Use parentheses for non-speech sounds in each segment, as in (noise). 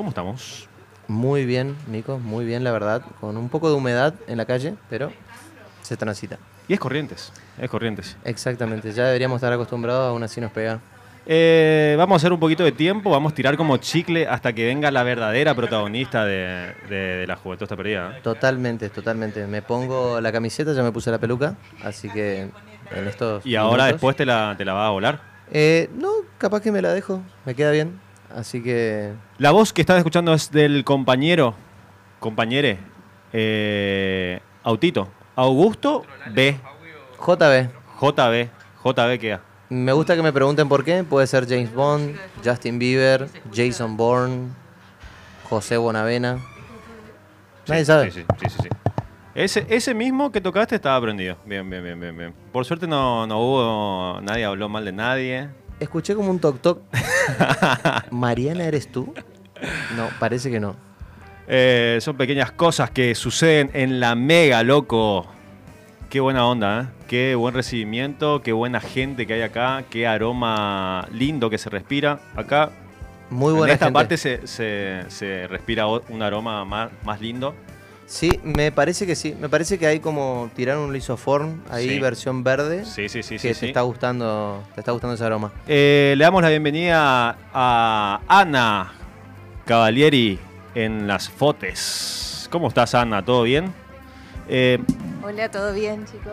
¿Cómo estamos? Muy bien, Nico, muy bien, la verdad. Con un poco de humedad en la calle, pero se transita. Y es Corrientes, es Corrientes. Exactamente, ya deberíamos estar acostumbrados, aún así nos pega. Eh, vamos a hacer un poquito de tiempo, vamos a tirar como chicle hasta que venga la verdadera protagonista de, de- de la juventud está perdida. ¿eh? Totalmente, totalmente. Me pongo la camiseta, ya me puse la peluca, así que en estos. Y ahora minutos- después te la, te la va a volar. Eh, no, capaz que me la dejo, me queda bien. Así que. La voz que estás escuchando es del compañero, compañere, eh, Autito, Augusto B, JB. JB, JB queda. Me gusta que me pregunten por qué. Puede ser James Bond, Justin Bieber, Jason Bourne, José Bonavena. Nadie sabe. Sí, sí, sí. Ese, ese mismo que tocaste estaba prendido. Bien, bien, bien, bien, bien. Por suerte no, no hubo, nadie habló mal de nadie. Escuché como un toc toc. (laughs) Mariana, ¿eres tú? No, parece que no. Eh, son pequeñas cosas que suceden en la mega, loco. Qué buena onda, ¿eh? Qué buen recibimiento, qué buena gente que hay acá, qué aroma lindo que se respira. Acá, Muy en buena esta gente. parte se, se- se respira un aroma más, más lindo. Sí, me parece que sí. Me parece que hay como tirar un lisoform ahí, Sí. versión verde. Sí, sí, sí, que sí. te sí. está gustando, te está gustando ese aroma. Eh, le damos la bienvenida a Ana Cavalieri en las fotos. ¿Cómo estás, Ana? ¿Todo bien? Eh, Hola, ¿todo bien, chicos?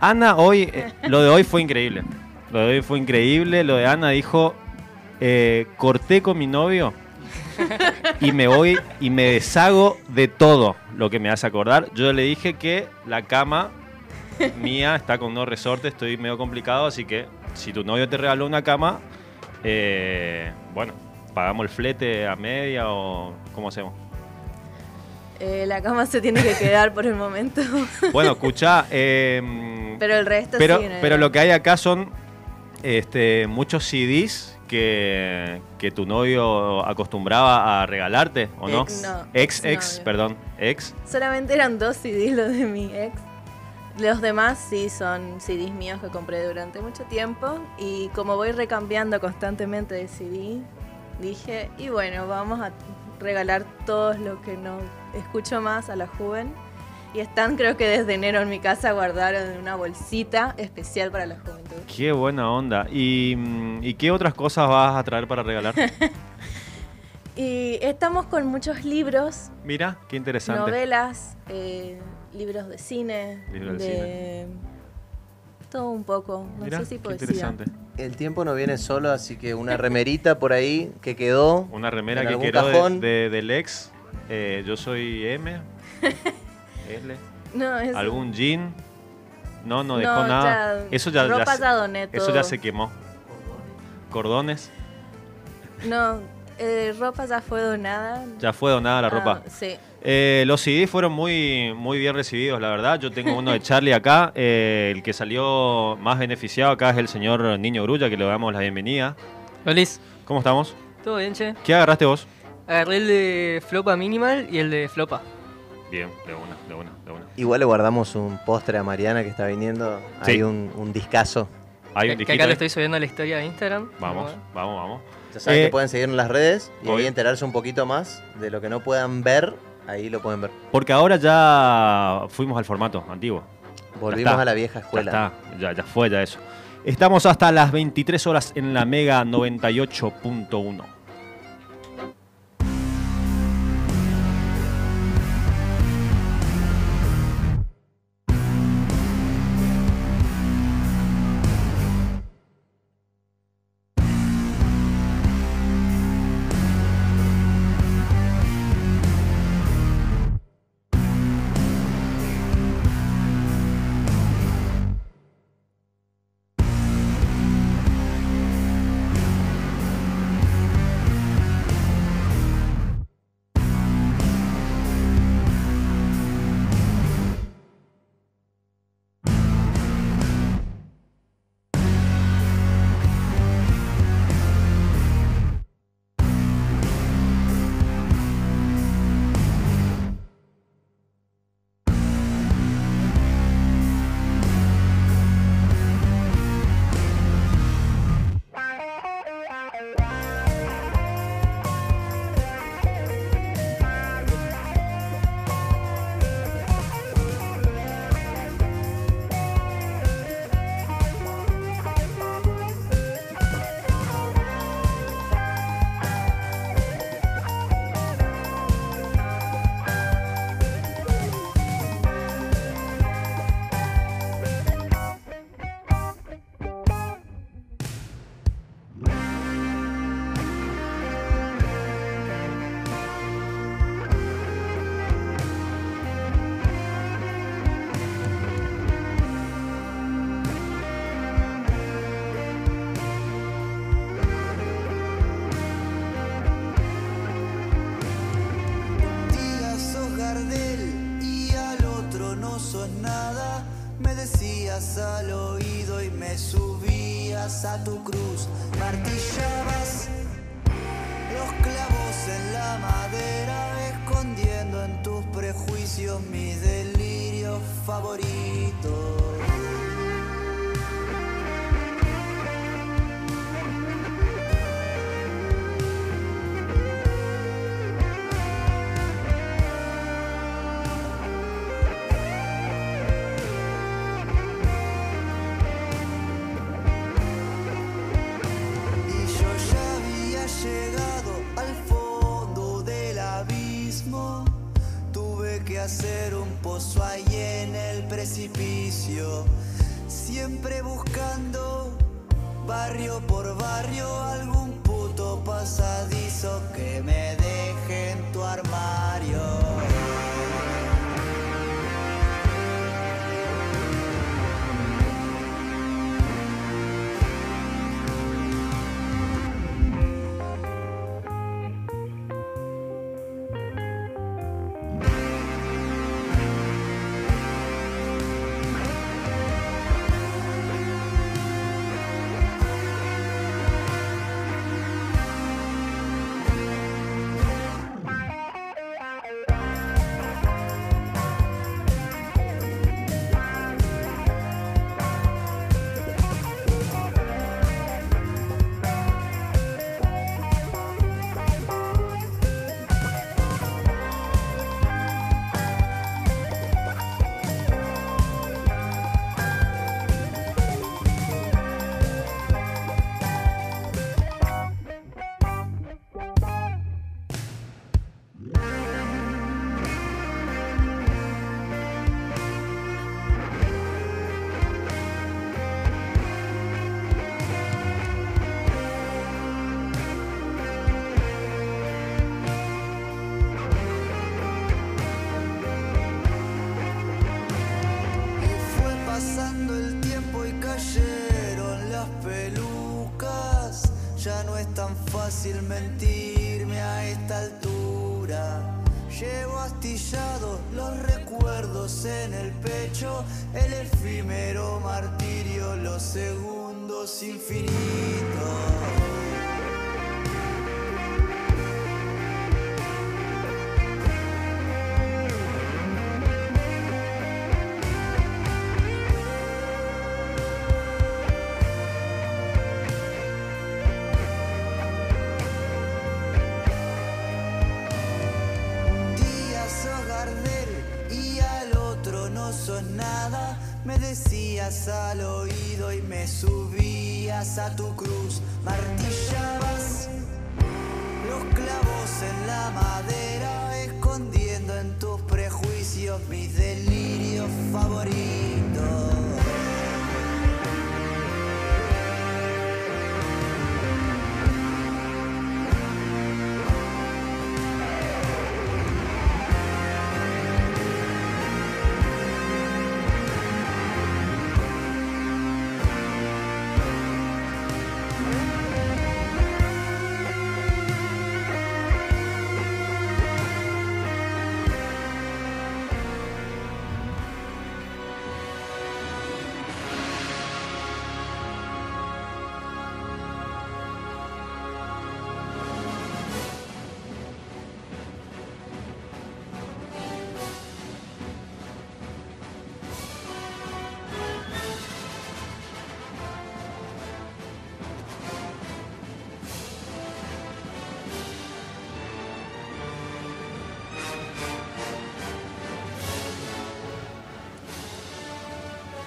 Ana, hoy, eh, (laughs) lo de hoy fue increíble. Lo de hoy fue increíble. Lo de Ana dijo, eh, corté con mi novio y me voy y me deshago de todo lo que me hace acordar. Yo le dije que la cama mía está con unos resortes, estoy medio complicado, así que si tu novio te regaló una cama, eh, bueno, pagamos el flete a media o cómo hacemos. Eh, la cama se tiene que quedar por el momento, (laughs) Bueno, escucha, eh, pero el resto pero, sí. no pero lo que hay acá son este, muchos CDs que, que tu novio acostumbraba a regalarte, ¿o no? Ex, no, Ex, ex novio. perdón, ex. Solamente eran dos CDs los de mi ex. Los demás sí son CDs míos que compré durante mucho tiempo. Y como voy recambiando constantemente de CD, dije, y bueno, vamos a regalar todos los que no escucho más a la joven. Y están creo que desde enero en mi casa guardaron en una bolsita especial para la juventud. Qué buena onda. ¿Y, mm, ¿y qué otras cosas vas a traer para regalar? (laughs) Y estamos con muchos libros, Mira, qué interesante. novelas, eh, libros de cine, Libros de de todo un poco, no Mira, sé si qué poesía. interesante. El tiempo no viene solo, así que una remerita por ahí que quedó. Una remera ¿En que algún quiero de- cajón? de- del ex. Eh, yo soy M. (laughs) No, es ¿Algún jean? No, no dejó No, nada. ya- eso ya, se- ya doné Eso ya se quemó. Cordones. No, eh, ropa ya fue donada. Ya fue donada la Ah, ropa. Sí. Eh, los CDs fueron muy, muy bien recibidos, la verdad. Yo tengo uno de Charlie acá. eh, el que salió más beneficiado acá es el señor Niño Grulla, que le damos la bienvenida. Lolis, ¿Cómo estamos? ¿todo bien, che? ¿Qué agarraste vos? Agarré el de Flopa Minimal y el de Flopa. Bien, de una, de una, de una. Igual le guardamos un postre a Mariana que está viniendo. Sí. Hay un, un discazo. Hay un que acá lo ahí. estoy subiendo a la historia de Instagram. Vamos, Bueno, vamos, vamos. Ya saben Eh, que pueden seguir en las redes y ahí enterarse un poquito más de lo que no puedan ver. Ahí lo pueden ver. Porque ahora ya fuimos al formato antiguo. Volvimos a la vieja Ya escuela. está, ya, ya fue ya eso. Estamos hasta las 23 horas en la Mega 98.1.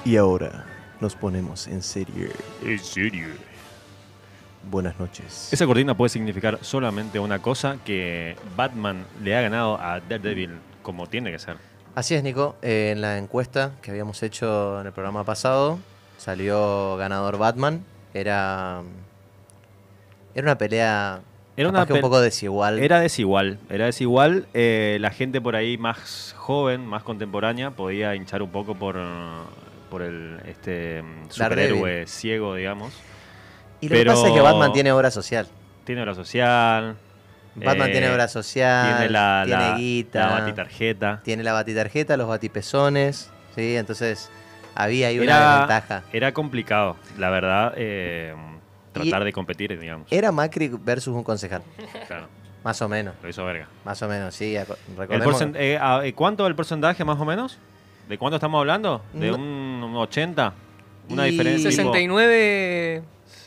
Y ahora nos ponemos en serio. En serio. Buenas noches. Esa cortina puede significar solamente una cosa, que Batman le ha ganado a Daredevil como tiene que ser. Así es, Nico. Eh, en la encuesta que habíamos hecho en el programa pasado, salió ganador Batman. Era, era una pelea era una que un poco desigual. Era desigual, era desigual. Eh, la gente por ahí más joven, más contemporánea, podía hinchar un poco por por el este superhéroe ciego, digamos. Y lo que pasa es que Batman tiene obra social. Tiene obra social. Batman tiene eh, obra social. Tiene la, tiene la, guita, la batitarjeta. Tiene la batitarjeta, los batipezones. Sí, entonces había ahí una ventaja. Era complicado, la verdad, eh, tratar de competir, digamos. Era Macri versus un concejal. Más o menos. Lo hizo verga. Más o menos, sí. El eh, ah, eh, ¿Cuánto el porcentaje, más o menos? ¿De cuánto estamos hablando? ¿De no. un 80? Una Y- diferencia. tipo 69.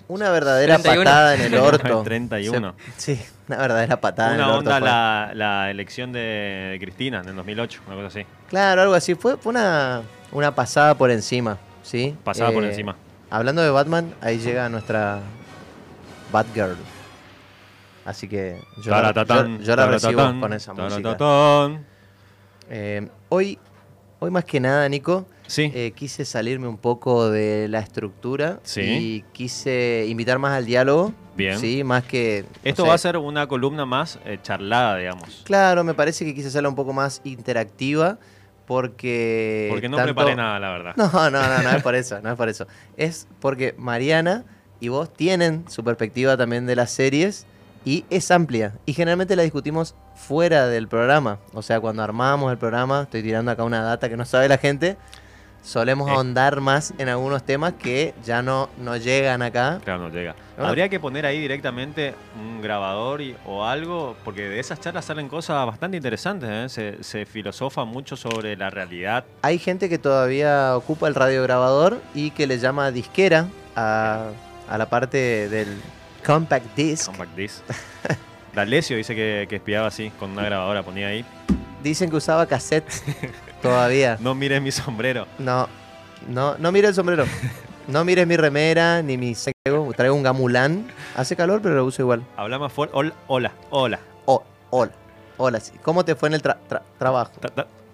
una verdadera 31. patada en el (laughs) orto. 31. Se- sí, una verdadera patada en el Una orto. onda fue. la, la elección de, Cristina en el 2008, una cosa así. Claro, algo así. Fue, fue una, una pasada por encima, ¿sí? Pasada por Eh, encima. Hablando de Batman, ahí llega nuestra Batgirl. Así que yo, la, yo- yo la recibo con esa música. Eh, hoy, hoy más que nada, Nico, Sí, eh, quise salirme un poco de la estructura Sí. y quise invitar más al diálogo. Bien. Sí, más que. esto sé. va a ser una columna más eh, charlada, digamos. Claro, me parece que quise hacerla un poco más interactiva porque. Porque no tanto- preparé nada, la verdad. (laughs) No, no, no, no es por eso, no es por eso. Es porque Mariana y vos tienen su perspectiva también de las series y es amplia. Y generalmente la discutimos fuera del programa. O sea, cuando armamos el programa, estoy tirando acá una data que no sabe la gente, solemos Eh. ahondar más en algunos temas que ya no, no llegan acá. Claro, no llega. Bueno. Habría que poner ahí directamente un grabador y- o algo, porque de esas charlas salen cosas bastante interesantes. ¿eh? Se, se filosofa mucho sobre la realidad. Hay gente que todavía ocupa el radiograbador y que le llama disquera a, a la parte del compact disc. Compact Disc. D'Alessio dice que, que espiaba así, con una grabadora, ponía ahí. Dicen que usaba cassette (laughs) todavía. No mires mi sombrero. No, no, no mires el sombrero. No mires mi remera ni mi traigo, traigo un gamulán. Hace calor, pero lo uso igual. Habla más fuerte. Hola, hola, hola. Oh, hola, hola. sí. ¿Cómo te fue en el tra- tra- trabajo?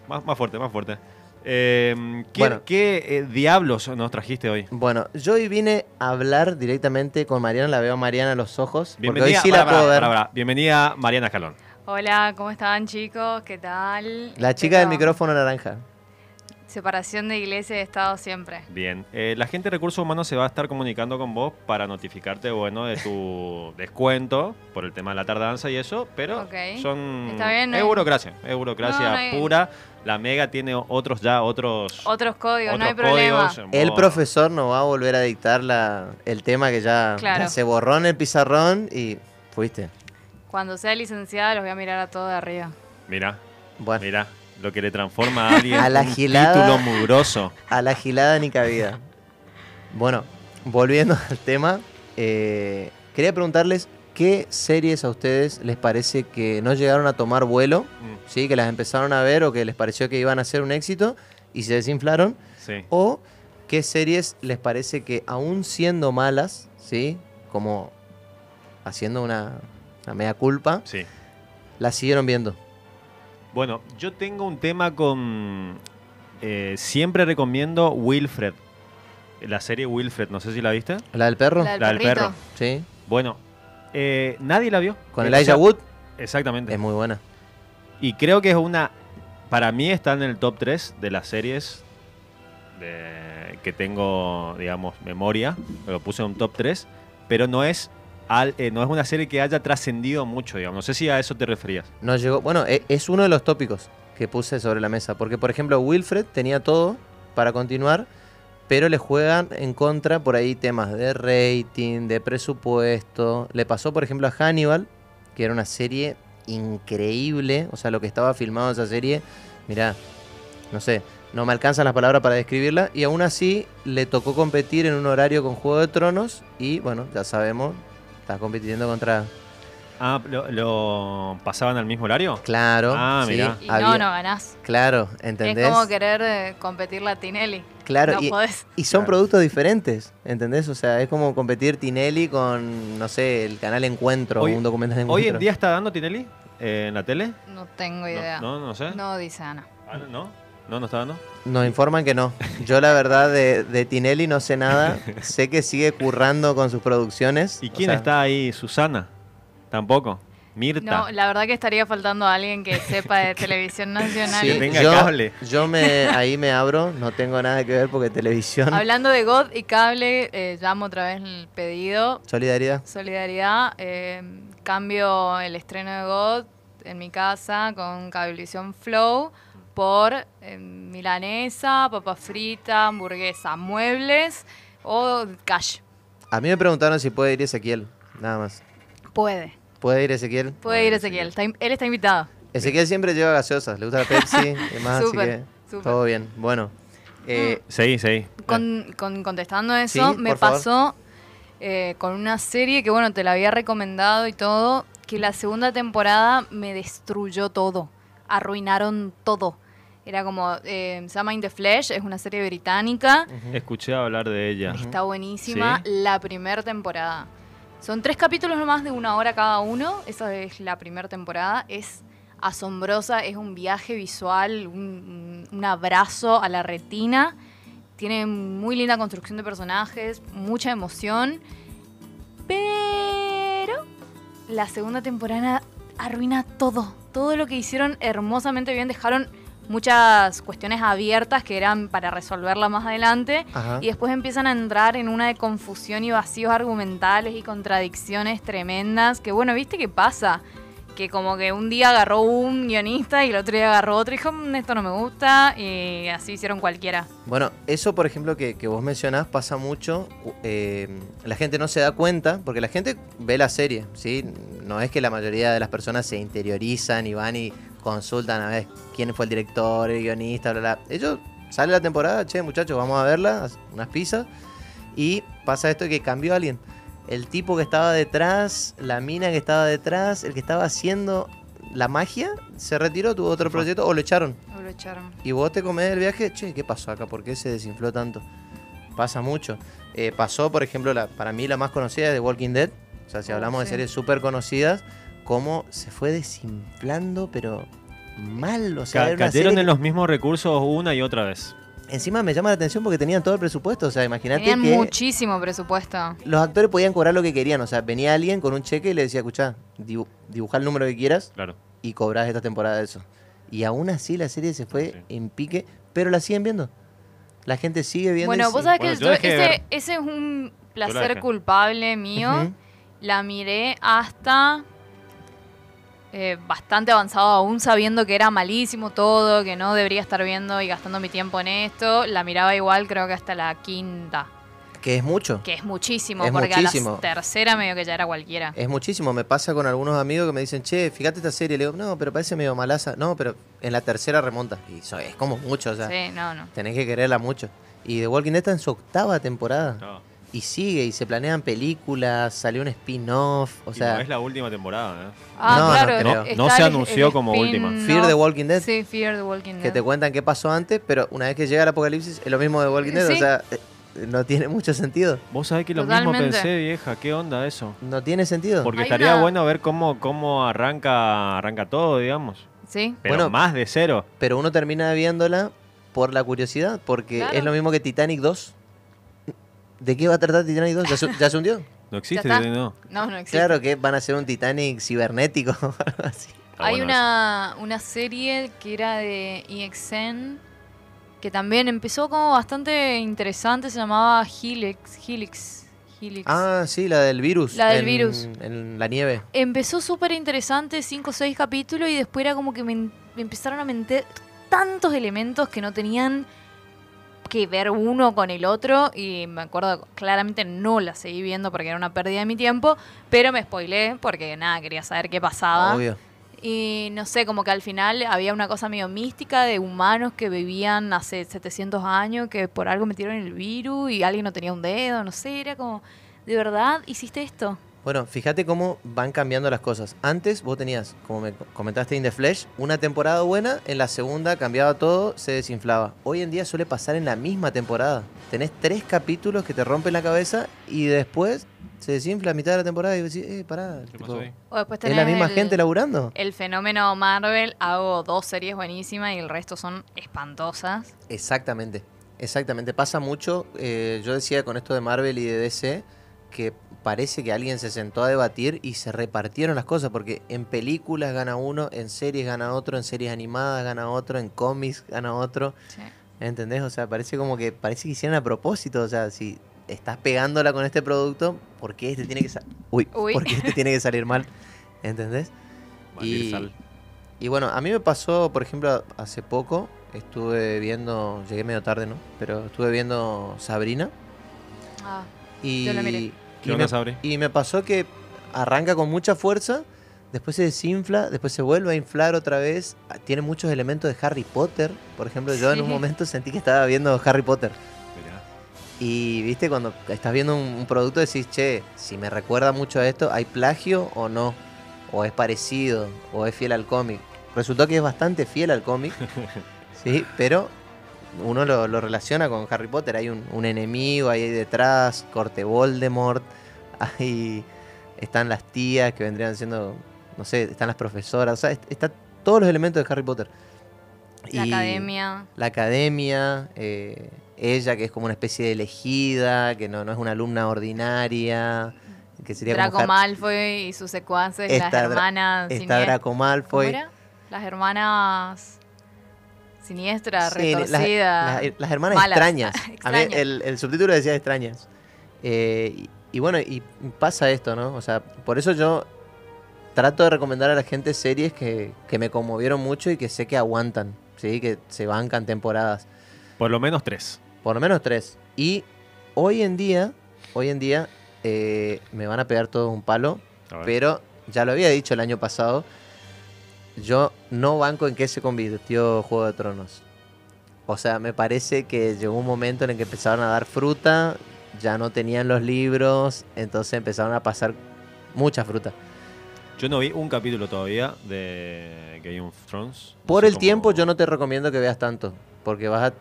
Más, más fuerte, más fuerte. Eh, ¿Qué, Bueno. qué, eh, diablos nos trajiste hoy? Bueno, yo hoy vine a hablar directamente con Mariana, la veo a Mariana a los ojos, porque hoy Bienvenida, sí pará, la puedo ver. Bienvenida Mariana Escalón. Hola, ¿cómo están chicos? ¿Qué tal? La chica del micrófono naranja. Separación de iglesia y Estado siempre. Bien. Eh, la gente de Recursos Humanos se va a estar comunicando con vos para notificarte, bueno, de tu (laughs) descuento por el tema de la tardanza y eso, pero Ok. son... Está bien, no es hay- burocracia, es burocracia No, no hay- pura. La Mega tiene otros ya, otros... Otros códigos, no hay otros problema. códigos. El profesor no va a volver a dictar la, el tema que ya, Claro. ya se borró en el pizarrón y fuiste. Cuando sea licenciada los voy a mirar a todos de arriba. Mira, Bueno, mira, lo que le transforma a alguien (laughs) A la un gilada. título mugroso. a la gilada ni cabida. Bueno, volviendo al tema, eh, quería preguntarles qué series a ustedes les parece que no llegaron a tomar vuelo, Mm, ¿sí? que las empezaron a ver o que les pareció que iban a ser un éxito y se desinflaron, sí. o qué series les parece que aún siendo malas, ¿sí? como haciendo una, una mea culpa, Sí. las siguieron viendo. Bueno, yo tengo un tema con... eh, siempre recomiendo Wilfred. La serie Wilfred, no sé si la viste. ¿La del perro? La del La perro. Sí, Bueno, eh, nadie la vio. con Eh, Elijah Wood, Exactamente. es muy buena. Y creo que es una. Para mí está en el top 3 de las series de- que tengo, digamos, memoria. Lo puse en un top 3. Pero no es, eh, no es una serie que haya trascendido mucho, digamos. No sé si a eso te referías. No llegó. Bueno, e- es uno de los tópicos que puse sobre la mesa. Porque, por ejemplo, Wilfred tenía todo para continuar, pero le juegan en contra por ahí temas de rating, de presupuesto. Le pasó, por ejemplo, a Hannibal, que era una serie increíble. O sea, lo que estaba filmado en esa serie, mirá, no sé, no me alcanzan las palabras para describirla. Y aún así le tocó competir en un horario con Juego de Tronos. Y bueno, ya sabemos, está compitiendo contra. Ah, ¿lo, lo pasaban al mismo horario? Claro. Ah, sí, mirá. Y había- no, no ganás. Claro, ¿entendés? Es como querer eh, competir la Tinelli. Claro, no y, podés. y son Claro. productos diferentes, ¿entendés? O sea, es como competir Tinelli con, no sé, el canal Encuentro, Hoy- un documental de ¿Hoy Encuentro. en día está dando Tinelli eh, en la tele? No tengo idea. No, no, no sé. No, dice Ana. Ah, ¿No? ¿No, no está dando? Nos informan que no. Yo la verdad de, de Tinelli no sé nada. (laughs) sé que sigue currando con sus producciones. ¿Y o quién sea, está ahí? ¿Susana? Tampoco. Mirta. No, la verdad que estaría faltando a alguien que sepa de (laughs) televisión nacional. Sí, Que tenga yo, cable. yo me, (laughs) ahí me abro, no tengo nada que ver porque televisión, Hablando de God y cable, eh, llamo otra vez el pedido. solidaridad. Solidaridad, eh, cambio el estreno de God en mi casa con Cablevisión Flow por eh, milanesa, papa frita, hamburguesa, muebles o cash. A mí me preguntaron si puede ir Ezequiel, nada más. Puede. ¿Puede ir Ezequiel? Puede ir Ezequiel. Está in- él está invitado. Ezequiel siempre lleva gaseosas, le gusta la Pepsi y (laughs) demás, así Súper, que súper. todo bien. Bueno, eh, Seguí, seguí. Con, con- contestando eso, Sí, me por favor. pasó eh, con una serie que, bueno, te la había recomendado y todo, que la segunda temporada me destruyó todo. Arruinaron todo. Era como, eh, se llama In the Flesh, es una serie británica. Escuché hablar de ella. Está buenísima Sí. la primera temporada. Son tres capítulos nomás de una hora cada uno. Esa es la primera temporada. Es asombrosa, es un viaje visual, un, un abrazo a la retina. Tiene muy linda construcción de personajes, mucha emoción. Pero la segunda temporada arruina todo. Todo lo que hicieron hermosamente bien. Dejaron muchas cuestiones abiertas que eran para resolverla más adelante. Ajá. Y después empiezan a entrar en una de confusión y vacíos argumentales y contradicciones tremendas. Que bueno, ¿viste qué pasa? Que como que un día agarró un guionista y el otro día agarró otro y dijo, "Mm, esto no me gusta. Y así hicieron cualquiera. Bueno, eso por ejemplo que, que vos mencionás pasa mucho. eh, la gente no se da cuenta, porque la gente ve la serie, ¿sí? No es que la mayoría de las personas se interiorizan y van y consultan a ver quién fue el director, el guionista, bla, bla. Ellos sale la temporada, che, muchachos, vamos a verla, unas pizzas. Y pasa esto que cambió alguien. El tipo que estaba detrás, la mina que estaba detrás, el que estaba haciendo la magia, se retiró, tuvo otro proyecto o lo echaron. O lo echaron. Y vos te comés el viaje, che, ¿qué pasó acá? ¿Por qué se desinfló tanto? Pasa mucho. Eh, pasó, por ejemplo, la, para mí la más conocida es The Walking Dead. O sea, si Oh, hablamos de series súper conocidas, cómo se fue desinflando, pero mal. O sea, Ca- cayeron en los mismos recursos una y otra vez. Encima me llama la atención porque tenían todo el presupuesto. O sea, imagínate Tenían que muchísimo presupuesto. los actores podían cobrar lo que querían. O sea, venía alguien con un cheque y le decía, escuchá, dibu- dibujá el número que quieras Claro. y cobrás esta temporada eso. Y aún así la serie se fue Sí. en pique, pero la siguen viendo. La gente sigue viendo. Bueno, vos sabés Bueno, que yo de ese, es un la placer culpable mío. La miré hasta eh, bastante avanzado aún sabiendo que era malísimo todo, que no debería estar viendo y gastando mi tiempo en esto. La miraba igual creo que hasta la quinta, Que es mucho. que es muchísimo, Es porque a muchísimo. la tercera medio que ya era cualquiera. Es muchísimo. Me pasa con algunos amigos que me dicen, che, fíjate esta serie. Le digo, no, pero parece medio malaza. No, pero en la tercera remonta. Y eso es como mucho, o sea, Sí, no, no. tenés que quererla mucho. Y The Walking Dead está en su octava temporada. No. Y sigue, y se planean películas, salió un spin-off. O Y sea, no es la última temporada, ¿eh? Ah, No, no claro. creo. está No se anunció como última. Fear the Walking Dead. Sí, Fear the Walking que Dead. te cuentan qué pasó antes, pero una vez que llega el apocalipsis es lo mismo de Walking Dead. Sí. O sea, eh, no tiene mucho sentido. Vos sabés que lo mismo Totalmente. pensé, vieja. ¿Qué onda eso? No tiene sentido. Porque Hay estaría una- bueno ver cómo, cómo arranca, arranca todo, digamos. Sí. Pero Bueno. más de cero. Pero uno termina viéndola por la curiosidad, porque Claro. es lo mismo que Titanic 2. ¿De qué va a tratar Titanic 2? ¿Ya se, ya se hundió? No existe, no. No, no existe. Claro que van a ser un Titanic cibernético (laughs) o algo así. Está Hay bueno una, una serie que era de EXN que también empezó como bastante interesante, se llamaba Helix. Helix. Helix. Ah, sí, la del virus. La del en- virus. En la nieve. Empezó súper interesante, 5 o 6 capítulos, y después era como que me, empezaron a meter tantos elementos que no tenían que ver uno con el otro. Y me acuerdo, claramente no la seguí viendo porque era una pérdida de mi tiempo, pero me spoilé porque nada, quería saber qué pasaba. Obvio. Y no sé, como que al final había una cosa medio mística de humanos que vivían hace 700 años, que por algo metieron el virus y alguien no tenía un dedo, no sé, era como, ¿de verdad hiciste esto? Bueno, fíjate cómo van cambiando las cosas. Antes vos tenías, como me comentaste en The Flash, una temporada buena, en la segunda cambiaba todo, se desinflaba. Hoy en día suele pasar en la misma temporada. Tenés tres capítulos que te rompen la cabeza y después se desinfla a mitad de la temporada y vos decís, eh, pará. ¿Qué tipo, pasó ahí? O después ¿Es la misma el- gente laburando? El fenómeno Marvel, hago dos series buenísimas y el resto son espantosas. Exactamente, exactamente. Pasa mucho, eh, yo decía con esto de Marvel y de DC, que parece que alguien se sentó a debatir y se repartieron las cosas, porque en películas gana uno, en series gana otro, en series animadas gana otro, en cómics gana otro, Sí. ¿entendés? O sea, parece como que, parece que hicieron a propósito, o sea, si estás pegándola con este producto, ¿por qué este tiene que, sa- Uy, Uy. ¿por qué este tiene que salir mal? ¿Entendés? Y bueno, a mí me pasó, por ejemplo, hace poco, estuve viendo, llegué medio tarde, ¿no? Pero estuve viendo Sabrina. Ah, Y, Yo la miré. Y ¿Qué onda, me, Sabri? y me pasó que arranca con mucha fuerza, después se desinfla, después se vuelve a inflar otra vez. Ah, Tiene muchos elementos de Harry Potter. Por ejemplo, yo en un momento sentí que estaba viendo Harry Potter. Mirá. Y viste, cuando estás viendo un, un producto decís, che, si me recuerda mucho a esto, ¿hay plagio o no? ¿O es parecido? ¿O es fiel al cómic? Resultó que es bastante fiel al cómic. (laughs) sí, pero uno lo, lo relaciona con Harry Potter. Hay un, un enemigo ahí detrás, corte Voldemort. (laughs) Ahí están las tías que vendrían siendo, no sé, están las profesoras. O sea, est- está todos los elementos de Harry Potter. la Y- academia. la academia, eh, ella que es como una especie de elegida, que no, no es una alumna ordinaria, que sería Draco como Har- Malfoy y sus secuaces, las hermanas. está siniestras. Draco ¿Cómo Malfoy. era? Las hermanas siniestras, Sí, las, retorcidas. las- las hermanas malas. (laughs) extrañas. A mí el, el subtítulo decía extrañas. Eh, y, y bueno, y pasa esto, ¿no? O sea, por eso yo trato de recomendar a la gente series que, que me conmovieron mucho y que sé que aguantan, ¿sí? Que se bancan temporadas. Por lo menos tres. Por lo menos tres. Y hoy en día, hoy en día, eh, me van a pegar todos un palo, pero ya lo había dicho el año pasado, yo no banco en qué se convirtió Juego de Tronos. O sea, me parece que llegó un momento en el que empezaron a dar fruta, ya no tenían los libros, entonces empezaron a pasar mucha fruta. Yo no vi un capítulo todavía de Game of Thrones. No Por sé el cómo- tiempo yo no te recomiendo que veas tanto, porque vas a,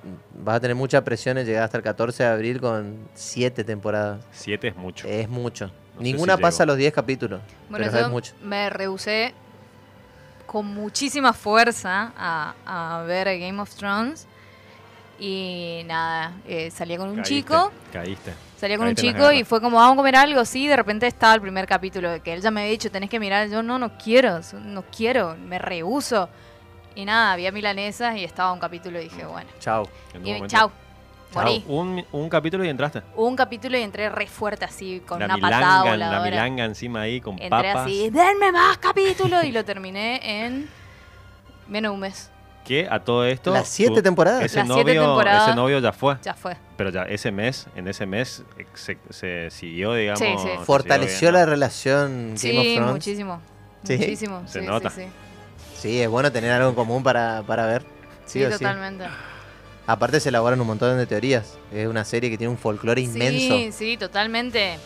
vas a tener mucha presión en llegar hasta el 14 de abril con siete temporadas. Siete es mucho. Es mucho. No Ninguna si pasa llego. los 10 capítulos. Bueno, pero yo es mucho. me rehusé con muchísima fuerza a, a ver Game of Thrones. Y nada, eh, salía con un Caíste, chico, Caíste. salía con un Caíste chico y fue como, vamos a comer algo, sí, de repente estaba el primer capítulo, que él ya me había dicho, tenés que mirar, yo no, no quiero, no quiero, me rehuso. Y nada, había milanesas y estaba un capítulo y dije, bueno, Chao. En un y momento- chau, Chau. Morí. Un, un capítulo y entraste. Un capítulo y entré re fuerte así, con la una milanga, patada la voladora. milanga encima ahí con Entré papas. así, denme más capítulos y lo terminé en menos de un mes. Que a todo esto. Las siete tu- temporadas. Ese Las siete novio, temporadas. ese novio ya fue. Ya fue. Pero ya ese mes, en ese mes, eh, se, se siguió, digamos. Sí, sí. se Fortaleció viendo. la relación Game of Sí, muchísimo. ¿Sí? Muchísimo. Se sí, nota. Sí, sí. Sí, es bueno tener algo en común para, para ver. Sí, Sí, o sí. totalmente. Aparte se elaboran un montón de teorías. Es una serie que tiene un folclore inmenso. Sí, sí, totalmente.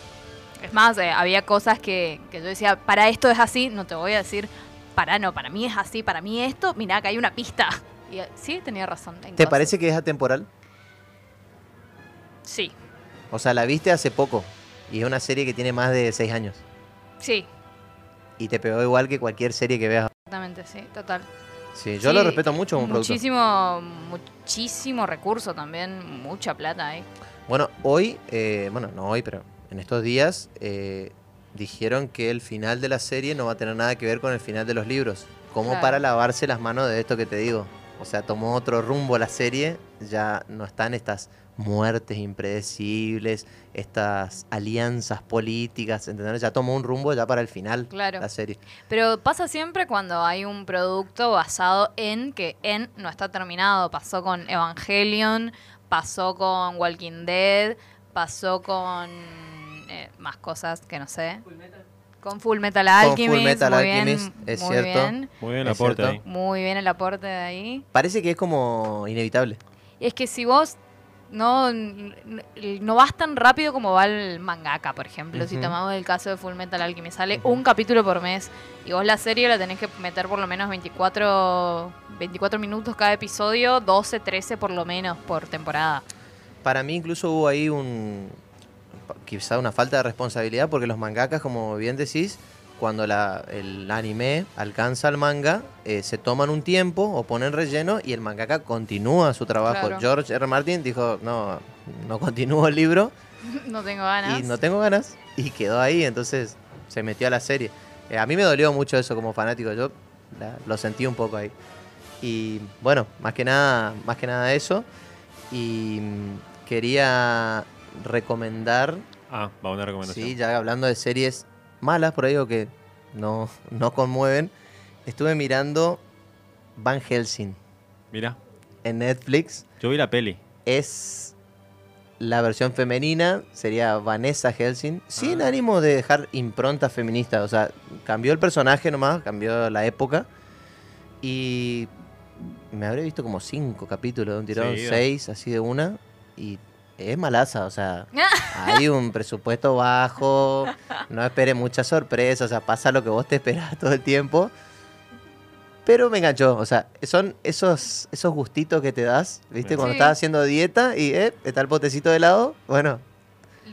Es más, eh, había cosas que, que yo decía, para esto es así, no te voy a decir, para no, para mí es así, para mí esto, mirá que hay una pista. (laughs) Y eh, sí, tenía razón. ¿Te cosas. parece que es atemporal? Sí, O sea, la viste hace poco. Y es una serie que tiene más de 6 años. sí, Y te pegó igual que cualquier serie que veas. exactamente, sí, total. Sí, yo Sí, lo respeto mucho como productor. Muchísimo, muchísimo recurso también, mucha plata ahí. Bueno, hoy, eh, bueno, no hoy, pero en estos días eh, dijeron que el final de la serie no va a tener nada que ver con el final de los libros. Como Claro. para lavarse las manos de esto que te digo. O sea, tomó otro rumbo la serie, ya no están estas muertes impredecibles, estas alianzas políticas, ¿entendés? Ya tomó un rumbo ya para el final Claro. la serie. Pero pasa siempre cuando hay un producto basado en que en no está terminado. Pasó con Evangelion, pasó con Walking Dead, pasó con eh, más cosas que no sé. Con Full Metal Alchemist. Full Metal muy Alchemist, bien, es muy cierto. Bien, Muy bien el aporte ahí. muy bien el aporte de ahí. Parece que es como inevitable. Y es que si vos no, no vas tan rápido como va el mangaka, por ejemplo. Si tomamos el caso de Full Metal Alchemist, sale un capítulo por mes y vos la serie la tenés que meter por lo menos 24, 24 minutos cada episodio, 12, 13 por lo menos por temporada. Para mí incluso hubo ahí un quizá una falta de responsabilidad porque los mangakas, como bien decís, cuando la- el anime alcanza al manga, eh, se toman un tiempo o ponen relleno y el mangaka continúa su trabajo. Claro. George R. Martin dijo, no, no continúo el libro (laughs) no tengo ganas. y no tengo ganas y quedó ahí, entonces se metió a la serie. Eh, a mí me dolió mucho eso como fanático, yo la- lo sentí un poco ahí. Y bueno, más que nada, más que nada eso. Y mm, quería recomendar, Ah, va una recomendación. sí, ya hablando de series malas por ahí o que no, no conmueven, estuve mirando Van Helsing Mira, en Netflix. yo vi la peli. Es la versión femenina, sería Vanessa Helsing, sin Ah. ánimo de dejar impronta feminista. O sea, cambió el personaje nomás, cambió la época. Y me habré visto como cinco capítulos de un tirón, seis, así de una. Y es malaza, o sea, (laughs) hay un presupuesto bajo, no espere muchas sorpresas, o sea, pasa lo que vos te esperás todo el tiempo. Pero me enganchó, o sea, son esos, esos gustitos que te das, ¿viste? Cuando estás haciendo dieta y eh, está el potecito de helado, bueno,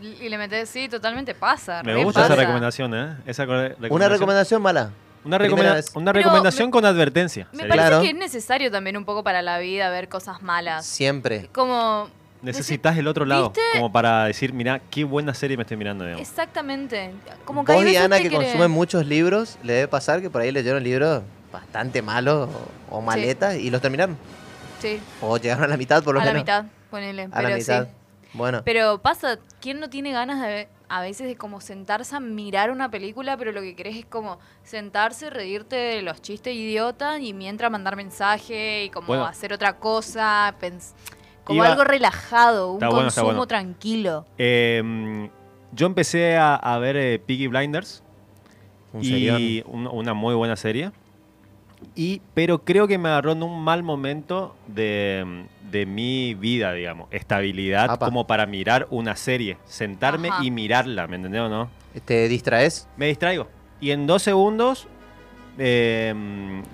Y y le metes, sí, totalmente pasa. Me gusta esa recomendación, ¿eh? Esa una recomendación mala. Una, primera recomenda- vez. una Pero recomendación me- con advertencia. Me sería. parece Claro. que es necesario también un poco para la vida ver cosas malas. Siempre. Como. Necesitas el otro lado, ¿Viste? como para decir, mira, qué buena serie me estoy mirando. digamos. Exactamente. Como que Vos y Ana que querés- consumen muchos libros, le debe pasar que por ahí leyeron libros bastante malos o, o maletas y los terminaron. Sí, O llegaron a la mitad por lo a la menos. mitad, ponele. A pero la mitad. sí. Bueno, Pero pasa, ¿quién no tiene ganas de a veces de como sentarse a mirar una película, pero lo que querés es como sentarse, reírte de los chistes idiotas y mientras mandar mensaje y como Bueno. hacer otra cosa, pens- como Iba- algo relajado, un bueno, consumo bueno. tranquilo. Eh, yo empecé a, a ver eh, Piggy Blinders. un y un- una muy buena serie. Y, pero creo que me agarró en un mal momento de, de mi vida, digamos. Estabilidad Apa. como para mirar una serie. Sentarme Ajá. y mirarla, ¿me entendés o no? ¿Te distraes? Me distraigo. Y en dos segundos, eh,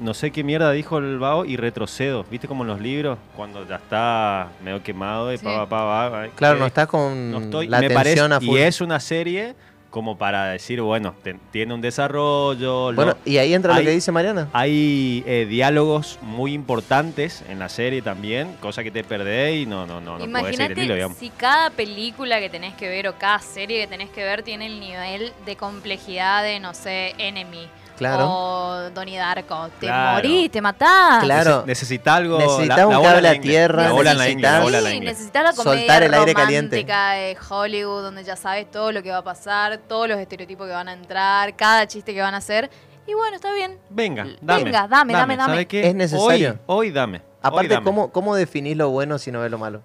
no sé qué mierda dijo el vago y retrocedo. ¿Viste como en los libros? Cuando ya está medio quemado y Sí. pa, pa, pa, pa, Claro, eh, no estás con no estoy, la me atención parece, a full. y es una serie como para decir, bueno, te- tiene un desarrollo. Bueno, lo- y ahí entra hay- lo que dice Mariana. hay eh, diálogos muy importantes en la serie también, cosa que te perdés y no, no, no, no podés seguir el Imagínate hilo, digamos. si cada película que tenés que ver o cada serie que tenés que ver tiene el nivel de complejidad de, no sé, Enemy. Claro. O Donnie Darko. Te Claro. morís, te matás. Claro. Nece- Necesita algo. Necesita un bola cable la a tierra, La bola la la necesitas- la Sí, necesitas la comedia Soltar el aire caliente. romántica de Hollywood, donde ya sabes todo lo que va a pasar, todos los estereotipos que van a entrar, cada chiste que van a hacer. Y bueno, está bien. Venga, dame. Venga, dame, dame, dame. ¿Sabe qué? Es necesario. Hoy, hoy dame. hoy Aparte, dame. ¿cómo, ¿cómo definís lo bueno si no ves lo malo?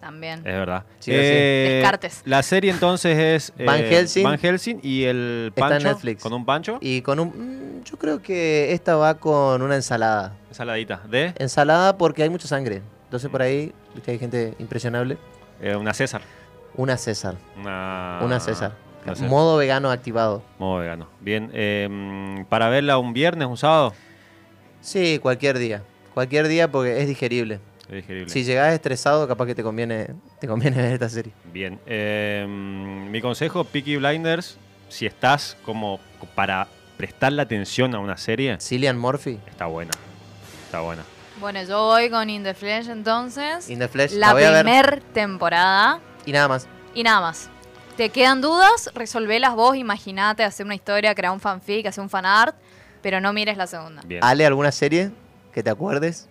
También. Es verdad. Sí sí. Descartes. La serie entonces es (laughs) eh, Van Helsing. Van Helsing y el Está en pancho Netflix. con un pancho, Y con un... mm, Yo creo que esta va con una ensalada. ensaladita de Ensalada porque hay mucha sangre. Entonces por ahí, viste, hay gente impresionable. eh, una César. Una César. Una, Una César. una César. Modo vegano activado. Modo vegano. Bien. eh, para verla un viernes, un sábado. Sí, cualquier día. Cualquier día porque es digerible. Es digerible. Si llegás estresado, capaz que te conviene, te conviene (laughs) ver esta serie. Bien. eh, mi consejo, Peaky Blinders, si estás como para prestarle atención a una serie, Cillian Murphy, está buena. Está buena. Bueno, yo voy con In the Flesh entonces. In the Flesh, la, la voy a ver. primer temporada. Y nada más. Y nada más. ¿Te quedan dudas? Resolvelas vos, imaginate hacer una historia, crear un fanfic, hacer un fanart, pero no mires la segunda. Bien. Ale, ¿alguna serie que te acuerdes?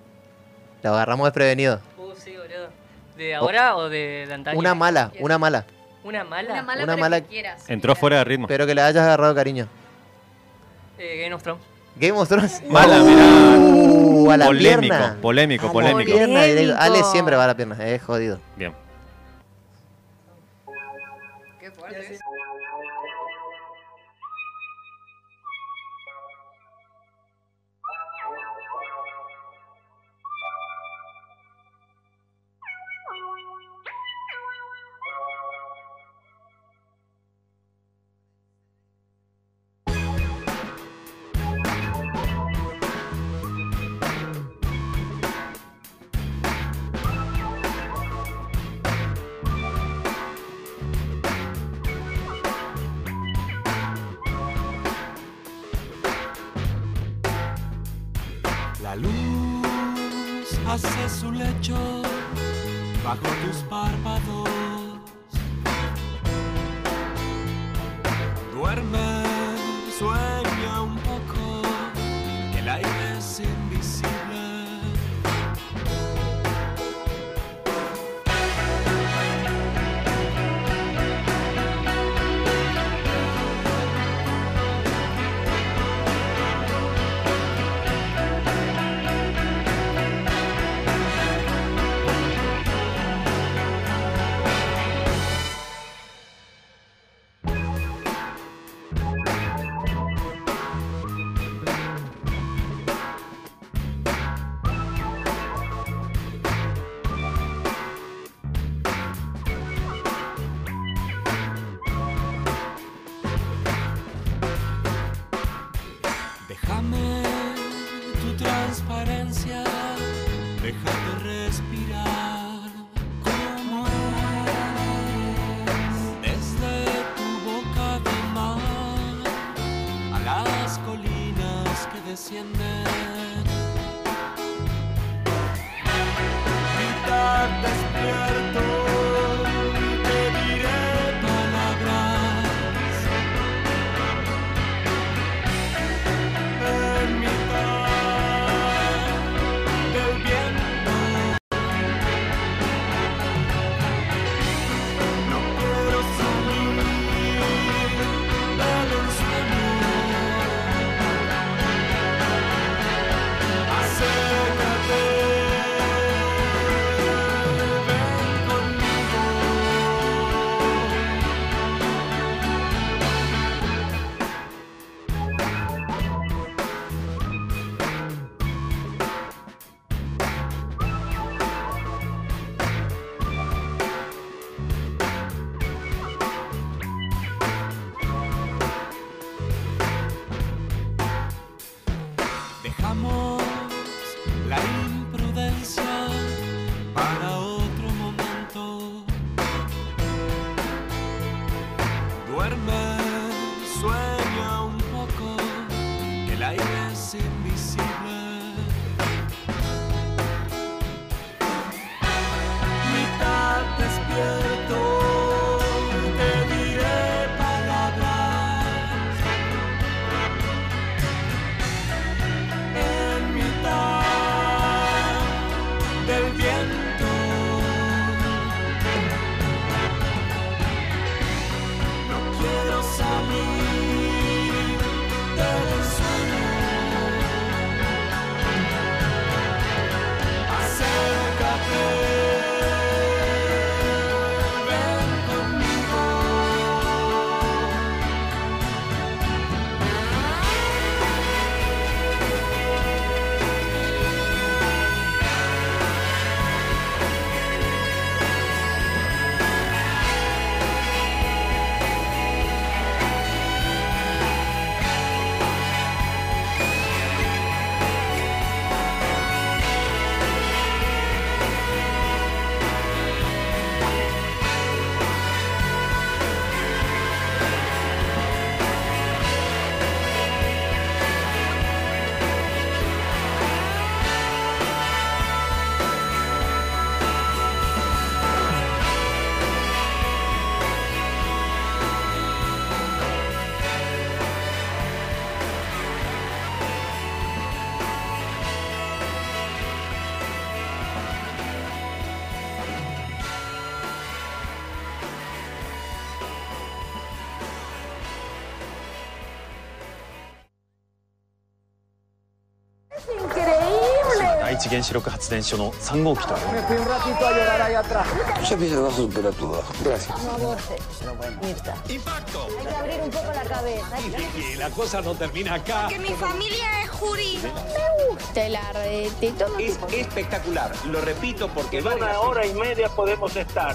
La agarramos desprevenido. Uh, sí, boludo. ¿De ahora o de, de antaño? Una mala, una mala. ¿Una mala? Una mala, Una pero mala- que quieras. Entró fuera de ritmo. Pero que le hayas agarrado cariño. Eh, Game of Thrones. Game of Thrones. (laughs) Mala, Uh, a la polémico, pierna. polémico, A la polémico. pierna directo. Ale siempre va a la pierna, es jodido. Bien. Qué fuerte.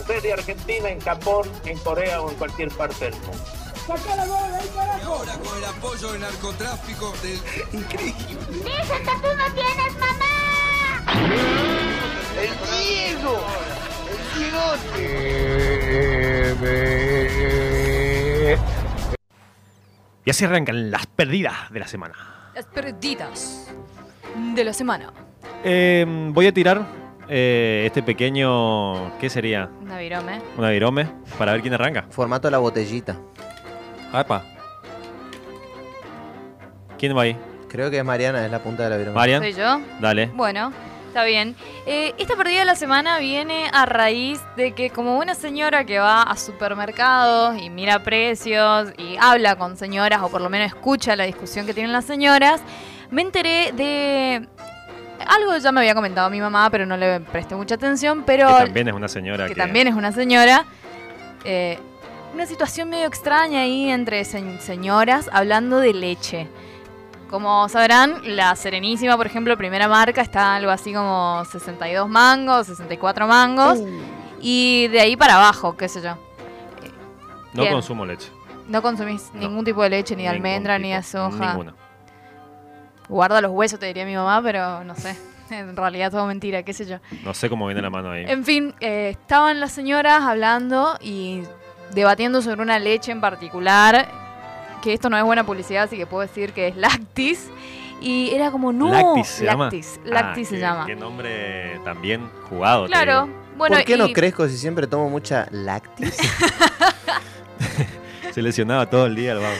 Desde Argentina, en Japón, en Corea o en cualquier parte del mundo. ¡Saca la bola ahí, carajo! Ahora con el apoyo del narcotráfico del... Increíble. ¡Dice que tú no tienes mamá! ¡El ciego! ¡El Y así arrancan las perdidas de la semana. Las perdidas de la semana. Eh, voy a tirar eh, este pequeño. ¿Qué sería? Una virome. Una virome para ver quién arranca. Formato la botellita. Apa. ¿Quién va ahí? Creo que es Mariana, es la punta de la virome. ¿Marian? ¿Soy yo? Dale. Bueno, está bien. Eh, esta pérdida de la semana viene a raíz de que como buena señora que va a supermercados y mira precios y habla con señoras o por lo menos escucha la discusión que tienen las señoras, me enteré de algo que ya me había comentado mi mamá, pero no le presté mucha atención, pero Que también es una señora. que también es una señora. eh, una situación medio extraña ahí entre se- señoras hablando de leche. Como sabrán, la Serenísima, por ejemplo, primera marca, está algo así como 62 mangos, 64 mangos. Y de ahí para abajo, qué sé yo. No Bien. consumo leche. No consumís ningún tipo de leche, ni de Ningún almendra, ni de soja. Ninguna. Guarda los huesos, te diría mi mamá, pero no sé. (laughs) En realidad todo mentira, qué sé yo. No sé cómo viene la mano ahí. En fin, eh, estaban las señoras hablando y debatiendo sobre una leche en particular, que esto no es buena publicidad, así que puedo decir que es Lactis. Y era como, no, Lactis se llama. Lactis, Lactis Ah, se qué- llama. Qué nombre también jugado. Claro, bueno, ¿Por qué no crezco si siempre tomo mucha lactis? (laughs) Se lesionaba todo el día el vago.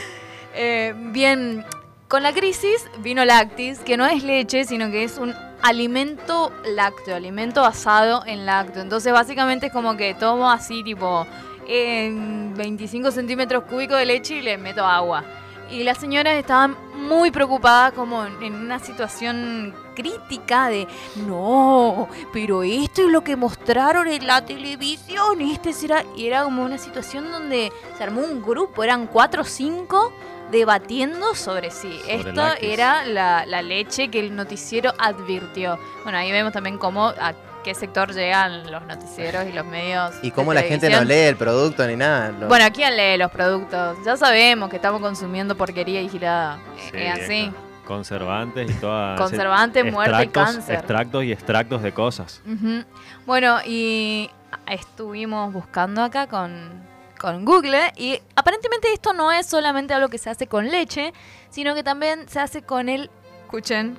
Eh, bien, con la crisis vino Lactis, que no es leche, sino que es un alimento lácteo, alimento basado en lácteo. Entonces, básicamente es como que tomo así, tipo, en 25 centímetros cúbicos de leche y le meto agua. Y las señoras estaban muy preocupadas, como en- una situación crítica de no, pero esto es lo que mostraron en la televisión, este será. Y era como una situación donde se armó un grupo, eran cuatro o cinco debatiendo sobre si Sobre esto lácteos. era la, la leche que el noticiero advirtió. Bueno, ahí vemos también cómo a qué sector llegan los noticieros y los medios. Y de cómo la gente no lee el producto ni nada. lo- Bueno, ¿quién lee los productos? Ya sabemos que estamos consumiendo porquería vigilada. Sí, es así. Conservantes y todas. Conservantes, muerte y extractos- cáncer. Extractos y extractos de cosas. Bueno, y estuvimos buscando acá con, con Google y aparentemente esto no es solamente algo que se hace con leche, sino que también se hace con el, escuchen,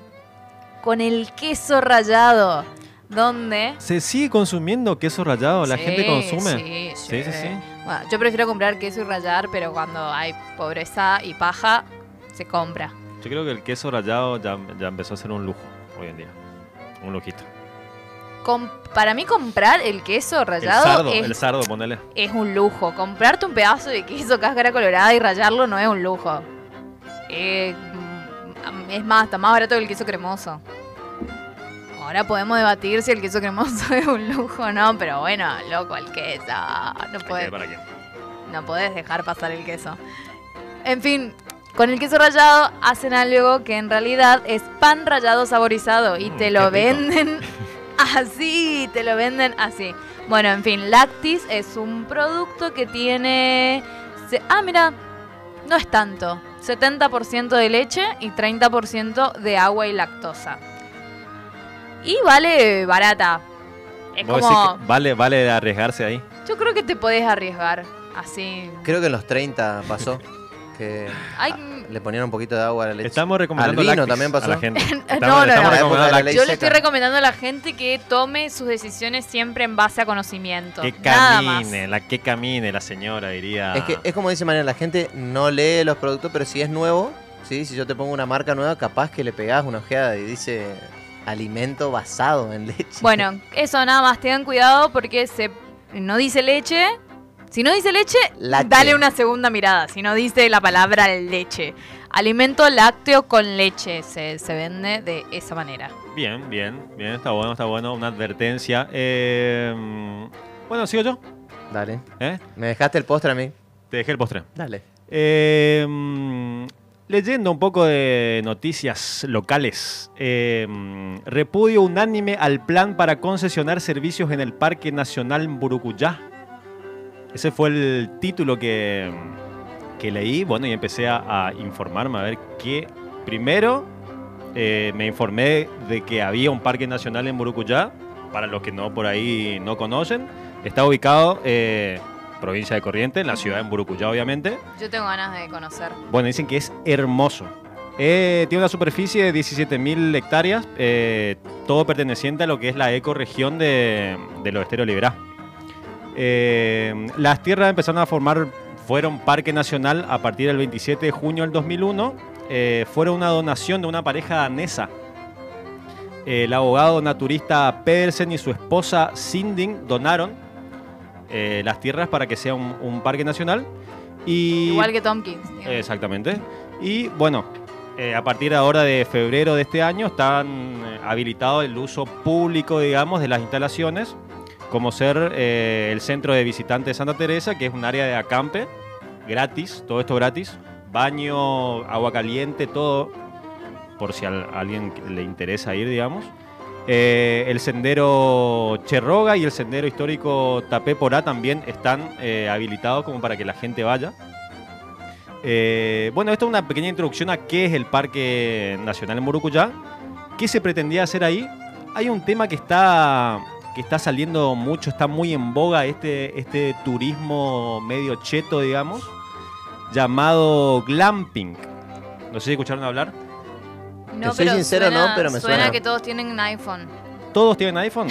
con el queso rallado, donde... ¿Se sigue consumiendo queso rallado? ¿La Sí, gente consume? Sí, sí, sí. sí. Bueno, yo prefiero comprar queso y rallar, pero cuando hay pobreza y paja, se compra. Yo creo que el queso rallado ya, ya empezó a ser un lujo hoy en día. Un lujito. Com- para mí comprar el queso El rallado sardo, es el sardo, ponele. es un lujo. Comprarte un pedazo de queso cáscara colorada y rallarlo no es un lujo. Eh, mm, es más, está más barato que el queso cremoso. Ahora podemos debatir si el queso cremoso (laughs) es un lujo o no, pero bueno, loco, el queso. No puedes, dejar pasar el queso. En fin, con el queso rallado hacen algo que en realidad es pan rallado saborizado y Mm, te lo venden (laughs) así, te lo venden así. Bueno, en fin, Lactis es un producto que tiene... ah, mira, no es tanto. 70% de leche y 30% de agua y lactosa. Y vale barata. Es ¿Vos como... decís que vale, vale arriesgarse ahí. Yo creo que te podés arriesgar así. Creo que en los 30 pasó. (laughs) Que Ay, le ponían un poquito de agua a la leche. Estamos recomendando Al vino también pasó. a la gente. (laughs) Estamos, no, no, estamos no. Yo le estoy recomendando a la gente que tome sus decisiones siempre en base a conocimiento. Que camine, la que camine, la señora diría. Es que es como dice Mariana, la gente no lee los productos, pero si es nuevo, ¿sí? si yo te pongo una marca nueva, capaz que le pegás una ojeada y dice alimento basado en leche. Bueno, eso nada más, tengan cuidado porque se no dice leche. Si no dice leche, Lache. dale una segunda mirada. Si no dice la palabra leche. Alimento lácteo con leche se, se vende de esa manera. Bien, bien, bien, está bueno, está bueno. Una advertencia. Eh, bueno, sigo yo. Dale. ¿Eh? Me dejaste el postre a mí. Te dejé el postre. Dale. Eh, leyendo un poco de noticias locales. mm, repudio unánime al plan para concesionar servicios en el Parque Nacional Burucuyá. Ese fue el título que, que leí. Bueno, y empecé a, a informarme a ver qué. Primero, eh, me informé de que había un parque nacional en Burucuyá. Para los que no por ahí no conocen, está ubicado eh, provincia de Corrientes, en la ciudad de Burucuyá, obviamente. Yo tengo ganas de conocer. Bueno, dicen que es hermoso. Eh, tiene una superficie de 17.000 hectáreas, eh, todo perteneciente a lo que es la ecorregión de, de los esteros Liberá. Eh, las tierras empezaron a formar, fueron parque nacional a partir del 27 de junio del 2001. eh, fueron una donación de una pareja danesa. El abogado naturista Pedersen y su esposa Sinding donaron eh, las tierras para que sea un, un parque nacional. Y Igual que Tompkins. digamos. Exactamente. Y bueno, eh, a partir de ahora de febrero de este año están eh, habilitado el uso público, digamos, de las instalaciones, como ser eh, el centro de visitantes de Santa Teresa, que es un área de acampe, gratis, todo esto gratis, baño, agua caliente, todo, por si a alguien le interesa ir, digamos. Eh, el sendero Cherroga y el sendero histórico Tapé Porá también están eh, habilitados como para que la gente vaya. Eh, bueno, esto es una pequeña introducción a qué es el Parque Nacional Murucuyá. ¿Qué se pretendía hacer ahí? Hay un tema que está, que está saliendo mucho, está muy en boga, este, este turismo medio cheto, digamos, llamado glamping. No sé si escucharon hablar. No, soy pero sincero, suena, no, pero me suena. que todos tienen un iPhone. Todos tienen iPhone.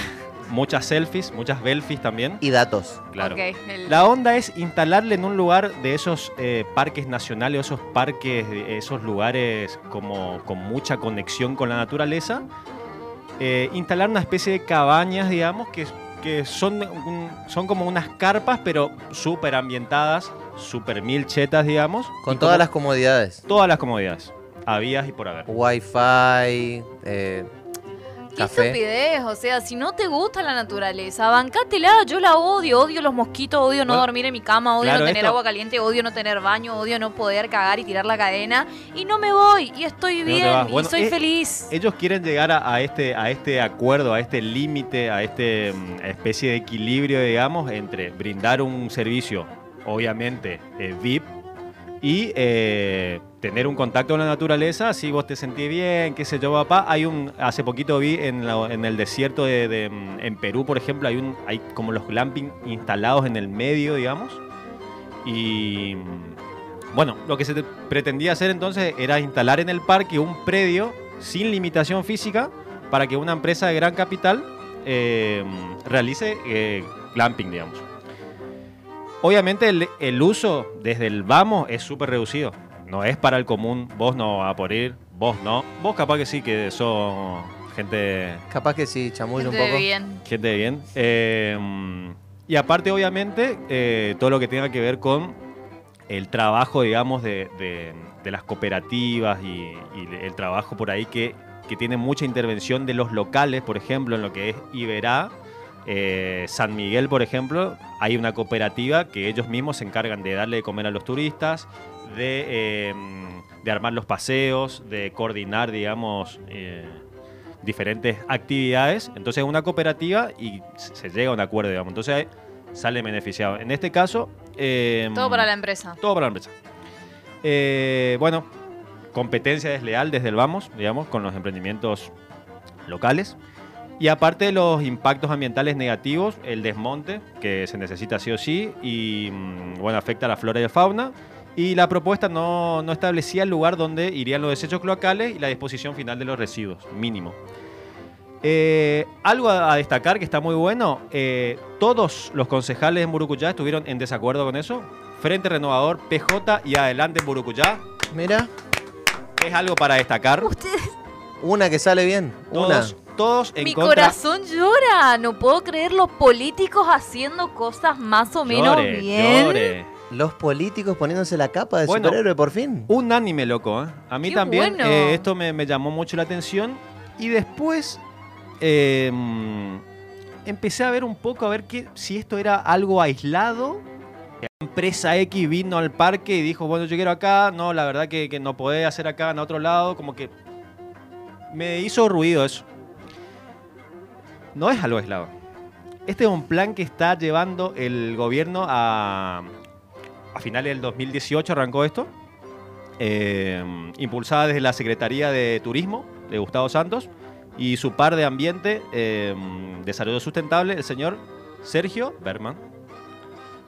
Muchas selfies, muchas selfies también. Y datos. Claro. El- La onda es instalarle en un lugar de esos eh, parques nacionales, esos parques, esos lugares como con mucha conexión con la naturaleza, eh, instalar una especie de cabañas, digamos, que, que son, un- son como unas carpas, pero súper ambientadas, súper mil chetas, digamos. Con todas como- las comodidades. Todas las comodidades. Habías y por haber. Wi-Fi, eh, Qué café. estupidez, o sea, si no te gusta la naturaleza, bancátela, yo la odio, odio los mosquitos, odio no Bueno, dormir en mi cama, odio claro, no tener esto- agua caliente, odio no tener baño, odio no poder cagar y tirar la cadena, y no me voy, y estoy no bien, y soy eh, feliz. Ellos quieren llegar a, a este, a este acuerdo, a este límite, a este mm, especie de equilibrio, digamos, entre brindar un servicio, obviamente, eh, VIP, y eh, tener un contacto con la naturaleza, si vos te sentís bien, qué sé yo, papá. Hay un, hace poquito vi en, la- en el desierto de, de, mm, en Perú, por ejemplo, hay un, hay como los glamping instalados en el medio, digamos. Y mm, bueno, lo que se te- pretendía hacer entonces era instalar en el parque un predio sin limitación física para que una empresa de gran capital eh, realice eh, glamping, digamos. Obviamente el, el uso desde el vamos es súper reducido. No es para el común. Vos no vas a por ir, vos no. Vos capaz que sí, que sos gente Capaz que sí, chamullo un Gente de poco. bien. Gente de bien. Eh, y aparte, obviamente, eh, todo lo que tenga que ver con el trabajo, digamos, de, de- de las cooperativas y, y el trabajo por ahí que, que tiene mucha intervención de los locales, por ejemplo, en lo que es Iberá. eh, San Miguel, por ejemplo, hay una cooperativa que ellos mismos se encargan de darle de comer a los turistas, de, eh, de armar los paseos, de coordinar, digamos, eh, diferentes actividades. Entonces es una cooperativa y se llega a un acuerdo, digamos. Entonces sale beneficiado. En este caso... eh, Todo para la empresa. todo para la empresa. Eh, bueno, competencia desleal desde el vamos, digamos, con los emprendimientos locales. Y aparte de los impactos ambientales negativos, el desmonte, que se necesita sí o sí, y mm, bueno, afecta a la flora y la fauna. Y la propuesta no, no establecía el lugar donde irían los desechos cloacales y la disposición final de los residuos, mínimo. Eh, algo a, a destacar que está muy bueno, eh, todos los concejales en Burucuyá estuvieron en desacuerdo con eso. Frente Renovador, PJ y Adelante en Burucuyá. Mira, Es algo para destacar. una que sale bien. Una. Todos, todos en Mi contra. corazón llora, no puedo creer los políticos haciendo cosas más o menos Llore, bien. llore. Los políticos poniéndose la capa de Bueno. superhéroe por fin. Unánime, loco. ¿eh? A mí Qué también bueno. eh, esto me, me llamó mucho la atención. Y después eh, mm, empecé a ver un poco, a ver que, si esto era algo aislado. La empresa X vino al parque y dijo, bueno, yo quiero acá. No, la verdad que, que no podés hacer acá en otro lado. Como que me hizo ruido eso. No es algo aislado. Este es un plan que está llevando el gobierno a, a finales del 2018 arrancó esto, eh, impulsada desde la Secretaría de Turismo de Gustavo Santos y su par de ambiente, eh, desarrollo sustentable, el señor Sergio Bergman.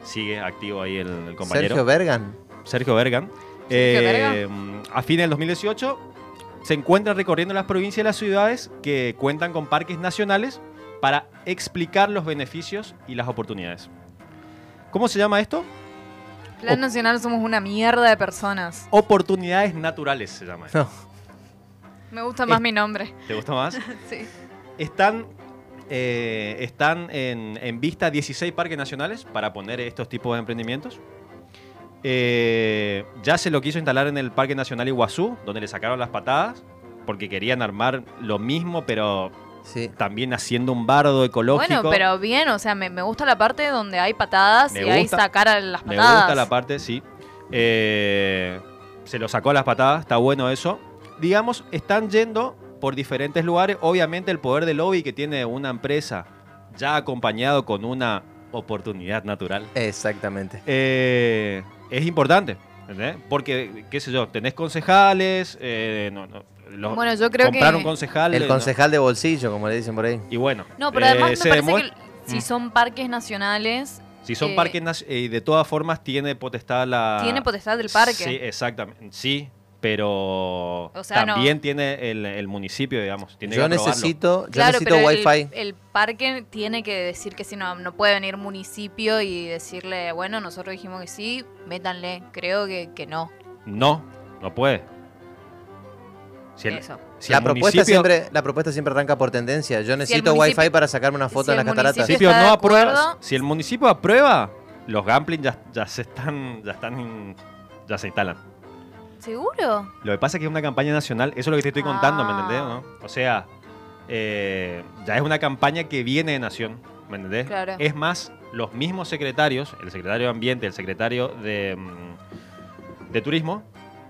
Sigue activo ahí el, el compañero. Sergio Bergan. Sergio Bergan. Eh, a fines del 2018 se encuentra recorriendo las provincias y las ciudades que cuentan con parques nacionales para explicar los beneficios y las oportunidades. ¿Cómo se llama esto? Plan Nacional somos una mierda de personas. Oportunidades naturales se llama. esto. Me gusta más Es- mi nombre. ¿Te gustó más? (laughs) sí. Están, eh, están en, en vista 16 parques nacionales para poner estos tipos de emprendimientos. Eh, ya se lo quiso instalar en el Parque Nacional Iguazú, donde le sacaron las patadas, porque querían armar lo mismo, pero también haciendo un bardo ecológico. Bueno, pero bien, o sea, me, me gusta la parte donde hay patadas Me y hay gusta- sacar a las Me patadas. gusta la parte, sí. Eh, se lo sacó a las patadas, está bueno eso. Digamos, están yendo por diferentes lugares. Obviamente el poder del lobby que tiene una empresa ya acompañado con una oportunidad natural. Exactamente. eh, es importante. ¿Entendés? Porque, qué sé yo, tenés concejales, eh, no, no, los- Bueno, yo creo comprar que- un concejal. El eh, concejal de bolsillo, como le dicen por ahí. no. Y bueno. No, pero eh, además se me parece demuestra- que si Mm. son parques nacionales, Si son eh, parques nac- eh, y de todas formas tiene potestad la. Tiene potestad del parque. Sí, exactamente. Sí, pero O sea, no. también tiene el, el municipio, digamos. Tiene que Yo aprobarlo. necesito, yo claro, necesito pero wifi. el, el parque tiene que decir que si no, no puede venir municipio y decirle, bueno, nosotros dijimos que sí, métanle. Creo que, que no. No, no puede. Si el, Eso. si la propuesta siempre, la propuesta siempre arranca por tendencia. Yo necesito municipio- wifi para sacarme una foto si en las cataratas. el municipio- municipio está no aprueba, si el municipio aprueba, los gamplings ya, ya se están, ya están, ya se instalan. ¿Seguro? Lo que pasa es que es una campaña nacional, eso es lo que te estoy contando, ¿me Ah. entendés? ¿no? O sea, eh, ya es una campaña que viene de Nación, ¿me entendés? Claro. Es más, los mismos secretarios, el secretario de Ambiente, el secretario de, mm, de Turismo,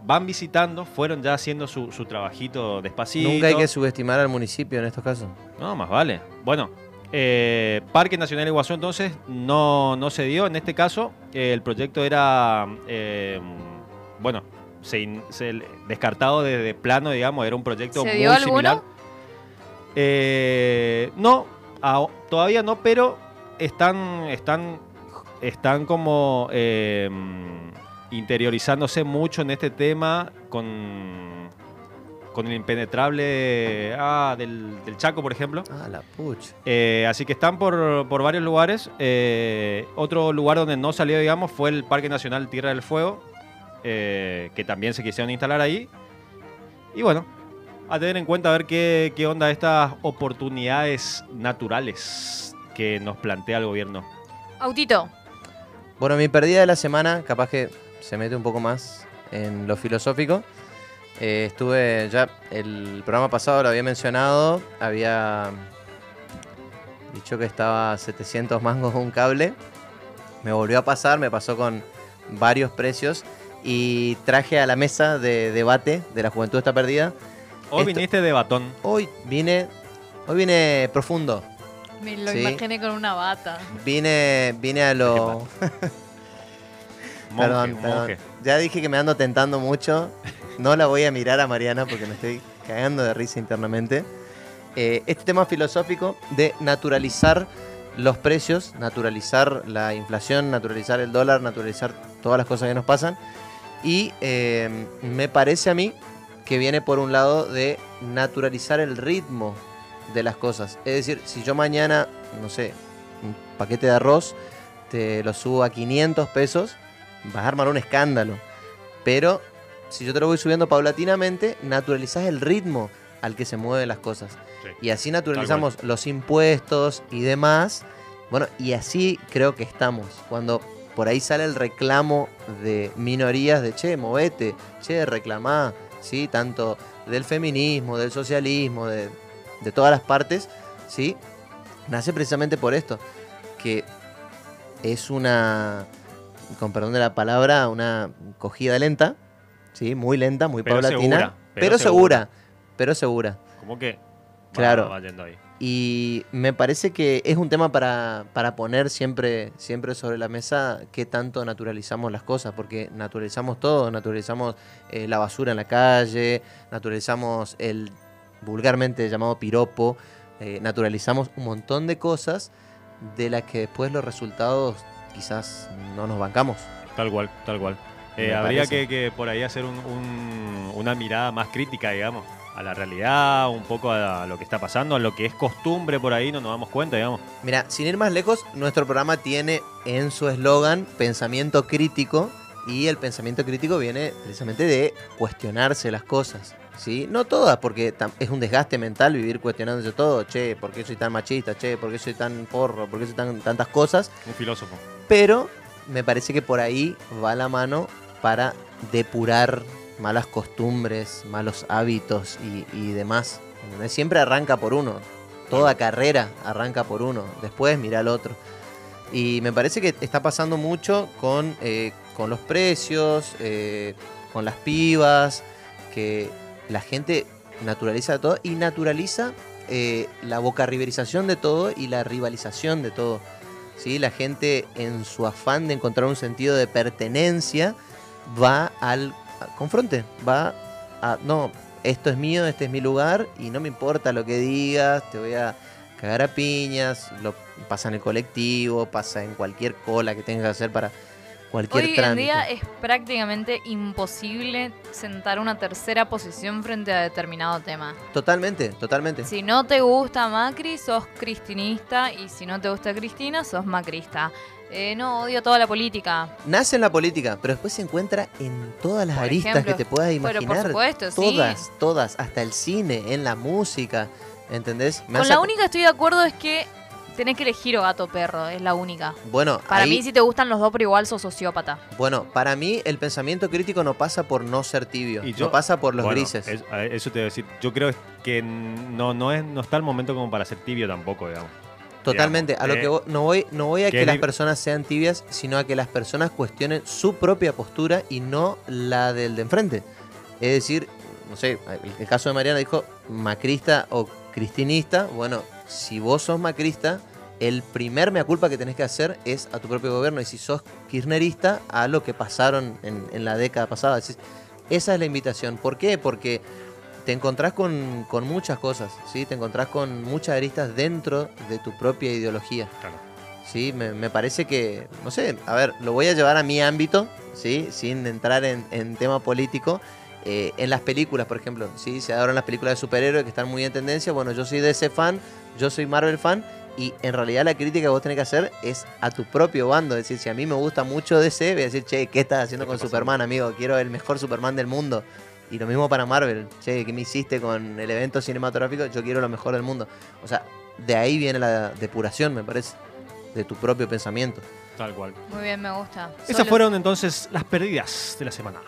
van visitando, fueron ya haciendo su, su trabajito despacito. Nunca hay que subestimar al municipio en estos casos. No, más vale. Bueno, eh, Parque Nacional Iguazú entonces no, no se dio. En este caso, eh, el proyecto era, eh, bueno, se, in- se- descartado desde plano, digamos, era un proyecto ¿Se muy dio similar. Eh, no, a- todavía no, pero están, están, están como eh, interiorizándose mucho en este tema con, con el impenetrable ah, del, del Chaco, por ejemplo. Ah, la pucha. Eh, así que están por, por varios lugares. Eh, otro lugar donde no salió, digamos, fue el Parque Nacional Tierra del Fuego, eh, que también se quisieron instalar ahí. Y bueno, a tener en cuenta a ver qué, qué onda estas oportunidades naturales que nos plantea el gobierno. Autito. Bueno, mi pérdida de la semana, capaz que se mete un poco más en lo filosófico. Eh, estuve ya, el programa pasado lo había mencionado, había dicho que estaba a 700 mangos un cable. Me volvió a pasar, me pasó con varios precios y traje a la mesa de debate de la juventud está perdida. Hoy Esto- viniste de batón. Hoy vine, hoy vine profundo. Me lo Sí. imaginé con una bata. Vine, vine a lo. (laughs) Monje, perdón. Ya dije que me ando tentando mucho. No la voy a mirar a Mariana porque me estoy cagando de risa internamente. Eh, este tema filosófico de naturalizar los precios, naturalizar la inflación, naturalizar el dólar, naturalizar todas las cosas que nos pasan. Y eh, me parece a mí que viene por un lado de naturalizar el ritmo de las cosas. Es decir, si yo mañana, no sé, un paquete de arroz, te lo subo a 500 pesos, vas a armar un escándalo. Pero si yo te lo voy subiendo paulatinamente, naturalizás el ritmo al que se mueven las cosas. Sí. Y así naturalizamos los impuestos y demás. Bueno, y así creo que estamos. Cuando por ahí sale el reclamo de minorías de, che, movete, che, reclamá, ¿sí? Tanto del feminismo, del socialismo, de, de todas las partes, ¿sí? Nace precisamente por esto, que es una, con perdón de la palabra, una cogida lenta, ¿sí? Muy lenta, muy Pero paulatina, segura, pero, pero segura, segura. pero segura. ¿Cómo que? va- Claro. va yendo ahí. Y me parece que es un tema para, para poner siempre, siempre sobre la mesa qué tanto naturalizamos las cosas, porque naturalizamos todo, naturalizamos eh, la basura en la calle, naturalizamos el vulgarmente llamado piropo, eh, naturalizamos un montón de cosas de las que después los resultados quizás no nos bancamos. Tal cual, tal cual. Eh, habría que, que por ahí hacer un- un- una mirada más crítica, digamos, a la realidad, un poco a lo que está pasando, a lo que es costumbre por ahí, no nos damos cuenta, digamos. Mira, sin ir más lejos, nuestro programa tiene en su eslogan pensamiento crítico y el pensamiento crítico viene precisamente de cuestionarse las cosas. ¿sí? No todas, porque es un desgaste mental vivir cuestionándose todo. Che, ¿por qué soy tan machista? Che, ¿por qué soy tan porro? ¿Por qué soy tan tantas cosas? Un filósofo. Pero me parece que por ahí va la mano para depurar malas costumbres, malos hábitos y, y demás. ¿entendés? Siempre arranca por uno. Toda carrera arranca por uno. Después mira al otro. Y me parece que está pasando mucho con, eh, con los precios, eh, con las pibas, que la gente naturaliza todo y naturaliza eh, la bocarriberización de todo y la rivalización de todo. ¿sí? La gente en su afán de encontrar un sentido de pertenencia va al confronte, va a, no, esto es mío, este es mi lugar y no me importa lo que digas, te voy a cagar a piñas, lo pasa en el colectivo, pasa en cualquier cola que tengas que hacer para cualquier Hoy en trámite. día es prácticamente imposible sentar una tercera posición frente a determinado tema. Totalmente, totalmente. Si no te gusta Macri, sos cristinista y si no te gusta Cristina, sos macrista. Eh, no, odio toda la política. Nace en la política, pero después se encuentra en todas las Por aristas ejemplo, que te puedas pero por imaginar. supuesto, sí. todas, todas, hasta el cine, en la música, ¿entendés? Me Con la única que estoy de acuerdo es que tenés que elegir o gato o perro, es la única. Bueno, Para ahí- mí, si te gustan los dos, pero igual sos sociópata. Bueno, para mí el pensamiento crítico no pasa por no ser tibio, Y yo- no pasa por los bueno, grises. es- eso te voy a decir. Yo creo que no, no, es, no está el momento como para ser tibio tampoco, digamos. Totalmente, Digamos, a lo eh, que no voy, no voy a que que las personas sean tibias, sino a que las personas cuestionen su propia postura y no la del de enfrente. Es decir, no sé, el, caso de Mariana dijo macrista o cristinista. Bueno, si vos sos macrista, el primer mea culpa que tenés que hacer es a tu propio gobierno. Y si sos kirchnerista, a lo que pasaron en, en la década pasada. Esa es la invitación. ¿Por qué? Porque te encontrás con, con muchas cosas, ¿sí? Te encontrás con muchas aristas dentro de tu propia ideología. Sí, me, me parece que, no sé, a ver, lo voy a llevar a mi ámbito, ¿sí? Sin entrar en, en tema político. Eh, en las películas, por ejemplo, ¿sí? Se adoran las películas de superhéroes que están muy en tendencia. Bueno, yo soy DC fan, yo soy Marvel fan. Y en realidad la crítica que vos tenés que hacer es a tu propio bando. Es decir, si a mí me gusta mucho DC, voy a decir, che, ¿qué estás haciendo con Superman, amigo? Quiero el mejor Superman del mundo. Y lo mismo para Marvel. Che, ¿qué me hiciste con el evento cinematográfico? Yo quiero lo mejor del mundo. O sea, de ahí viene la depuración, me parece, de tu propio pensamiento. Tal cual. Muy bien, me gusta. Esas fueron entonces las pérdidas de la semana.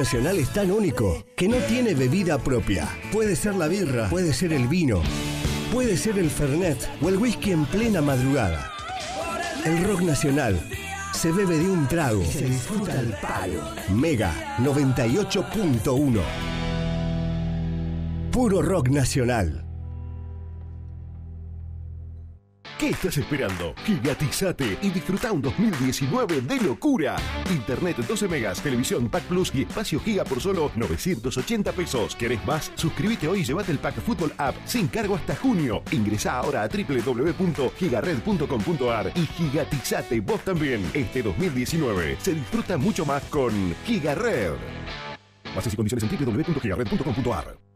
Nacional es tan único que no tiene bebida propia. Puede ser la birra, puede ser el vino, puede ser el fernet o el whisky en plena madrugada. El rock nacional se bebe de un trago, se disfruta al palo. Mega 98.1. Puro rock nacional. Estás esperando? Gigatizate y disfruta un 2019 de locura. Internet 12 megas, televisión Pack Plus y espacio giga por solo 980 pesos. ¿Querés más? Suscríbete hoy y llévate el Pack Fútbol App sin cargo hasta junio. Ingresá ahora a www.gigared.com.ar y gigatizate vos también. Este 2019 se disfruta mucho más con Gigared. Bases y condiciones en www.gigared.com.ar.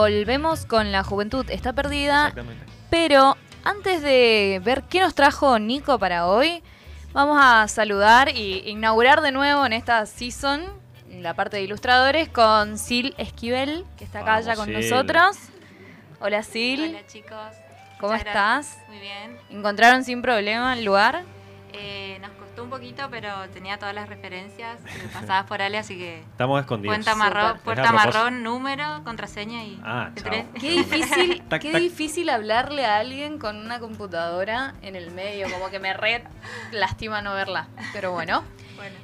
volvemos con la juventud está perdida. Exactamente. Pero antes de ver qué nos trajo Nico para hoy, vamos a saludar y inaugurar de nuevo en esta season la parte de ilustradores con Sil Esquivel, que está acá Vamos, ya con Sil. nosotros. Hola Sil. Hola chicos. ¿Cómo Muchas estás? gracias. Muy bien. ¿Encontraron sin problema el lugar? Eh, nos costó un poquito, pero tenía todas las referencias eh, pasadas por Ale, así que Estamos escondidos. puerta marrón, puerta número, contraseña y Ah, chao. Qué difícil, (laughs) Tac, qué tac. difícil hablarle a alguien con una computadora en el medio, como que me re lastima no verla. Pero bueno. (laughs) Bueno.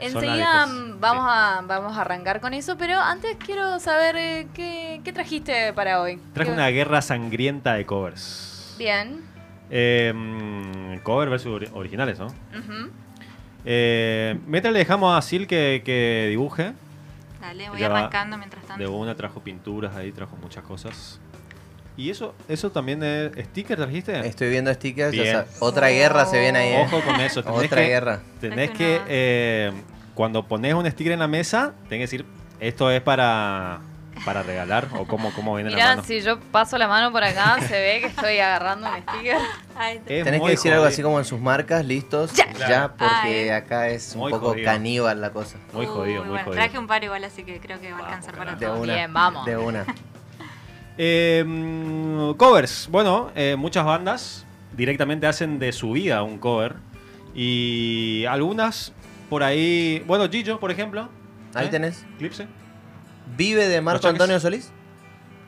Enseguida vamos, a, vamos a arrancar con eso, pero antes quiero saber eh, qué, qué trajiste para hoy. Traje ¿Qué- una guerra sangrienta de covers. Bien. Eh, mm, cover versus ori- originales, ¿no? Eh, mientras le dejamos a Sil que, que dibuje. Dale, voy Ella arrancando mientras tanto. De una trajo pinturas ahí, trajo muchas cosas. ¿Y eso eso también es sticker trajiste? Estoy viendo stickers. o sea, otra guerra se viene ahí. ¿eh? Ojo con eso. tenés Otra que- guerra. Tenés que, eh, cuando pones un sticker en la mesa, tenés que decir, esto es para, para regalar o cómo, cómo viene la mano. si yo paso la mano por acá, se ve que estoy agarrando un sticker. Tenés que decir algo así como en sus marcas, listos, Ya. ya, porque acá es un Muy poco jodido. caníbal la cosa. Muy jodido, muy bueno, jodido. traje un par igual, así que creo que va a alcanzar para De todos. una. Bien, vamos. De una. (laughs) Eh, mm, covers. Bueno, eh, muchas bandas directamente hacen de su vida un cover. Y algunas por ahí. Bueno, Gillo, por ejemplo. Ahí ¿eh? tenés. Clipse. ¿Vive de Marco. Antonio Solís?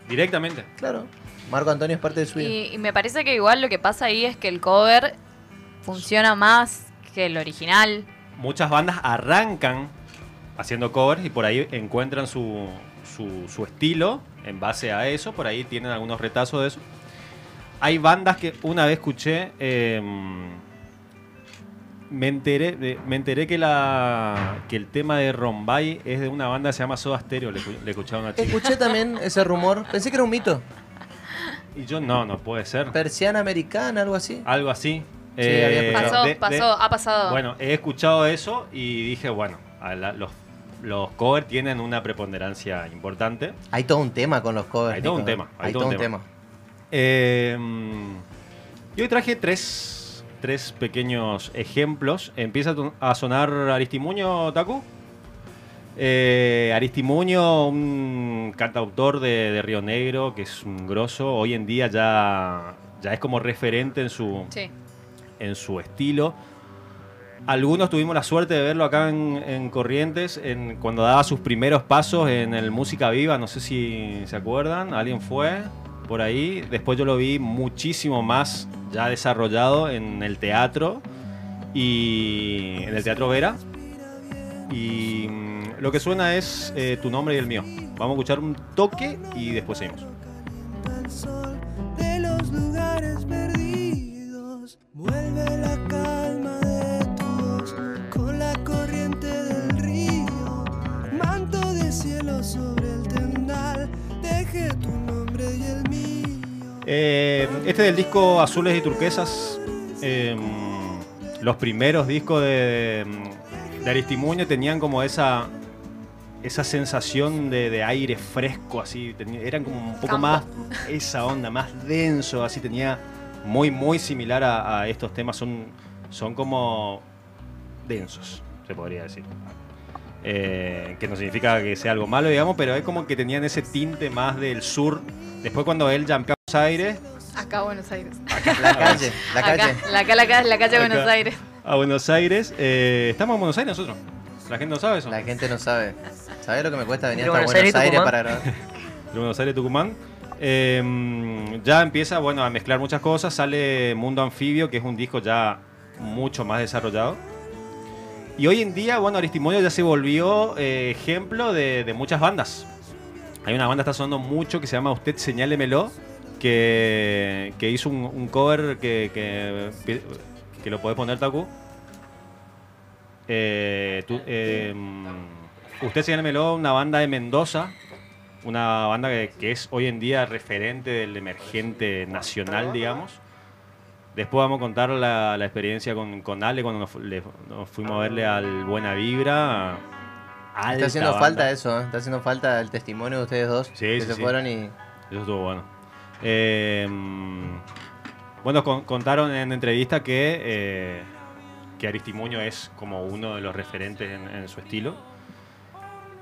Directamente. Claro. Marco Antonio es parte de su vida. Y, y me parece que igual lo que pasa ahí es que el cover funciona más que el original. Muchas bandas arrancan haciendo covers y por ahí encuentran su, su, su estilo en base a eso. Por ahí tienen algunos retazos de eso. Hay bandas que una vez escuché. eh, me enteré, de- me enteré que, la, que el tema de Rombay es de una banda que se llama Soda Stereo. Le, le escuchaba una chica. Escuché también ese rumor. Pensé que era un mito. Y yo no, no puede ser. Persiana americana, algo así. Algo así. Sí, Eh. Pasó, de- de- pasó, ha pasado. Bueno, he escuchado eso y dije, bueno, a la- los, los covers tienen una preponderancia importante. Hay todo un tema con los covers. Hay todo un tema, hay Hay todo todo un tema. tema. Eh, y hoy traje tres, tres pequeños ejemplos. Empieza a sonar Aristimuño, Taku. Eh, Aristimuño, un cantautor de, de Río Negro, que es un grosso. Hoy en día ya, ya es como referente en su, Sí. en su estilo. Algunos tuvimos la suerte de verlo acá en, en Corrientes, en, cuando daba sus primeros pasos en el Música Viva, no sé si se acuerdan, alguien fue por ahí. Después yo lo vi muchísimo más ya desarrollado en el teatro y en el Teatro Vera. Y mm, lo que suena es eh, tu nombre y el mío. Vamos a escuchar un toque y después seguimos. de los lugares perdidos. Vuelve la calma de tu voz con la corriente del río. Manto de cielo sobre el tendal. Deje tu Eh, este del disco Azules y Turquesas. eh, los primeros discos de, de Aristimuño tenían como esa esa sensación de, de aire fresco, así. tenía- eran como un poco Campo. más esa onda, más denso, así. Tenía muy, muy similar a, a estos temas. Son, son como densos, se podría decir. Eh, que no significa que sea algo malo, digamos, pero es como que tenían ese tinte más del sur. Después cuando él ya Aires, Acá Buenos Aires. La calle, la Acá, calle. la, ca- la, la calle de Buenos Acá. Aires. a Buenos Aires. eh, estamos en Buenos Aires nosotros. La gente no sabe eso. La gente no sabe. ¿Sabes lo que me cuesta venir hasta Buenos Buenos Aires, Aires Tucumán. para grabar? (laughs) de Buenos Aires, Tucumán. Eh, ya empieza bueno, a mezclar muchas cosas. Sale Mundo Anfibio, que es un disco ya mucho más desarrollado. Y hoy en día, bueno, Aristimuño ya se volvió eh, ejemplo de, de muchas bandas. Hay una banda que está sonando mucho que se llama Usted Señálemelo, que, que hizo un, un cover que, que, que lo podés poner, Taku. Eh, tú- eh, usted Señálemelo, una banda de Mendoza, una banda que, que es hoy en día referente del emergente nacional, digamos. Después vamos a contar la, la experiencia con, con Ale cuando nos, fu- le- nos fuimos a verle al Buena Vibra. Está Alta haciendo banda. falta eso, ¿eh? Está haciendo falta el testimonio de ustedes dos. Sí, que sí, se sí. fueron y. Eso estuvo bueno. Eh, bueno, con- contaron en entrevista que, eh, que Aristimuño es como uno de los referentes en, en su estilo.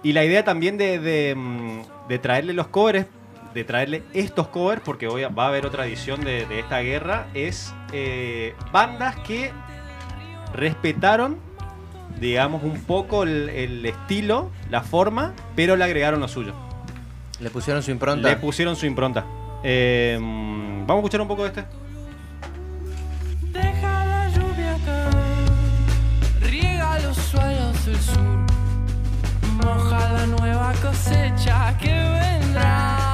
Y la idea también de, de, mm, de traerle los covers, de traerle estos covers, porque hoy va a haber otra edición de, de esta guerra, es eh, bandas que respetaron, digamos, un poco el, el estilo, la forma, pero le agregaron lo suyo. Le pusieron su impronta. Le pusieron su impronta. Eh, vamos a escuchar un poco de este. Deja la lluvia caer, riega los suelos del sur, moja la nueva cosecha que vendrá.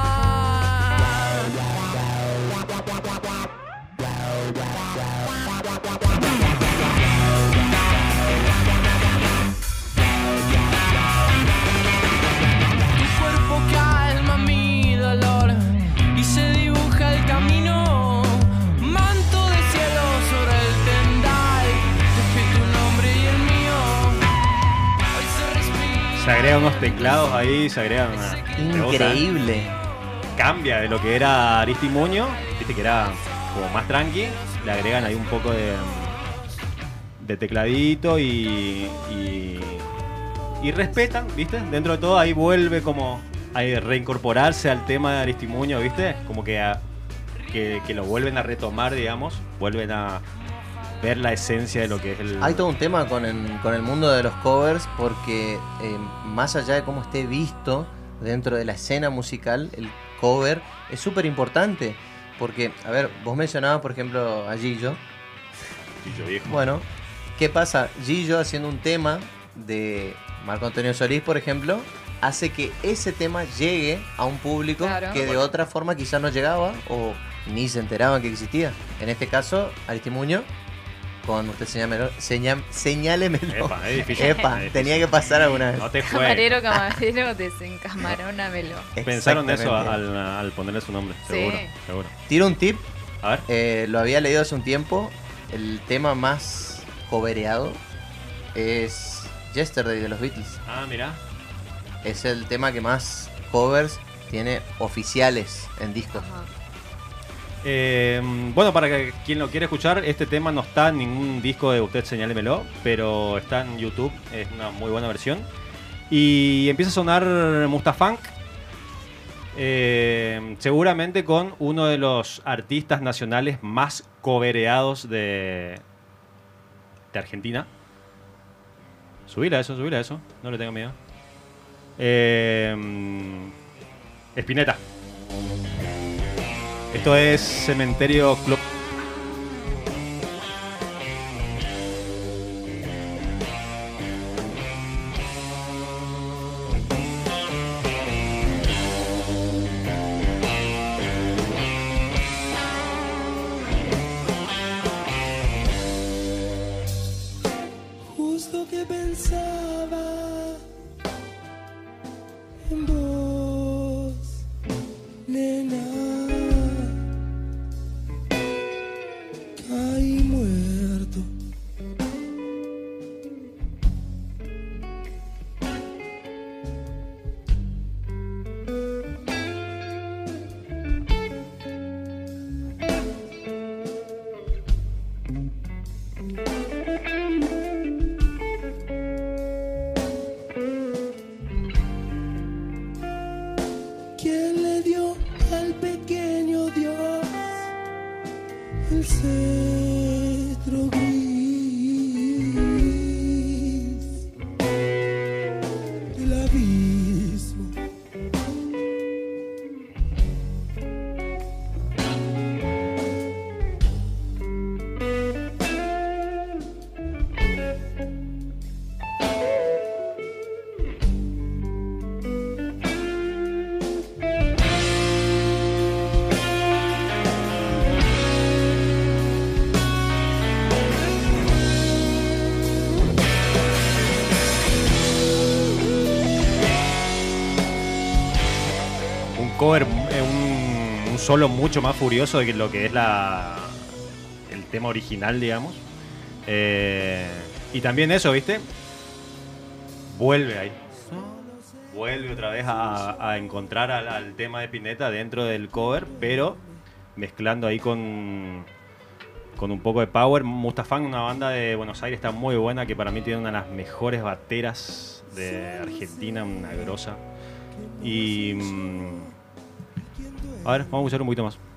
Agregan unos teclados ahí, se agregan una. Increíble. Cambia de lo que era Aristimuño, viste que era como más tranqui. Le agregan ahí un poco de, de tecladito y, y. y respetan, viste. Dentro de todo ahí vuelve como a reincorporarse al tema de Aristimuño, viste. Como que, a- que, que lo vuelven a retomar, digamos. Vuelven a ver la esencia de lo que es el. Hay todo un tema con el, con el mundo de los covers porque eh, más allá de cómo esté visto dentro de la escena musical, el cover es súper importante. Porque, a ver, vos mencionabas, por ejemplo, a Gillo. Gillo viejo. Bueno, ¿qué pasa? Gillo haciendo un tema de Marco Antonio Solís, por ejemplo, hace que ese tema llegue a un público Claro. que de otra forma quizás no llegaba o ni se enteraban que existía. En este caso, Aristimuño, con usted señálemelo, señá- señálemelo. Epa, es difícil. Epa, Es difícil. tenía que pasar alguna vez. No te juegues. Camarero, camarero, desencamarónamelo. (laughs) Pensaron eso al, al ponerle su nombre, Sí. seguro, seguro. Tiro un tip. A ver. Eh, lo había leído hace un tiempo. El tema más cobereado es Yesterday de los Beatles. Ah, mira. Es el tema que más covers tiene oficiales en discos. Eh, bueno, para quien lo quiera escuchar, este tema no está en ningún disco de Usted Señálemelo, pero está en YouTube, es una muy buena versión. Y empieza a sonar Mustafunk, eh, seguramente con uno de los artistas nacionales más cobereados de, de Argentina. Subir eso, subir eso, no le tengo miedo. Eh, Espineta. Esto es Cementerio Club. Solo mucho más furioso de lo que es la el tema original, digamos. Eh, y también eso, ¿viste? Vuelve ahí. Vuelve otra vez a, encontrar al, tema de Pineta dentro del cover, pero mezclando ahí con, con un poco de power. Mustafán, una banda de Buenos Aires, está muy buena, que para mí tiene una de las mejores bateras de Argentina, una grosa. Y. mm, a ver, vamos a escuchar un poquito más.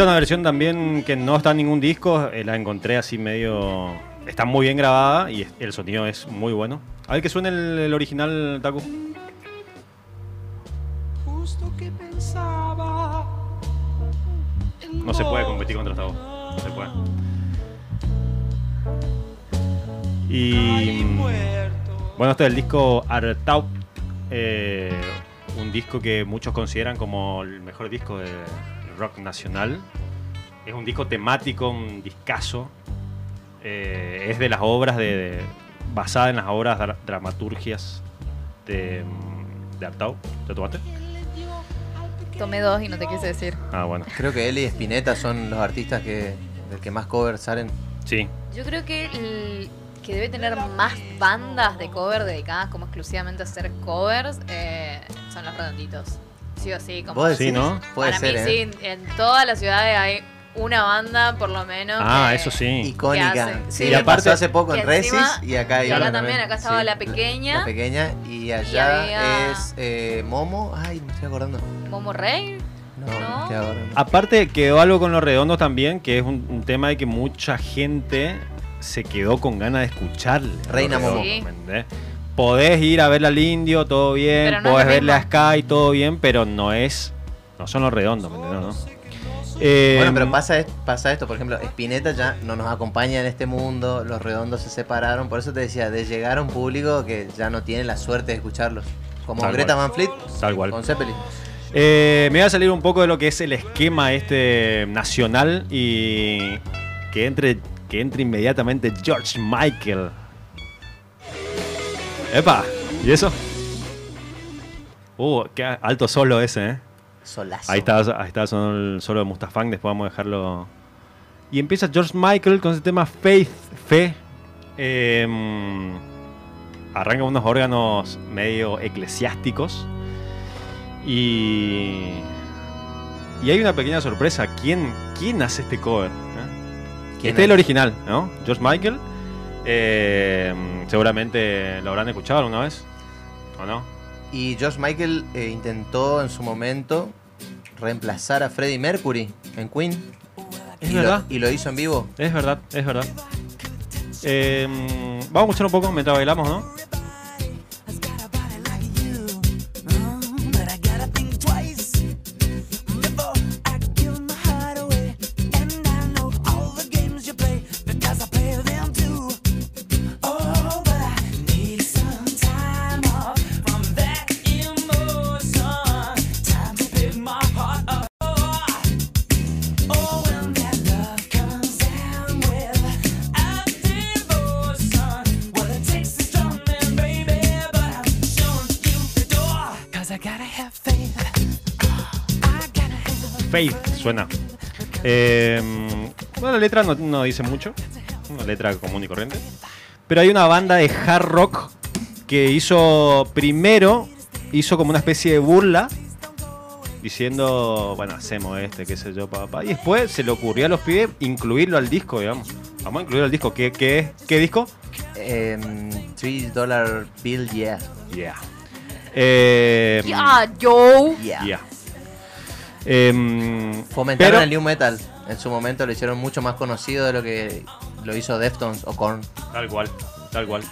Esta es una versión también que no está en ningún disco, eh, la encontré así medio... Está muy bien grabada y el sonido es muy bueno. A ver que suene el, el original, Taku. Justo que pensaba en No se puede competir contra esta voz. No se puede. Y... mm, Bueno, este es el disco Artau. eh, un disco que muchos consideran como el mejor disco de rock nacional. Es un disco temático, un discazo. Eh, es de las obras de, de- basada en las obras dra- dramaturgias de, de Artau. ¿Te tomaste? Tomé dos y no te quise decir. Ah, bueno. Creo que él y Spinetta son los artistas que, del que más covers salen. Sí. Yo creo que el- que debe tener más bandas de cover dedicadas como exclusivamente a hacer covers eh, son los redonditos. Sí o sí, como ¿Vos decís? Sí, ¿no? Puede para ser, mí ¿eh? sí, en todas las ciudades hay una banda por lo menos. Ah, que- eso sí. Icónica. hace- Sí, Y aparte- pasó hace poco en que Resis encima- y acá hay y acá también, acá estaba la pequeña. La pequeña y allá había- es eh, Momo. Ay, me estoy acordando. Momo Rey. No, me estoy acordando. Aparte quedó algo con los redondos también, que es un, un tema de que mucha gente se quedó con ganas de escucharle. a Reina Momo. Redondos, ¿me entendés? Podés ir a verle al indio, todo bien, no podés lo verle a. Sky, todo bien, pero no es. No son los redondos, ¿me entendés? ¿no? Eh, Bueno, pero pasa, es- pasa esto, por ejemplo, Spinetta ya no nos acompaña en este mundo, los redondos se separaron, por eso te decía, de llegar a un público que ya no tiene la suerte de escucharlos. Como Tal Greta cual. Van Fleet Tal cual. con Zeppelin. Eh, me voy a salir un poco de lo que es el esquema este nacional y que entre, que entre inmediatamente George Michael. ¡Epa! ¿Y eso? Uh, qué alto solo ese, ¿eh? Solazo. Ahí está, ahí está sonando el solo de Mustafang, después vamos a dejarlo. Y empieza George Michael con ese tema Faith, Fe. Em, arranca unos órganos medio eclesiásticos. Y. Y hay una pequeña sorpresa. ¿Quién, quién hace este cover? eh? ¿Quién Este es el original, ¿no? George Michael. Em, seguramente lo habrán escuchado alguna vez. ¿O no? Y George Michael eh, intentó en su momento reemplazar a Freddie Mercury en Queen. Es y verdad. Lo, y lo hizo en vivo. Es verdad, es verdad. Em, vamos a escuchar un poco mientras bailamos, ¿no? Suena. Em, bueno, la letra no, no dice mucho. Una letra común y corriente. Pero hay una banda de hard rock que hizo primero, hizo como una especie de burla. Diciendo, bueno, hacemos este, qué sé yo, papá. Y después se le ocurrió a los pibes incluirlo al disco, digamos. Vamos a incluirlo al disco. ¿Qué, qué, qué disco? Em, Three Dollar Bill, yeah. Yeah. Em, Ya, yo. Yeah. yeah. Em, Fomentaron pero- el new metal. En su momento lo hicieron mucho más conocido de lo que lo hizo Deftones o Korn. Tal cual, tal cual.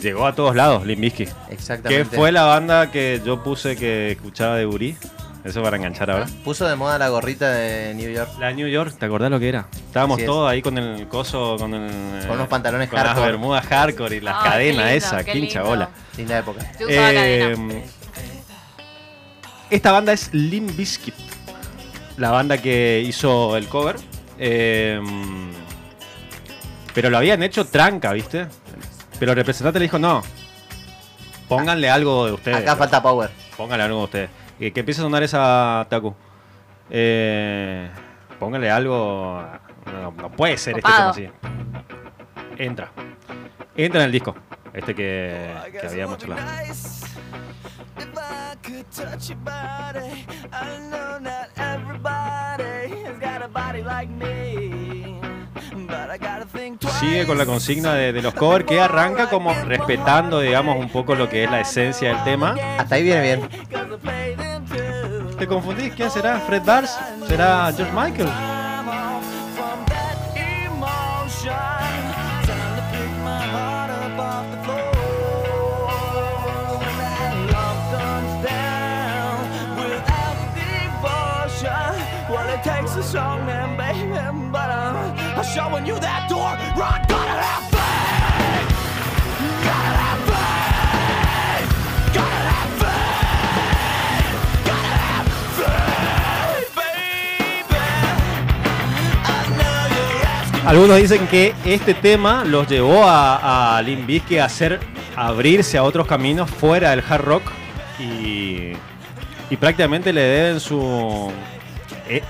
Llegó a todos lados, Limp Bizkit. Exactamente. Que fue la banda que yo puse que escuchaba de Uri. Eso para enganchar ahora. Puso de moda la gorrita de New York. La New York, ¿te acordás lo que era? Estábamos Así es. todos ahí con el coso, con el. Con los pantalones con las hardcore. bermudas hardcore y las qué cadenas lindo, qué quincha bola. Linda época. Yo usaba Eh, cadena. esta banda es Limp Bizkit. La banda que hizo el cover. Eh, pero lo habían hecho tranca, ¿viste? Pero el representante le dijo, no. Pónganle algo de ustedes. Acá falta power. Póngale algo de ustedes. Eh, que empiece a sonar esa Taku. Eh, póngale algo. No, no puede ser Copado. este tema así. Entra. Entra en el disco. Este que, que habíamos charlado. If I could touch your body, I know not everybody has got a body like me. But I gotta think twice. Sigue con la consigna de, de los covers que arranca como respetando, digamos, un poco lo que es la esencia del tema. Hasta ahí viene bien. ¿Te confundís? ¿Quién será? ¿Fred Bars? ¿Será George Michael? But I'm, showing you that door. Algunos dicen que este tema los llevó a, a Limp Bizkit a hacer abrirse a otros caminos fuera del hard rock y, y prácticamente le deben su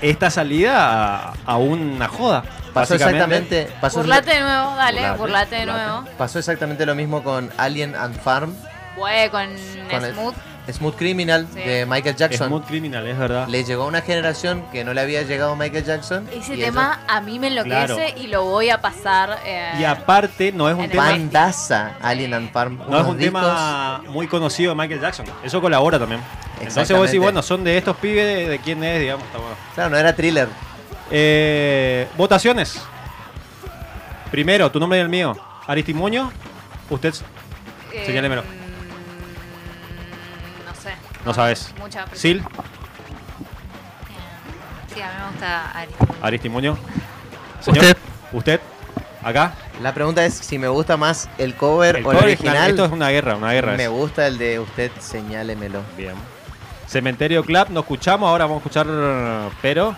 esta salida a, a una joda. Pasó exactamente. Pasó, Burlate de nuevo, dale, Burlate, burlate, de burlate. nuevo. pasó exactamente lo mismo con Alien and Farm, Güey, con, Con el- Smooth. Smooth Criminal Sí. de Michael Jackson. Smooth Criminal, es verdad. Le llegó a una generación que no le había llegado a Michael Jackson. Ese y tema a mí me enloquece Claro. y lo voy a pasar. eh, Y aparte, no es un tema. Bandaza, Alien and Farm. No es un tema muy conocido de Michael Jackson. Eso colabora también. Entonces vos decís, bueno, son de estos pibes, de, de quién es, digamos, está bueno. Claro, no era thriller. Eh, votaciones. Primero, tu nombre y el mío. Aristimuño. Usted, eh, señálemelo. No sé. No sabes. Mucha presión. Sil, Sí, a mí me gusta Ari. Aristimuño. Señor, Usted. Usted. Acá. La pregunta es si me gusta más el cover El o el original. Esto es una guerra, una guerra. me es. gusta el de usted, señálemelo. Bien. Cementerio Club, no escuchamos, ahora vamos a escuchar Pero.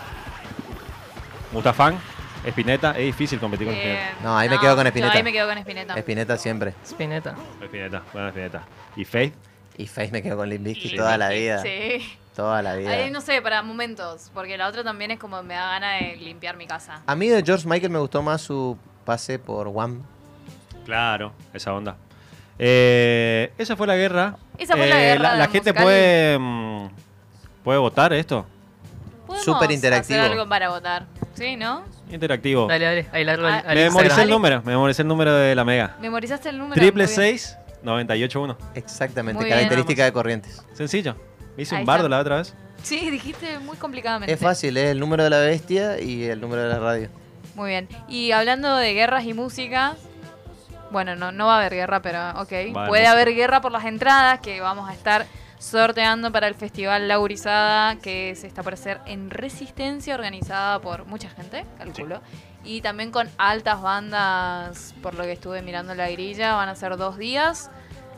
Mutafán, Espineta, es difícil competir con Eh, Espineta. No, ahí me quedo con yo Spinetta. ahí me quedo con Spinetta. Spinetta siempre. Spinetta. Espineta, buena Espineta. ¿Y Faith? Y Face me quedo con Limp Sí. toda la vida. Sí. Toda la vida. Ahí no sé, para momentos. Porque la otra también es como me da ganas de limpiar mi casa. A mí de George Michael me gustó más su pase por One. Claro, esa onda. Eh, esa fue la guerra. Esa fue la Eh, guerra La, la gente musical. puede, mm, puede votar esto. Súper interactivo. hacer algo para votar. Sí, ¿no? Interactivo. Dale, dale. Ahí al, Ah, al Me memoricé Instagram. el número, me memoricé el número de la mega. ¿Memorizaste el número? Triple Muy bien. 6 98 Exactamente, Muy bien. característica de corrientes. Sencillo. Me hice Ahí un bardo está. la otra vez. Sí, dijiste muy complicadamente. Es fácil, es el número de la bestia y el número de la radio. Muy bien. Y hablando de guerras y música, bueno, no, no va a haber guerra, pero ok. Puede haber guerra por las entradas que vamos a estar sorteando para el Festival Laurizada que se está por hacer en Resistencia, organizada por mucha gente, calculo. Y también con altas bandas, por lo que estuve mirando la grilla, van a ser dos días,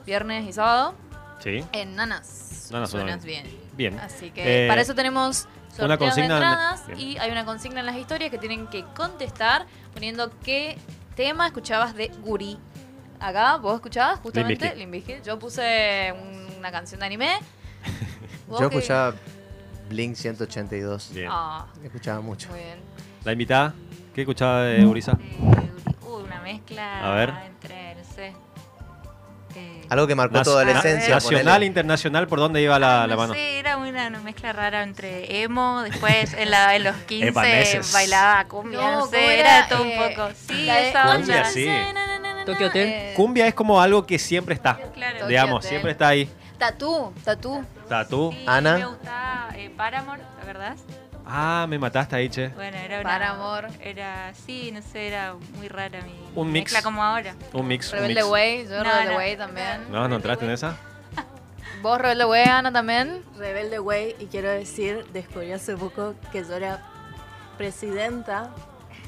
viernes y sábado, Sí. en Nanas. Nanas, Suenas suena bien. Bien. Así que Eh, para eso tenemos una consigna de en- entradas y hay una consigna en las historias que tienen que contestar poniendo qué tema escuchabas de Guri. Acá, vos escuchabas justamente Bizkit. Yo puse un- una canción de anime. (laughs) ¿Vos Yo qué? escuchaba Blink 182. Bien. Ah, Escuchaba mucho. muy bien. La invitada, ¿qué escuchaba de Urisa? Uh, una mezcla A ver. entre, no sé. Eh, Algo que marcó Nas- tu adolescencia. Nacional, ponele. internacional, ¿por dónde iba la, la no mano? sé, era una, mezcla rara entre emo, después en, la, en los 15 Evanescence. bailaba cumbia, No, no, ¿cómo sé, era? era, todo Eh, un poco. Sí, la esa Cumbia, onda. sí. Tokyo Hotel. Eh, Cumbia es como algo que siempre está. Claro. Digamos, Hotel. siempre está ahí. Tatú, tatú. Tatú. Sí, Ana. Me gustaba eh, Paramore, ¿la verdad? Ah, me mataste ahí, che. Bueno, era una. Paramore. Era, sí, no sé, era muy rara mi Un mix. mezcla como ahora. Un mix. Rebelde. Way, yo No, Rebelde no. Way también. No, no entraste en esa. (laughs) ¿Vos Rebelde Way, Ana, también? Rebelde Way y quiero decir, descubrí hace poco que yo era presidenta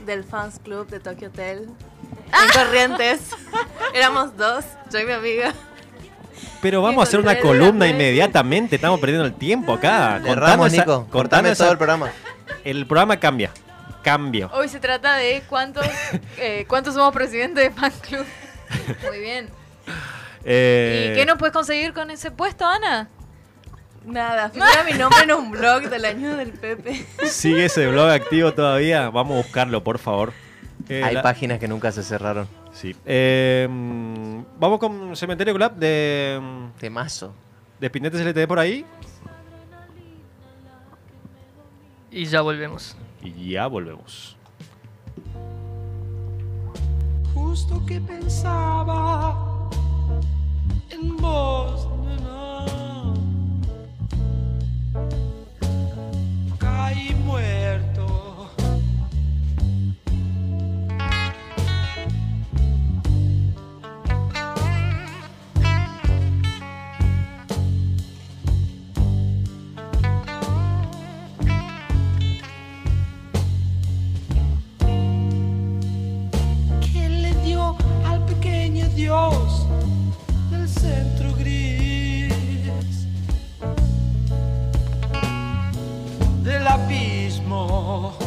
del fans club de Tokyo Hotel en Corrientes. (laughs) Éramos dos, yo y mi amiga. Pero vamos a hacer una columna inmediatamente. Estamos perdiendo el tiempo acá. Esa- Nico. Cortame todo el programa. El programa cambia. Cambio. Hoy se trata de cuántos, (laughs) eh, cuántos somos presidentes de fan club. Muy bien. Eh, ¿Y qué nos puedes conseguir con ese puesto, Ana? Nada, figura mi nombre en un blog del año del Pepe. ¿Sigue ese blog activo todavía? Vamos a buscarlo, por favor. Eh, Hay la- páginas que nunca se cerraron. Sí. Eh, mm, vamos con Cementerio Club de, mm, Temazo. de Spinetes LTD por ahí. Y ya volvemos. Y ya volvemos. Justo que pensaba en vos, nena. Caí muerto. Oh.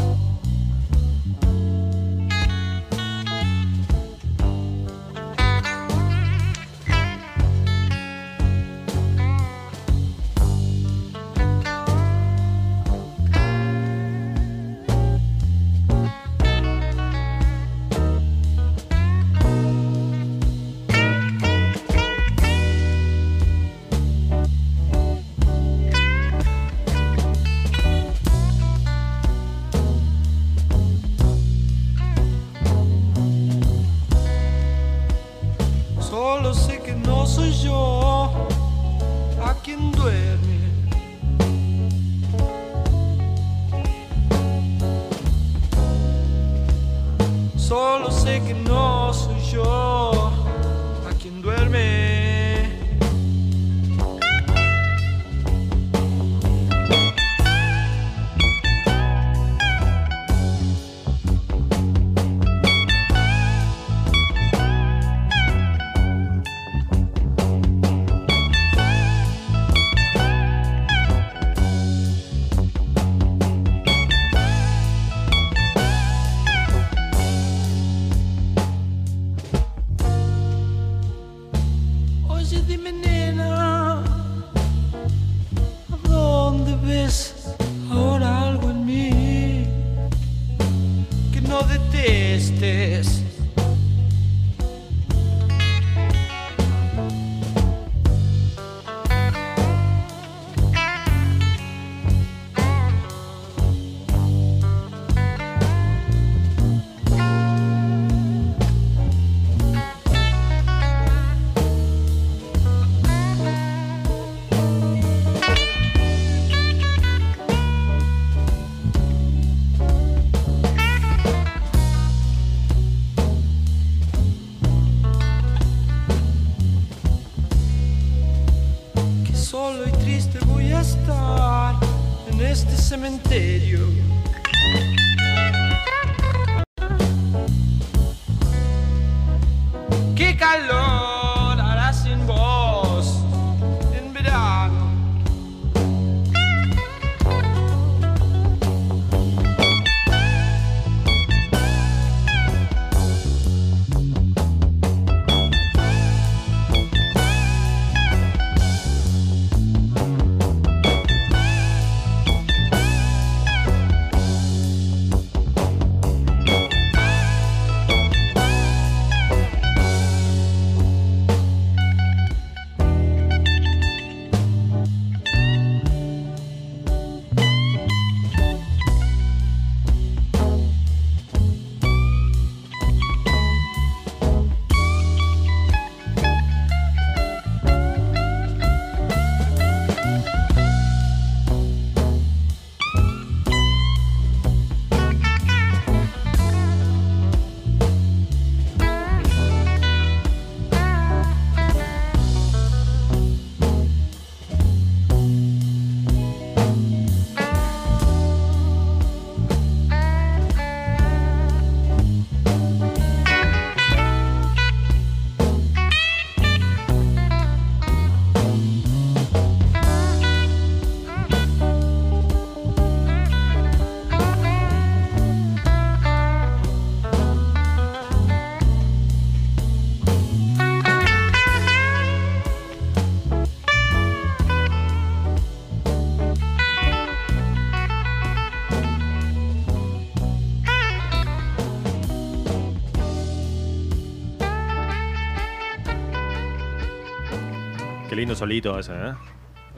Solito ese, ¿eh?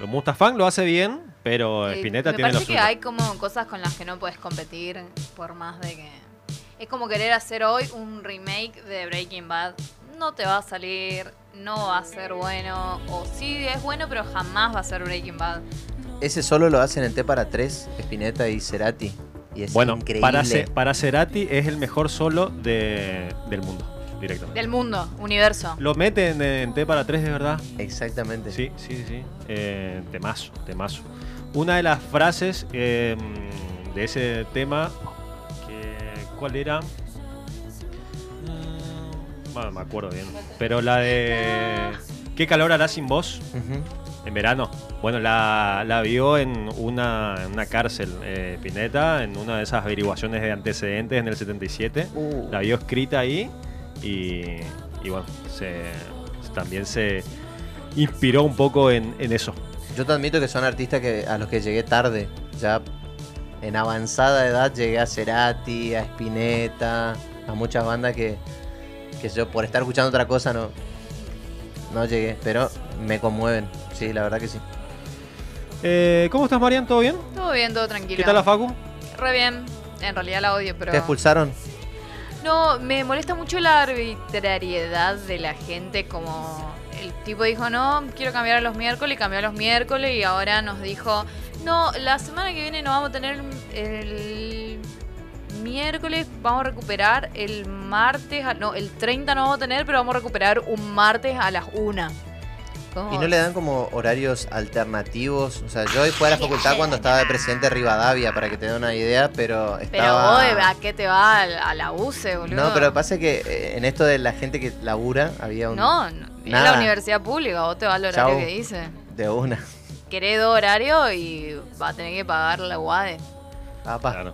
Mustafán lo hace bien, pero Spinetta me tiene lo parece que hay como cosas con las que no puedes competir por más de que es como querer hacer hoy un remake de Breaking Bad no te va a salir no va a ser bueno o sí es bueno pero jamás va a ser Breaking Bad Ese solo lo hacen en T para 3, Spinetta y Cerati. Y es Bueno, increíble. para, para Cerati es el mejor solo de- del mundo, directamente. del mundo universo Lo meten en T para 3 de verdad. Exactamente. Sí, sí, sí. Eh, temazo, temazo. Una de las frases eh, de ese tema, que, ¿cuál era? Bueno, me acuerdo bien. Pero la de... ¿Qué calor hará sin vos? En verano. Bueno, la, la vio en una, en una cárcel, eh, Pineta, en una de esas averiguaciones de antecedentes en el 77. Uh. La vio escrita ahí y, y bueno, se, también se inspiró un poco en, en eso. Yo te admito que son artistas que, a los que llegué tarde. Ya en avanzada edad llegué a Cerati, a Spinetta, a muchas bandas que, que yo por estar escuchando otra cosa no, no llegué. Pero me conmueven. Sí, la verdad que sí. Eh, ¿Cómo estás, Marian? ¿Todo bien? todo bien todo tranquilo ¿Qué tal la Facu? re bien en realidad la odio pero ¿Te expulsaron? No, me molesta mucho la arbitrariedad de la gente como el tipo dijo, no, quiero cambiar a los miércoles, y cambió a los miércoles y ahora nos dijo, no, la semana que viene no vamos a tener el miércoles, vamos a recuperar el martes, no, el 30 no vamos a tener, pero vamos a recuperar un martes a las 1. ¿Cómo? ¿Y no le dan como horarios alternativos? O sea, yo hoy fui a la facultad cuando estaba de presidente Rivadavia, para que te dé una idea, pero Pero estaba... vos, ¿a qué te va? A la UCE, boludo. No, pero pasa que eh, en esto de la gente que labura había un... No, no, la universidad pública, vos te vas al horario Chau. que dice. De una. Querés dos horarios y va a tener que pagar la UADE. Papá.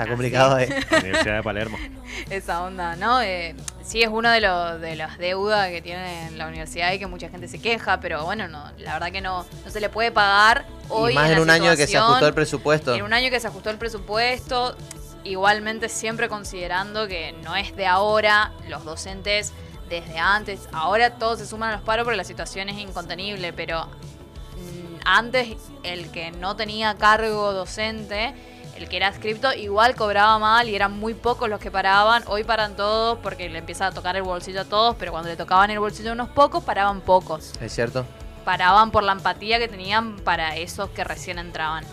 Está complicado, eh. Universidad de Palermo. (laughs) Esa onda, ¿no? Eh, sí, es una de, los de las deudas que tiene la universidad y que mucha gente se queja, pero bueno, no, la verdad que no, no se le puede pagar hoy. y más en, en, la un año que se ajustó el presupuesto. En un año que se ajustó el presupuesto, igualmente siempre considerando que no es de ahora, los docentes desde antes, ahora todos se suman a los paros porque la situación es incontenible, pero mm, antes el que no tenía cargo docente, el que era adscripto, igual cobraba mal y eran muy pocos los que paraban. Hoy paran todos porque le empieza a tocar el bolsillo a todos, pero cuando le tocaban el bolsillo a unos pocos, paraban pocos. ¿Es cierto? Paraban por la empatía que tenían para esos que recién entraban.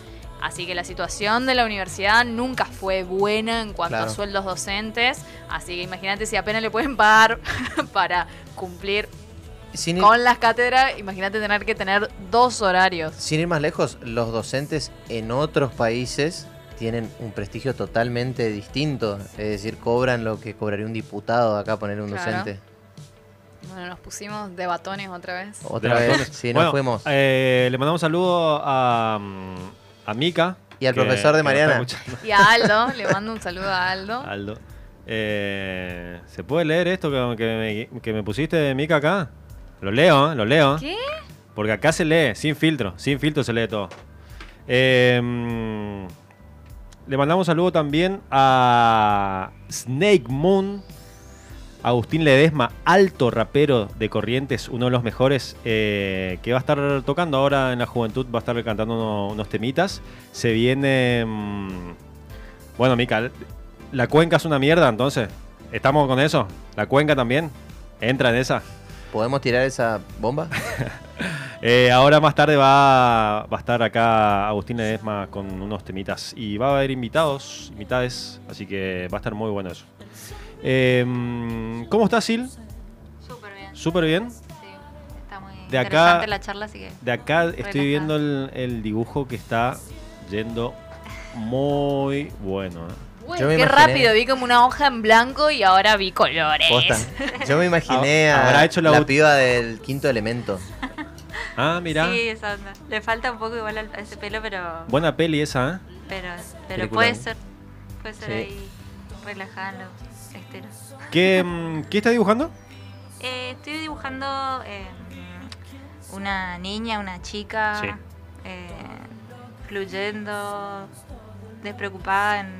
Así que la situación de la universidad nunca fue buena en cuanto Claro. a sueldos docentes. Así que imagínate si apenas le pueden pagar (laughs) para cumplir Sin ir, con las cátedras, imagínate tener que tener dos horarios. sin ir más lejos, los docentes en otros países tienen un prestigio totalmente distinto. Es decir, cobran lo que cobraría un diputado acá poner un Claro. docente. Bueno, nos pusimos de batones otra vez. Otra De vez, ratones. sí, nos Bueno, fuimos. eh, le mandamos un saludo a, mm, a Mika. Y al que- profesor de Mariana. Y a Aldo, le mando un saludo a Aldo. (laughs) Aldo. Eh, ¿Se puede leer esto que, que me, que me pusiste, Mika, acá? Lo leo, ¿eh? lo leo. ¿Qué? Porque acá se lee, sin filtro. Sin filtro se lee todo. Eh, mm, le mandamos un saludo también a Snake Moon. Agustín Ledesma, alto rapero de Corrientes, uno de los mejores, eh, que va a estar tocando ahora en la juventud, va a estar cantando uno- unos temitas. Se viene... mm, bueno, Mica, la cuenca es una mierda, entonces. ¿Estamos con eso? ¿La cuenca también? ¿Entra en esa? ¿Podemos tirar esa bomba? (laughs) Eh, ahora más tarde va, va a estar acá Agustín Ledesma con unos temitas y va a haber invitados, invitades, así que va a estar muy bueno eso. Eh, ¿Cómo estás, Sil? Súper bien. ¿Súper bien? Sí, está muy De acá- interesante la charla, así que. De acá estoy viendo el, el dibujo que está yendo muy bueno. ¿eh? Uy, Yo me qué imaginé- rápido, vi como una hoja en blanco y ahora vi colores. Posta. Yo me (laughs) imaginé Ha- a habrá hecho la la piba del quinto elemento. Ah, mira. Sí, esa onda. Le falta un poco igual al- a ese pelo, pero. Buena peli esa, ¿eh? Pero, pero puede ser. Puede ser Sí. ahí los esteros. ¿Qué, mm, ¿qué está dibujando? Eh, estoy dibujando eh, una niña, una chica, Sí. eh, fluyendo, despreocupada en,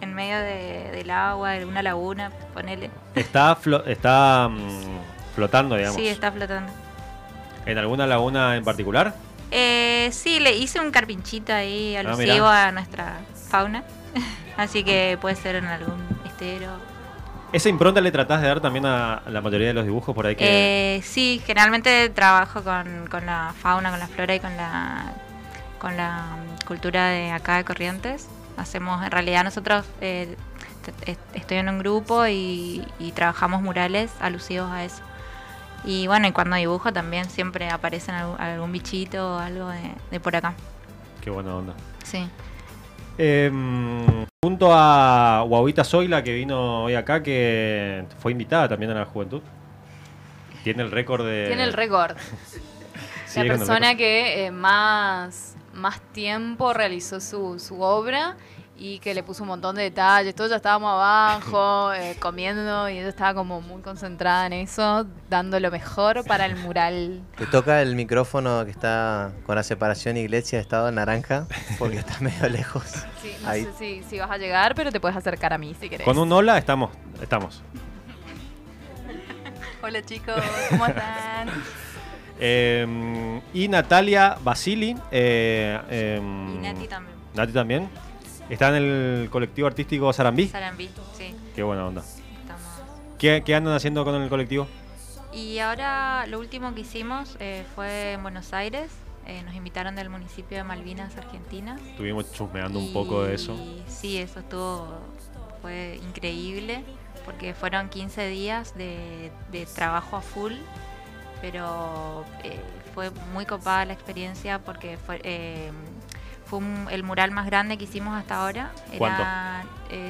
en medio de- del agua, de una laguna, ponele. Está, flo- está mm, flotando, digamos. Sí, está flotando. ¿En alguna laguna en particular? Eh, sí, le hice un carpinchito ahí Ah, alusivo mirá. a nuestra fauna. (laughs) Así que puede ser en algún estero. ¿Esa impronta le tratás de dar también a la mayoría de los dibujos por ahí que... Eh, sí, generalmente trabajo con, con la fauna, con la flora y con la con la mm, cultura de acá de Corrientes. Hacemos, en realidad nosotros eh, estoy en un grupo y, y trabajamos murales alusivos a eso. Y bueno, y cuando dibujo también siempre aparecen algún, algún bichito o algo de, de por acá. Qué buena onda. Sí. Eh, junto a Guauita Zoila, que vino hoy acá, que fue invitada también a la juventud. Tiene el récord de... Tiene el récord. (laughs) La persona que eh, más, más tiempo realizó su, su obra y que le puso un montón de detalles. Todos ya estábamos abajo (laughs) eh, comiendo y ella estaba como muy concentrada en eso, dando lo mejor para el mural. Te toca el micrófono que está con la separación iglesia-estado naranja, porque está medio (laughs) lejos. Sí, no Ahí. sé si, si vas a llegar, pero te puedes acercar a mí si querés. Con un hola estamos. estamos. (laughs) Hola chicos, ¿cómo están? Eh, y Natalia Basili. eh, em, Y Nati también. Nati también. Está en el colectivo artístico Sarambí. Sarambí, sí. Qué buena onda. Estamos ¿Qué, qué andan haciendo con el colectivo? Y ahora lo último que hicimos eh, fue en Buenos Aires. Eh, nos invitaron del municipio de Malvinas, Argentina. Estuvimos chusmeando un poco de eso. Sí, eso estuvo, fue increíble, porque fueron 15 días de, de trabajo a full, pero eh, fue muy copada la experiencia porque fue, eh, fue un- el mural más grande que hicimos hasta ahora. ¿Cuánto? Era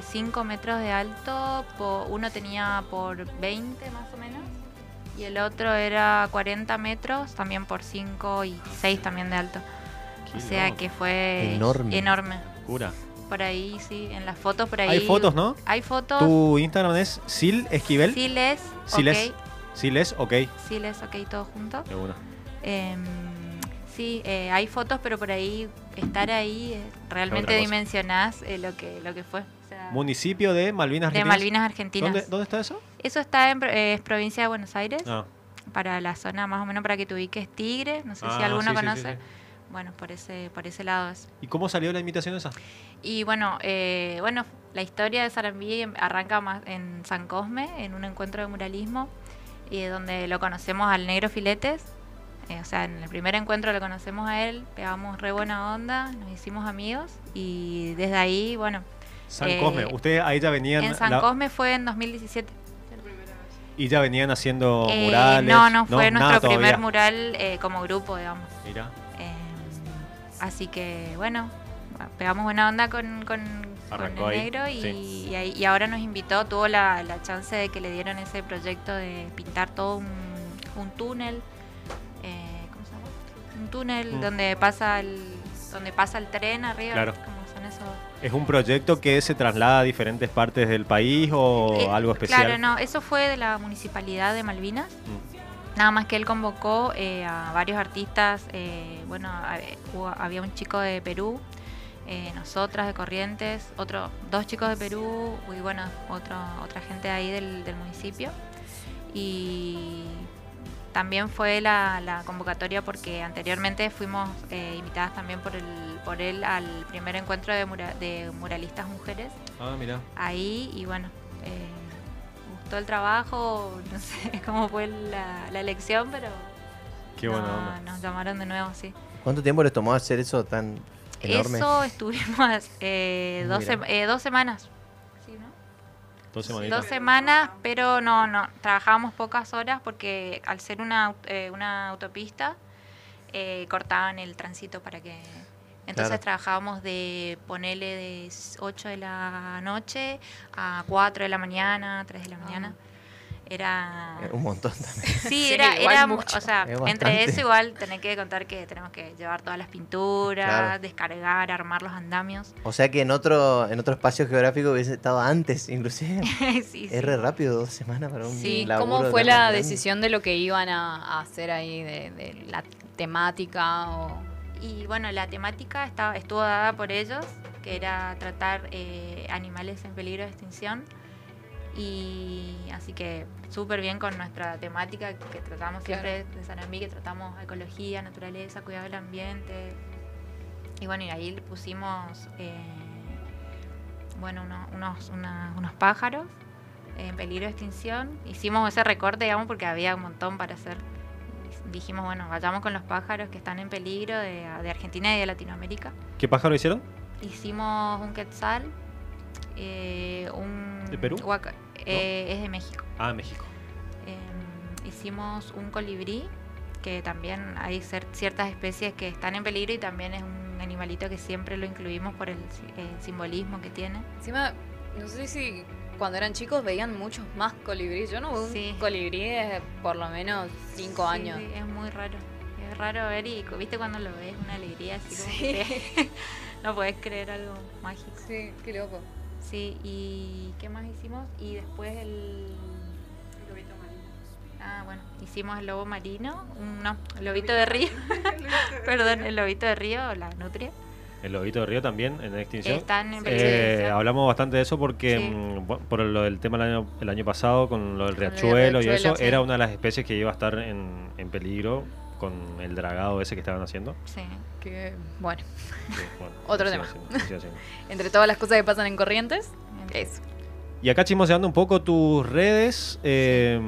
5 metros de alto, po- uno tenía por 20 más o menos. Y el otro era 40 metros, también por 5 y 6 también de alto. Qué O sea que fue Enorme. enorme. Cura. Por ahí, sí, en las fotos por ahí. Hay fotos, ¿no? Hay fotos. Tu Instagram es Sil Esquivel. Siles, Siles. ok. Siles, ok. Siles, ok, todo junto. De una. Em, sí, eh, hay fotos, pero por ahí, estar ahí, eh, realmente dimensionás eh, lo, que, lo que fue. O sea, Municipio de Malvinas de Argentinas. Malvinas Argentinas. ¿Dónde, dónde está eso? Eso está en eh, es provincia de Buenos Aires. Ah. Para la zona, más o menos, para que te ubiques Tigre. No sé si Ah, alguno sí, sí, sí, conoce. sí. Bueno, por ese, por ese lado es. ¿Y cómo salió la invitación esa? Y bueno, eh, bueno, la historia de Sarambí arranca más en San Cosme, en un encuentro de muralismo, y donde lo conocemos al negro Filetes. Eh, o sea, en el primer encuentro lo conocemos a él, pegamos re buena onda, nos hicimos amigos, y desde ahí, bueno. San eh, Cosme. Ustedes ahí ya venían. En San la- Cosme fue en 2017. Y ya venían haciendo Eh, murales. no, no, fue nuestro primer todavía. mural eh, como grupo, digamos. Mira. Eh, así que, bueno, pegamos buena onda con, con, el ahí, negro y, sí. y ahí- y ahora nos invitó, tuvo la, la chance de que le dieron ese proyecto de pintar todo un, un túnel. Un túnel Mm. donde pasa el donde pasa el tren arriba. Claro. como son esos ¿Es un proyecto que se traslada a diferentes partes del país o Eh, algo especial? Claro, no, eso fue de la municipalidad de Malvinas. Mm. Nada más que él convocó eh, a varios artistas. eh, bueno, a- hubo- había un chico de Perú, eh, nosotras de Corrientes, otro, dos chicos de Perú y bueno, otro, otra gente ahí del, del municipio. Y también fue la, la convocatoria porque anteriormente fuimos eh, invitadas también por, el, por él al primer encuentro de, mura- de muralistas mujeres Ah, mira. ahí y bueno, eh, gustó el trabajo, (laughs) no sé cómo fue la, la elección, pero Qué buena no- onda. nos llamaron de nuevo, sí. ¿Cuánto tiempo les tomó hacer eso tan enorme? Eso estuvimos (laughs) eh, dos, Mira. sem- eh, dos semanas. Dos Sí, semanitas. dos semanas, pero no, no, trabajábamos pocas horas porque al ser una, eh, una autopista eh, cortaban el tránsito para que... Entonces Claro. trabajábamos de ponerle de 8 de la noche a 4 de la mañana, 3 de la mañana. Era... Eh, Un montón también. (laughs) Sí, Sí, era, era mucho. o sea, Es entre eso igual tenés que contar que tenemos que llevar todas las pinturas, Claro. descargar, armar los andamios. O sea que en otro, en otro espacio geográfico hubiese estado antes, inclusive. sí, (laughs) sí. Es re rápido, dos semanas para un Sí, laburo ¿cómo fue la grande. decisión de lo que iban a, a hacer ahí, de, de la temática? O... Y bueno, la temática estaba, estuvo dada por ellos, que era tratar eh, animales en peligro de extinción. Y así que súper bien con nuestra temática que tratamos siempre de Sarambí, que tratamos ecología, naturaleza, cuidado del ambiente. Y bueno, y ahí le pusimos eh, bueno, uno- unos, una- unos pájaros en peligro de extinción. Hicimos ese recorte, digamos, porque había un montón para hacer. Dijimos, bueno, vayamos con los pájaros que están en peligro de, de Argentina y de Latinoamérica. ¿Qué pájaro hicieron? Hicimos un quetzal, eh, un... ¿De Perú? huaca- eh, Es de México. Ah, México. Eh, hicimos un colibrí, que también hay ciertas especies que están en peligro y también es un animalito que siempre lo incluimos por el, el simbolismo que tiene. Encima, no sé si cuando eran chicos veían muchos más colibríes. Yo no veo Sí. un colibrí desde por lo menos cinco Sí, años. sí, es muy raro. Es raro ver y viste cuando lo ves, una alegría así como Sí. que (laughs) no puedes creer algo mágico. Sí, qué loco. Sí, y ¿qué más hicimos? Y después el... Ah, bueno, hicimos el lobo marino, no, el lobito de río. (laughs) (laughs) Perdón, el lobito de río, la nutria. El lobito de río también en extinción. Están en Eh, hablamos bastante de eso porque Sí. mm, por lo del tema el año, el año pasado con lo del riachuelo y riachuelo, eso sí. era una de las especies que iba a estar en, en peligro con el dragado ese que estaban haciendo. Sí. Que, bueno, Sí, bueno, (laughs) Otro tema. haciendo, haciendo. (laughs) entre todas las cosas que pasan en Corrientes, eso. Y acá chismoseando un poco tus redes. eh,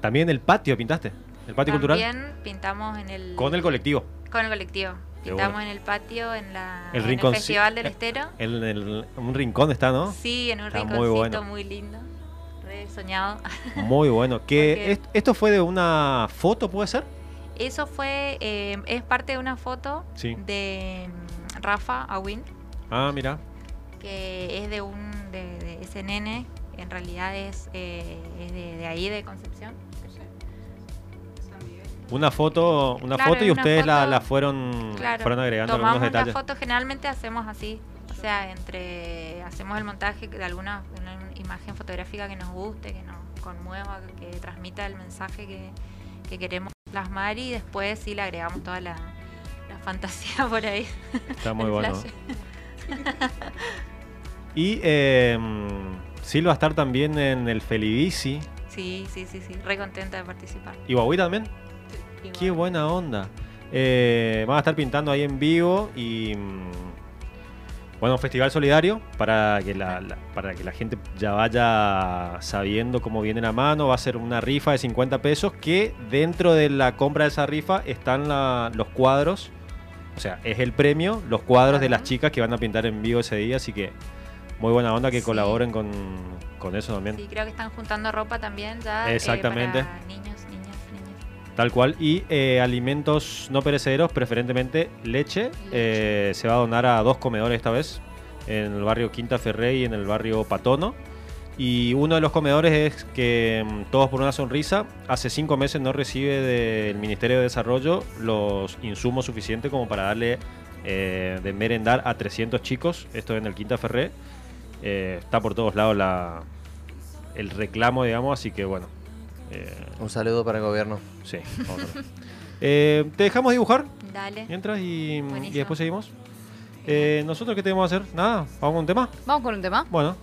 También el patio pintaste. El patio cultural. También pintamos en el... Con el colectivo. Con el colectivo. Pintamos bueno. en el patio, en, la, El en rincón. el Festival del Estero. En el- un rincón está, ¿no? Sí, en un Está rinconcito muy muy, bueno. lindo. Re soñado. (laughs) Muy bueno. Que est- ¿Esto fue de una foto, puede ser? Eso fue, eh, es parte de una foto Sí. de mm, Rafa Awin, Ah, mira. que es de un de, de ese nene, en realidad es, eh, es de, de ahí, de Concepción. Una foto, una Claro, foto y una ustedes la, foto. la fueron, Claro, fueron agregando tomamos algunos detalles. la foto, generalmente hacemos así, sea, entre hacemos el montaje de alguna una imagen fotográfica que nos guste, que nos conmueva, que, que transmita el mensaje que, que queremos plasmar y después sí le agregamos toda la, la fantasía (laughs) por ahí. Está muy bueno. (laughs) Y eh, Silva va a estar también en el Felibici. Sí, sí, sí, sí, re contenta de participar. ¿Y Huawei también? Qué buena onda. Eh, van a estar pintando ahí en vivo y. Bueno, festival solidario para que la, la- para que la gente ya vaya sabiendo cómo viene la mano. Va a ser una rifa de 50 pesos que dentro de la compra de esa rifa están la- los cuadros. O sea, es el premio, los cuadros de las chicas que van a pintar en vivo ese día. Así que muy buena onda que Sí. colaboren con, con eso también. Sí, creo que están juntando ropa también ya. eh, Exactamente. para niños. Tal cual. Y eh, alimentos no perecederos, preferentemente leche, eh, se va a donar a dos comedores esta vez, en el barrio Quinta Ferrey y en el barrio Patono. Y uno de los comedores es que mm, Todos por una Sonrisa hace cinco meses no recibe del Ministerio de Desarrollo los insumos suficientes como para darle eh, de merendar a 300 chicos. Esto en el Quinta Ferré. Está por todos lados la, el reclamo, digamos, así que bueno. Eh, Un saludo para el gobierno. Sí, vamos a ver. (laughs) Eh, ¿Te dejamos dibujar? Dale. Mientras y, y Buenísimo. después seguimos. Eh, ¿Nosotros qué tenemos que hacer? Nada, vamos con un tema. Vamos con un tema. Bueno.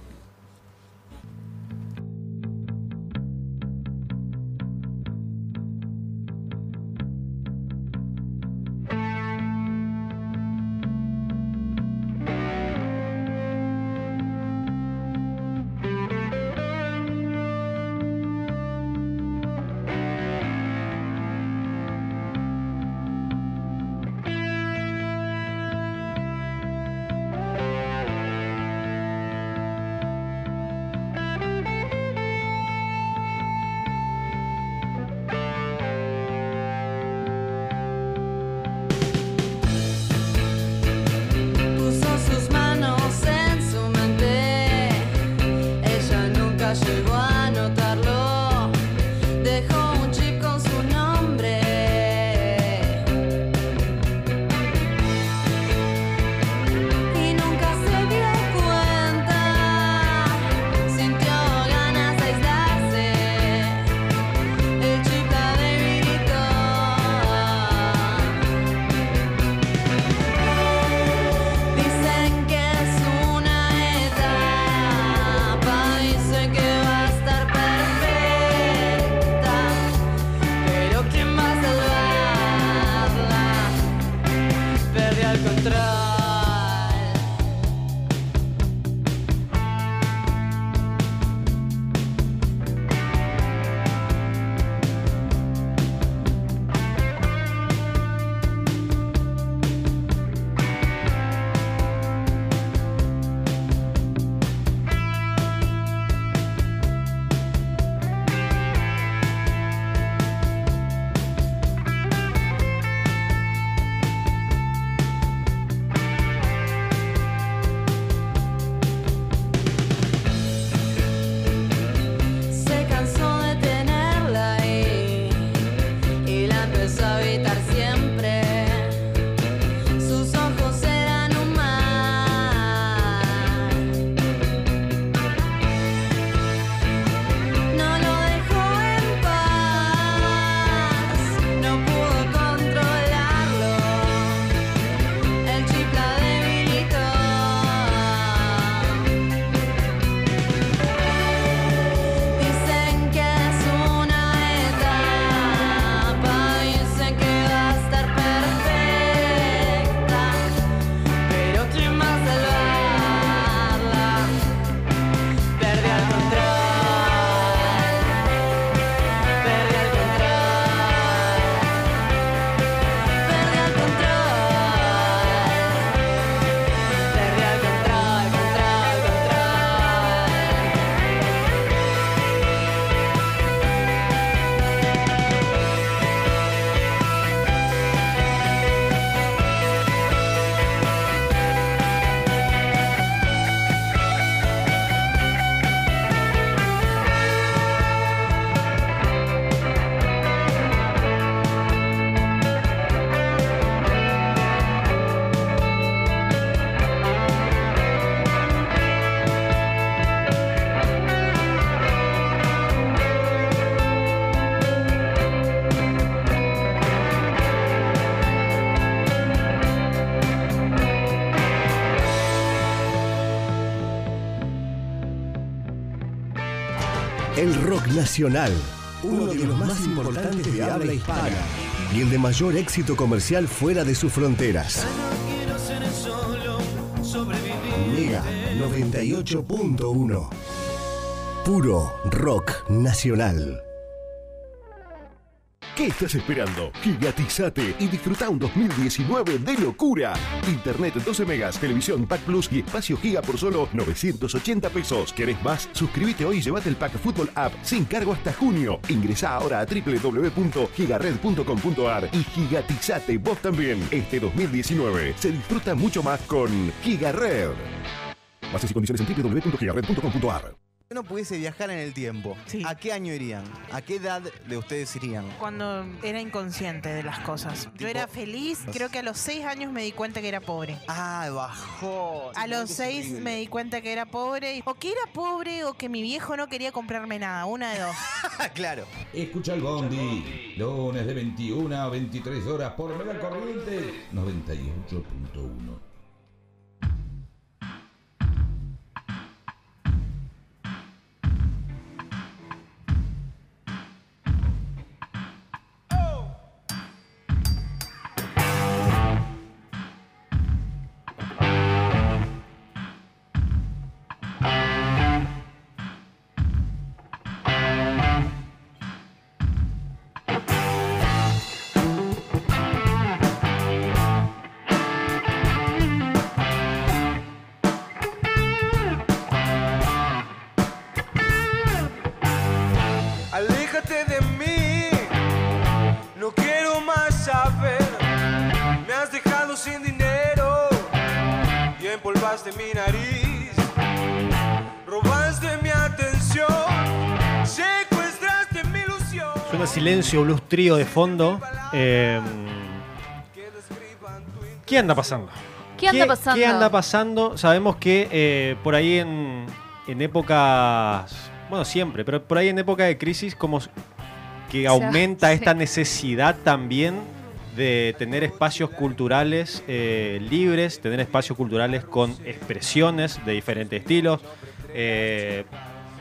Nacional, uno de los más importantes de habla hispana y el de mayor éxito comercial fuera de sus fronteras. Mega 98.1. Puro rock nacional. ¿Qué estás esperando? Gigatizate y disfruta un 2019 de locura. Internet 12 megas, televisión Pack Plus y espacio giga por solo 980 pesos. ¿Querés más? Suscríbete hoy y llevate el Pack Fútbol App sin cargo hasta junio. Ingresá ahora a www.gigared.com.ar y gigatizate vos también. Este 2019 se disfruta mucho más con Gigared. Bases y condiciones en www.gigared.com.ar. Si no pudiese viajar en el tiempo, ¿a qué año irían? ¿A qué edad de ustedes irían? Cuando era inconsciente de las cosas. Yo era feliz, creo que a los seis años me di cuenta que era pobre. Ah, bajó. A los seis me di cuenta que era pobre. y- O que era pobre o que mi viejo no quería comprarme nada. Una de dos. (laughs) claro. Escucha el Bondi, lunes de 21 a 23 horas por Mega Corriente 98.1. mi nariz. Robaste mi atención, secuestraste mi ilusión. Suena silencio, blues trío de fondo. Eh, ¿Qué anda pasando? ¿Qué anda pasando? ¿Qué anda pasando? Sabemos que eh, por ahí en, en épocas, bueno, siempre, pero por ahí en época de crisis, como que O sea, aumenta sí. esta necesidad también de tener espacios culturales eh, libres, tener espacios culturales con expresiones de diferentes estilos. eh,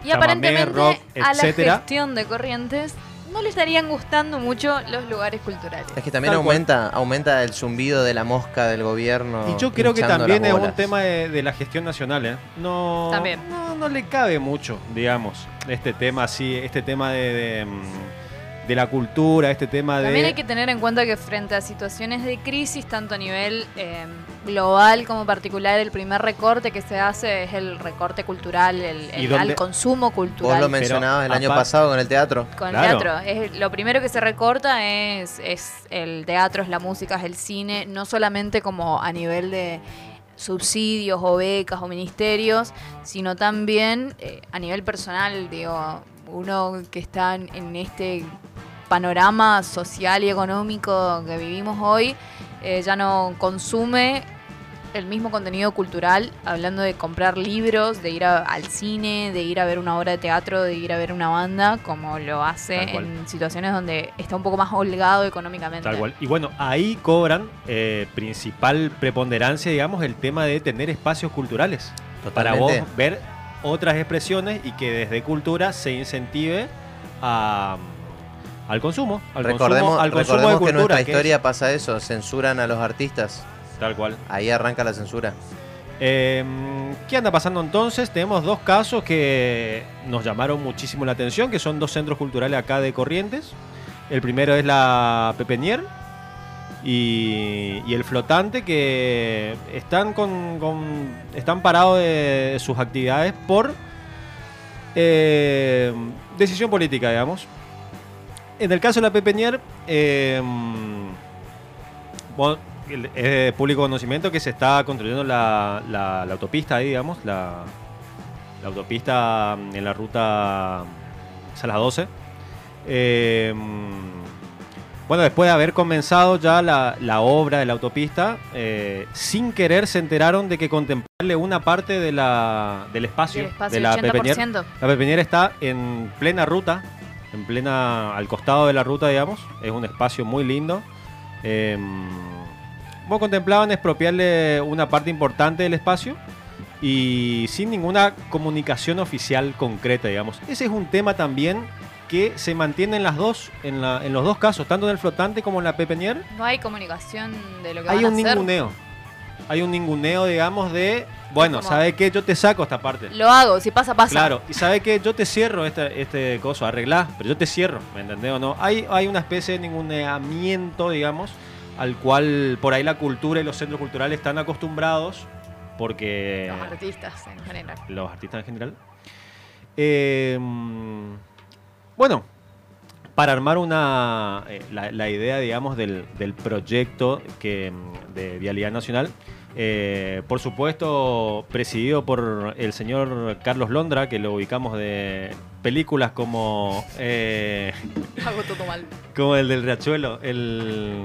Y aparentemente rock, a la gestión de Corrientes no le estarían gustando mucho los lugares culturales. Es que también Tal cual. aumenta, aumenta el zumbido de la mosca del gobierno. Y yo creo que también es un tema de, de la gestión nacional, ¿eh? No, También. no, no le cabe mucho, digamos, este tema así, este tema de, de, mm, de la cultura, este tema También de... hay que tener en cuenta que frente a situaciones de crisis, tanto a nivel eh, global como particular, el primer recorte que se hace es el recorte cultural, el, ¿Y el- al consumo cultural. Vos lo mencionabas el año pasado con el teatro. Con el teatro. Es, lo primero que se recorta es, es el teatro, es la música, es el cine, no solamente como a nivel de subsidios o becas o ministerios, sino también eh, a nivel personal, digo, uno que está en, este panorama social y económico que vivimos hoy, eh, ya no consume el mismo contenido cultural, hablando de comprar libros, de ir a- al cine, de ir a ver una obra de teatro, de ir a ver una banda, como lo hace en situaciones donde está un poco más holgado económicamente. Tal cual. Y bueno, ahí cobran eh, principal preponderancia, digamos, el tema de tener espacios culturales. Para vos ver otras expresiones y que desde cultura se incentive a, al consumo. Al recordemos consumo, al consumo recordemos de que en cultura. nuestra es- historia pasa eso, censuran a los artistas. Tal cual. Ahí arranca la censura. Eh, ¿Qué anda pasando entonces? Tenemos dos casos que nos llamaron muchísimo la atención, que son dos centros culturales acá de Corrientes. El primero es la Pepenier y, y el Flotante, que están, con, están parados de sus actividades por eh, decisión política, digamos. En el caso de la Pepenier, eh, es de público conocimiento que se está construyendo la, autopista ahí, digamos, la, autopista en la ruta Salas 12. Eh, bueno, después de haber comenzado ya la, la obra de la autopista, eh, sin querer se enteraron de que contemplarle una parte de la, del espacio, espacio, de la 80%. Pepenier. La Pepenier está en plena ruta, en plena, al costado de la ruta, digamos. Es un espacio muy lindo. Eh, bueno, contemplaban expropiarle una parte importante del espacio y sin ninguna comunicación oficial concreta, digamos. Ese es un tema también que se mantiene en las dos, en, la- en los dos casos, tanto en el flotante como en la Pepenier. No hay comunicación de lo que Hay van a un hacer. ninguneo. Hay un ninguneo, digamos, de, bueno, ¿sabe qué? Yo te saco esta parte. Lo hago, si pasa, pasa. Claro, y sabe que yo te cierro este, este coso, arreglá, pero yo te cierro, ¿me entendés o no? Hay, hay una especie de ninguneamiento, digamos, al cual por ahí la cultura y los centros culturales están acostumbrados, porque Los artistas en general. los artistas en general. Eh, bueno, para armar una eh, la, la idea, digamos, del, del proyecto que, mm, de Vialidad Nacional, eh, por supuesto, presidido por el señor Carlos Londra, que lo ubicamos de películas como, eh, Hago todo mal. como el del Riachuelo, el...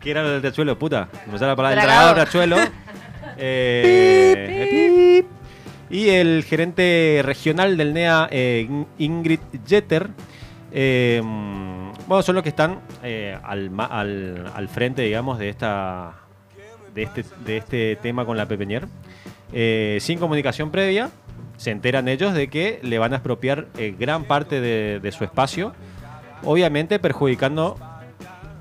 ¿Qué era el del Riachuelo, puta? Me sale la palabra, el dragado Riachuelo. (laughs) Eh. Y el gerente regional del NEA, eh, Ingrid Jeter. eh, bueno, son los que están eh, al, al- frente, digamos, de esta de este, de este tema con la Pepenier. Eh, sin comunicación previa, se enteran ellos de que le van a expropiar gran parte de, de su espacio, obviamente perjudicando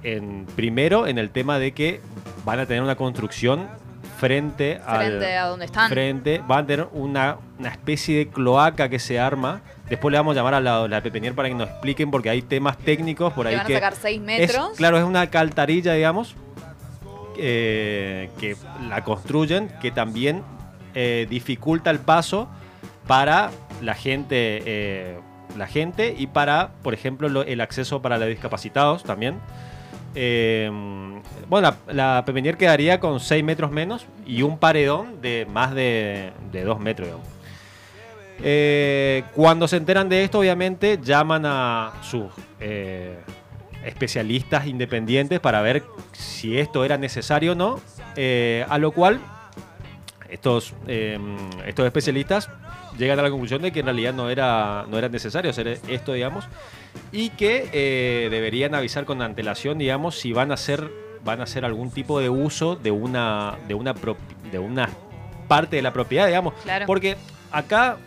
en, primero en el tema de que van a tener una construcción frente, al- Frente a donde están. frente, van a tener una, una especie de cloaca que se arma. Después le vamos a llamar a la, la Pepenier para que nos expliquen porque hay temas técnicos por Que ahí van a que sacar seis es- metros. claro, es una alcantarilla, digamos, eh, que la construyen, que también eh, dificulta el paso para la gente, eh, la gente y para, por ejemplo, lo- el acceso para los discapacitados también. Eh, bueno, la, la Pepenier quedaría con 6 metros menos y un paredón de más de, 2 metros. Eh, cuando se enteran de esto, obviamente llaman a sus eh, especialistas independientes para ver si esto era necesario o no. eh, a lo cual estos, eh, estos especialistas llegan a la conclusión de que en realidad no era, no era necesario hacer esto, digamos, y que eh, deberían avisar con antelación, digamos, si van a hacer, van a hacer algún tipo de uso de una, de una, prop- de una parte de la propiedad, digamos, Claro. porque acá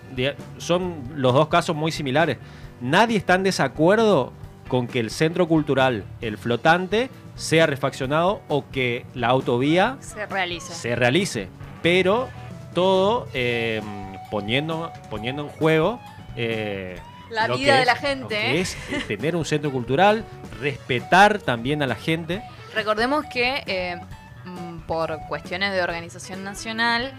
son los dos casos muy similares. Nadie está en desacuerdo con que el centro cultural, el flotante, sea refaccionado o que la autovía Se realiza. se realice, pero todo eh, poniendo, poniendo en juego eh, La vida de la es- gente, lo que ¿eh? es eh, tener un centro cultural, respetar también a la gente. Recordemos que eh, mm, por cuestiones de organización nacional,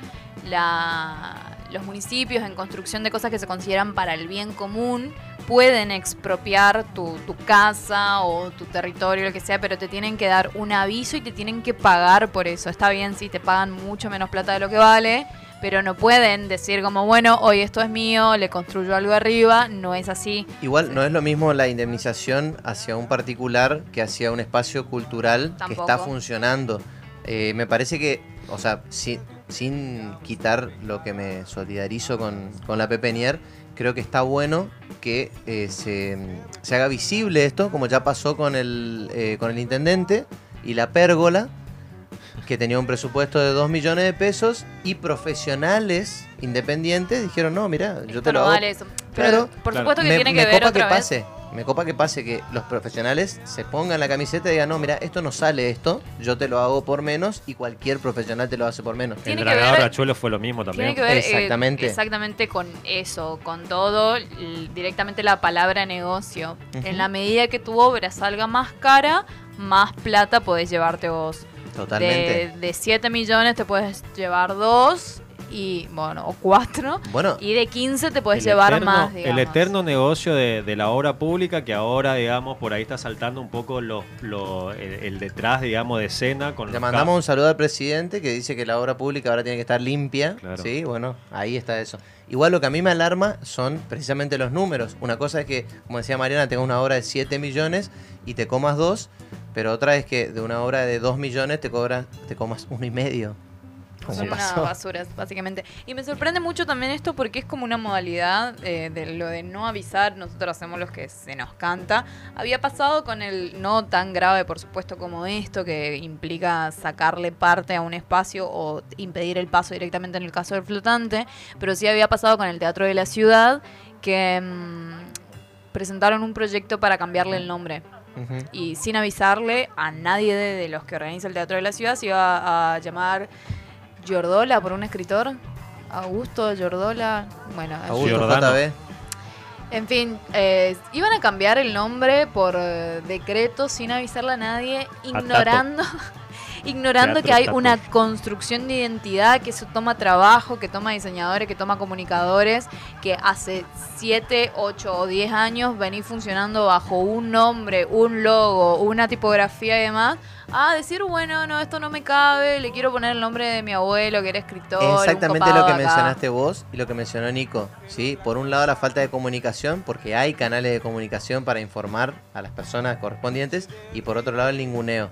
la- los municipios en construcción de cosas que se consideran para el bien común pueden expropiar tu, tu casa o tu territorio, lo que sea, pero te tienen que dar un aviso y te tienen que pagar por eso. Está bien si te pagan mucho menos plata de lo que vale, pero no pueden decir como, bueno, hoy esto es mío, le construyo algo arriba, no es así. Igual no es lo mismo la indemnización hacia un particular que hacia un espacio cultural que está funcionando. Eh, me parece que, o sea, sin, sin quitar lo que me solidarizo con, con la Pepenier, creo que está bueno que eh, se, se haga visible esto, como ya pasó con el, eh, con el intendente y la pérgola, que tenía un presupuesto de 2 millones de pesos y profesionales independientes dijeron, no, mira, yo te Esto lo no hago. vale eso. Pero Claro. por supuesto que me, tiene me que ver copa otra que vez. pase, me copa que pase que los profesionales se pongan la camiseta y digan, no, mira, esto no sale esto, yo te lo hago por menos y cualquier profesional te lo hace por menos. El Tiene que dragado ver- Rachuelo fue lo mismo también. Tiene que ver eh, Exactamente. exactamente con eso, con todo, directamente la palabra negocio. En la medida que tu obra salga más cara, más plata podés llevarte vos. Totalmente. De, de 7 millones te puedes llevar 2 y bueno, o 4. Bueno, y de 15 te puedes el llevar eterno- más, El digamos. eterno negocio de, de la obra pública que ahora, digamos, por ahí está saltando un poco lo, lo- el, el detrás, digamos, de escena. Con Le los mandamos un saludo al presidente que dice que la obra pública ahora tiene que estar limpia. Claro. Sí, bueno, ahí está eso. Igual lo que a mí me alarma son precisamente los números. Una cosa es que, como decía Mariana, tengas una obra de 7 millones y te comas 2, pero otra es que de una obra de 2 millones te cobras, te comas uno y medio. Son una basura, básicamente. Y me sorprende mucho también esto porque es como una modalidad eh, de lo de no avisar. Nosotros hacemos los que se nos canta. Había pasado con el no tan grave, por supuesto, como esto, que implica sacarle parte a un espacio o impedir el paso directamente en el caso del flotante. Pero sí había pasado con el Teatro de la Ciudad que mm, presentaron un proyecto para cambiarle el nombre y sin avisarle a nadie de, de los que organiza el Teatro de la Ciudad se iba a llamar Giordola por un escritor. Augusto Giordola. Bueno, en Augusto. JB. en fin, eh, iban a cambiar el nombre por eh, decreto sin avisarle a nadie, ignorando, ignorando Teatro que hay una construcción de identidad, que eso toma trabajo, que toma diseñadores, que toma comunicadores, que hace 7, 8 o 10 años venís funcionando bajo un nombre, un logo, una tipografía y demás. A decir, bueno, no, esto no me cabe, le quiero poner el nombre de mi abuelo, que era escritor. Exactamente lo que acá. mencionaste vos y lo que mencionó Nico. ¿sí? Por un lado la falta de comunicación, porque hay canales de comunicación para informar a las personas correspondientes, y por otro lado el ninguneo.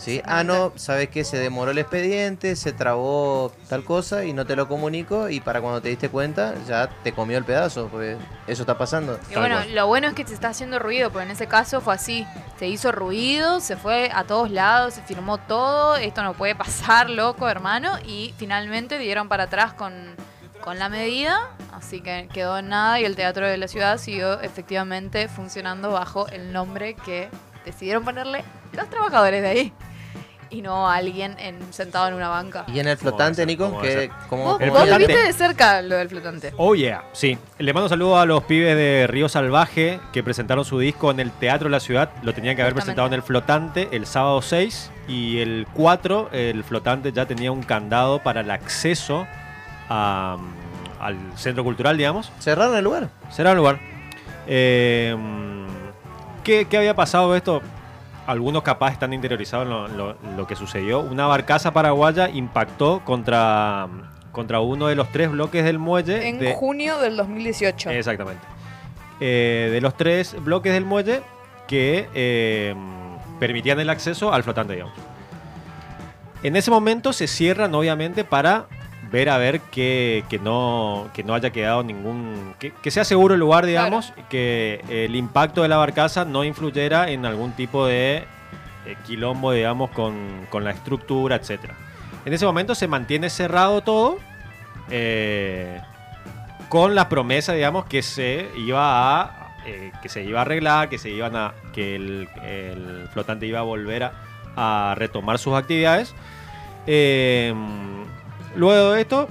¿Sí? Ah, no, ¿sabes qué? Se demoró el expediente, se trabó tal cosa y no te lo comunico y para cuando te diste cuenta ya te comió el pedazo, porque eso está pasando. Y bueno, lo bueno es que se está haciendo ruido, porque en ese caso fue así. Se hizo ruido, se fue a todos lados, se firmó todo. Esto no puede pasar, loco, hermano. Y finalmente dieron para atrás con, con la medida. Así que quedó en nada y el Teatro de la Ciudad siguió efectivamente funcionando bajo el nombre que decidieron ponerle los trabajadores de ahí. Y no alguien en, sentado en una banca. Y en el flotante, Nico, ¿Cómo que a? ¿cómo, Vos, El vos lo flotante. viste de cerca lo del flotante. Oh yeah, sí. Le mando saludos a los pibes de Río Salvaje que presentaron su disco en el Teatro de la Ciudad. Lo tenían que haber presentado en el Flotante el sábado 6 y el 4 el Flotante ya tenía un candado para el acceso a, al centro cultural, digamos. ¿Cerraron el lugar? Será el lugar. Eh, ¿qué, qué había pasado esto? Algunos capaz están interiorizados en lo, lo- lo que sucedió. Una barcaza paraguaya impactó contra, contra uno de los tres bloques del muelle. En de- junio del 2018. Exactamente. Eh, de los tres bloques del muelle que eh, permitían el acceso al flotante, digamos. En ese momento se cierran, obviamente, para ver a ver que, que no, que no haya quedado ningún... Que, que sea seguro el lugar, digamos, que el impacto de la barcaza no influyera en algún tipo de eh, quilombo, digamos, con, con la estructura, etcétera. En ese momento se mantiene cerrado todo. eh, con la promesa, digamos, que se iba a eh, que se iba a arreglar, que se iban a que el, el flotante iba a volver a, a retomar sus actividades. Eh, luego de esto,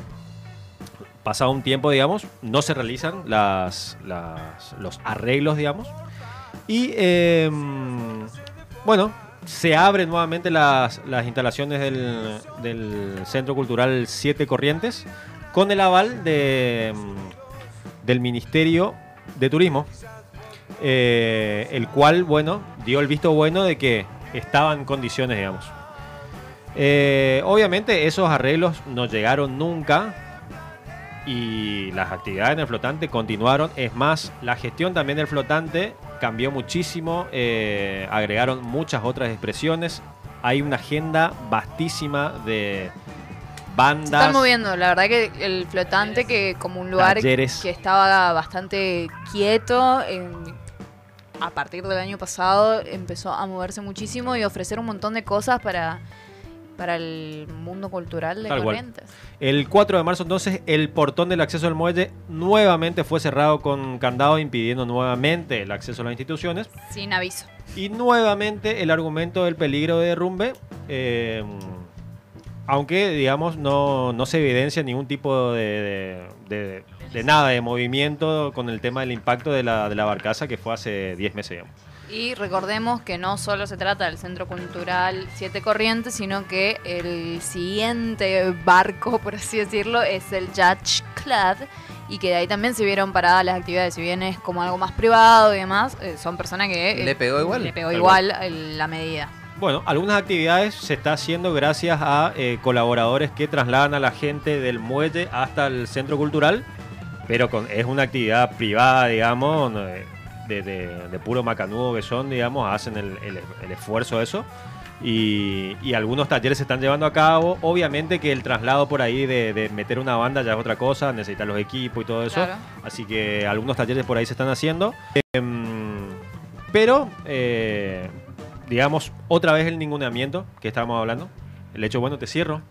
pasado un tiempo, digamos, no se realizan las, las- los arreglos, digamos. Y eh, bueno, se abren nuevamente las, las instalaciones del, del Centro Cultural Siete Corrientes con el aval de, mm, del Ministerio de Turismo, eh, el cual, bueno, dio el visto bueno de que estaba en condiciones, digamos. Eh, obviamente esos arreglos no llegaron nunca y las actividades en el flotante continuaron. Es más, la gestión también del flotante cambió muchísimo, eh, agregaron muchas otras expresiones. Hay una agenda vastísima de Se bandas. están moviendo, la verdad que el flotante que como un lugar Talleres. que estaba bastante quieto a partir del año pasado empezó a moverse muchísimo y ofrecer un montón de cosas para, para el mundo cultural de Tal cual. Corrientes. El 4 de marzo entonces el portón del acceso al muelle nuevamente fue cerrado con candado impidiendo nuevamente el acceso a las instituciones. Sin aviso. Y nuevamente el argumento del peligro de derrumbe, eh, aunque digamos no, no se evidencia ningún tipo de, de- de- de nada de movimiento con el tema del impacto de la, de la barcaza que fue hace 10 meses. Digamos. Y recordemos que no solo se trata del Centro Cultural Siete Corrientes, sino que el siguiente barco, por así decirlo, es el Yacht Club. Y que de ahí también se vieron paradas las actividades. Si bien es como algo más privado y demás, eh, son personas que. eh, Le pegó igual. Le pegó igual el- la medida. Bueno, algunas actividades se está haciendo gracias a eh, colaboradores que trasladan a la gente del muelle hasta el centro cultural, pero con, es una actividad privada, digamos, no, eh, de, de- de puro macanudo que son, digamos, hacen el, el- el esfuerzo de eso. Y, y algunos talleres se están llevando a cabo. Obviamente que el traslado por ahí de, de meter una banda ya es otra cosa, necesitar los equipos y todo eso. Claro. Así que algunos talleres por ahí se están haciendo. Em, pero, eh, digamos, otra vez el ninguneamiento que estábamos hablando. El hecho, bueno, te cierro.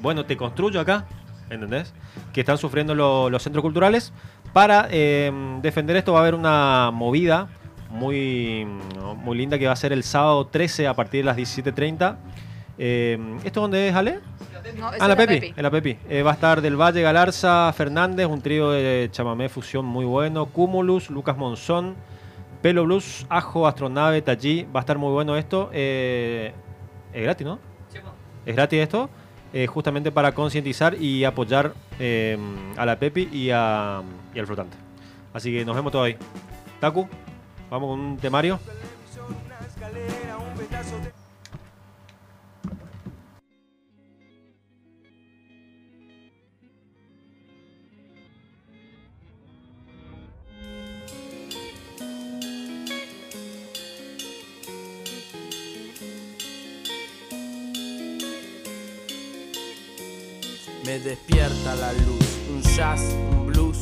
Bueno, te construyo acá. ¿Entendés? Que están sufriendo lo- los centros culturales. Para em, defender esto va a haber una movida muy, muy linda que va a ser el sábado 13 a partir de las 17.30. Em, ¿Esto dónde es, Ale? No, Ah, la es Pepi, en la Pepi. Eh, va a estar Del Valle Galarza Fernández, un trío de chamamé fusión muy bueno. Cumulus, Lucas Monzón, Pelo Blues, Ajo, Astronave, Tallí. Va a estar muy bueno esto. Eh, es gratis, ¿no? Es gratis esto. Eh, justamente para concientizar y apoyar eh, a la Pepi y, a, y al flotante. Así que nos vemos todos ahí. Taku, vamos con un temario. Me despierta la luz, un jazz, un blues.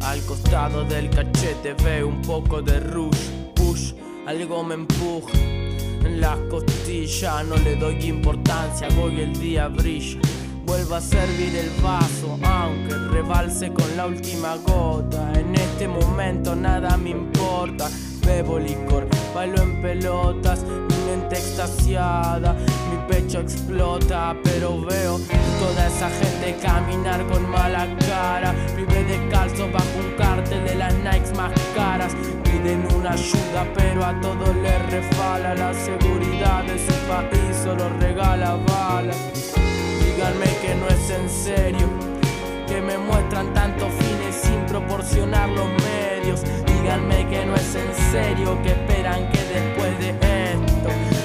Al costado del cachete veo un poco de rush, push, algo me empuja. En las costillas no le doy importancia, hoy el día brilla. Vuelvo a servir el vaso, aunque rebalse con la última gota. En este momento nada me importa. Bebo licor, bailo en pelotas, extasiada, mi pecho explota, pero veo toda esa gente caminar con mala cara. Vive descalzo bajo un cártel de las Nikes más caras. Piden una ayuda, pero a todos les refala. La seguridad de su país solo regala balas. Díganme que no es en serio, que me muestran tantos fines sin proporcionar los medios. Díganme que no es en serio, que esperan que después de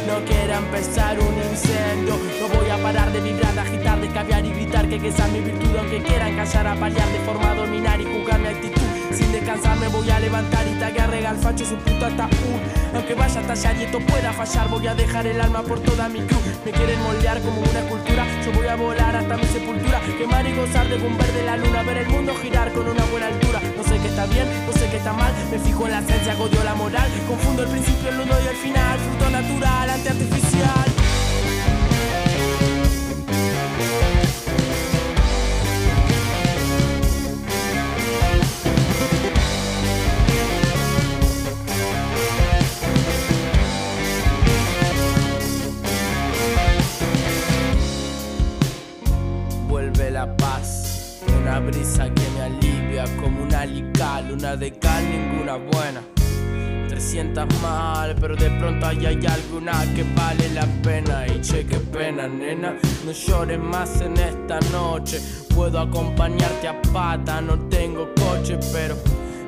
no empezar un incendio. No voy a parar de vibrar, de agitar, de caviar y gritar que, esa es mi virtud. Aunque quieran callar, apalear, de forma a dominar y jugar mi actitud. Sin descansar me voy a levantar y taguear regal facho su puto ataúd. Aunque vaya a tallar y esto pueda fallar, voy a dejar el alma por toda mi crew. Me quieren moldear como una escultura, yo voy a volar hasta mi sepultura. Quemar y gozar de un verde la luna, ver el mundo girar con una buena altura. No sé qué está bien, no sé qué está mal, me fijo en la esencia, odio la moral. Confundo el principio, el nudo y el final, fruto natural, ante artificial. Vuelve la paz. Una brisa que me alivia como una lical, una de cal, ninguna buena. 300 mal, pero de pronto ahí hay alguna que vale la pena. Y che, qué pena, nena, no llores más en esta noche. Puedo acompañarte a pata, no tengo coche, pero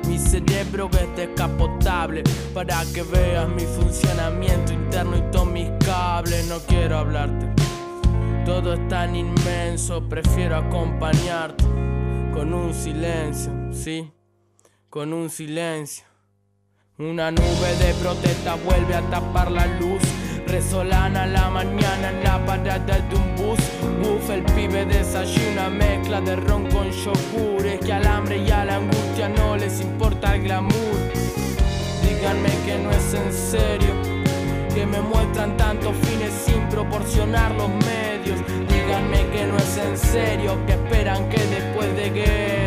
mi cerebro es descapotable para que veas mi funcionamiento interno y todos mis cables. No quiero hablarte. Todo es tan inmenso, prefiero acompañarte con un silencio, sí, con un silencio. Una nube de protesta vuelve a tapar la luz. Resolana la mañana en la parada de un bus. Uf, el pibe desayuna mezcla de ron con yogur. Es que al hambre y a la angustia no les importa el glamour. Díganme que no es en serio que me muestran tantos fines sin proporcionar los medios. Díganme que no es en serio, que esperan que después de que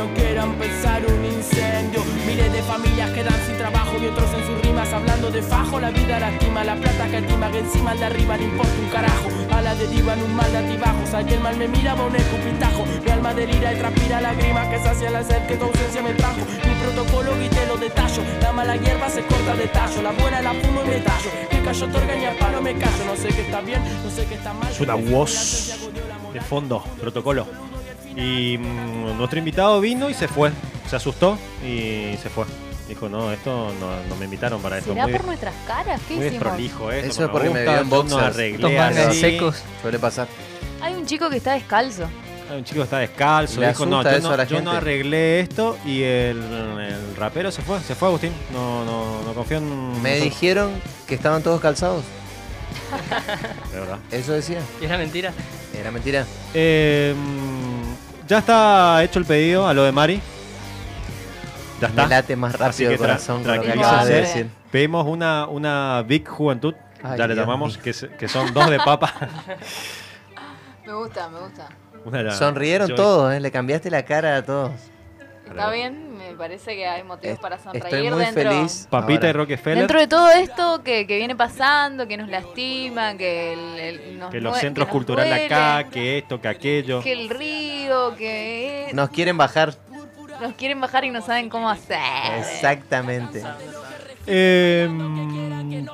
no quieran empezar un incendio. Miles de familias quedan sin trabajo y otros en sus rimas hablando de fajo. La vida lastima, la plata que estima que encima al de arriba le importa un carajo. A la deriva en un mal de altibajos, al el mal me mira va un escupitajo. Mi alma delira y transpira lágrimas que sacia la sed que tu ausencia me trajo. Mi protocolo y te lo detallo. La mala hierba se corta de tallo, la buena la fumo y me tallo. Que callo otorga y a palo me callo. No sé qué está bien, no sé qué está mal. Es voz de fondo, protocolo. Y mm, nuestro invitado vino y se fue. Se asustó y se fue. Dijo, no, esto no, no me invitaron para esto. ¿Será Muy, por nuestras caras? ¿Qué muy hicimos? desprolijo esto. Eso no es porque me gusta, vio en yo no boxers. arreglé Estos mangas así. secos. Suele pasar. Hay un chico que está descalzo. Hay un chico que está descalzo. Le Dijo, no, asusta yo, eso no, a la yo no gente. arreglé esto y el, el rapero se fue. Se fue Agustín. No, no, no confío en Me nosotros. dijeron que estaban todos calzados. (laughs) De verdad. Eso decía. ¿Y era mentira? Era mentira. Eh, ya está hecho el pedido a lo de Mari. Ya Me está. late más rápido Así que el corazón tra- tranquilícense. Pedimos una, una Big Juventud. Ay, ya le Dios llamamos, que, se- que son dos de papa. (laughs) Me gusta, me gusta. Sonrieron yo- todos, ¿eh? le cambiaste la cara a todos. Está bien, me parece que hay motivos para sonreír Estoy muy dentro. feliz. Papita y ahora. Rockefeller. Dentro de todo esto que, que viene pasando, que nos lastima, que el, el- nos que los centros nos culturales duele, acá, que esto, que aquello. que el río, que Nos quieren bajar. nos quieren bajar y no saben cómo hacer. Exactamente. Eh,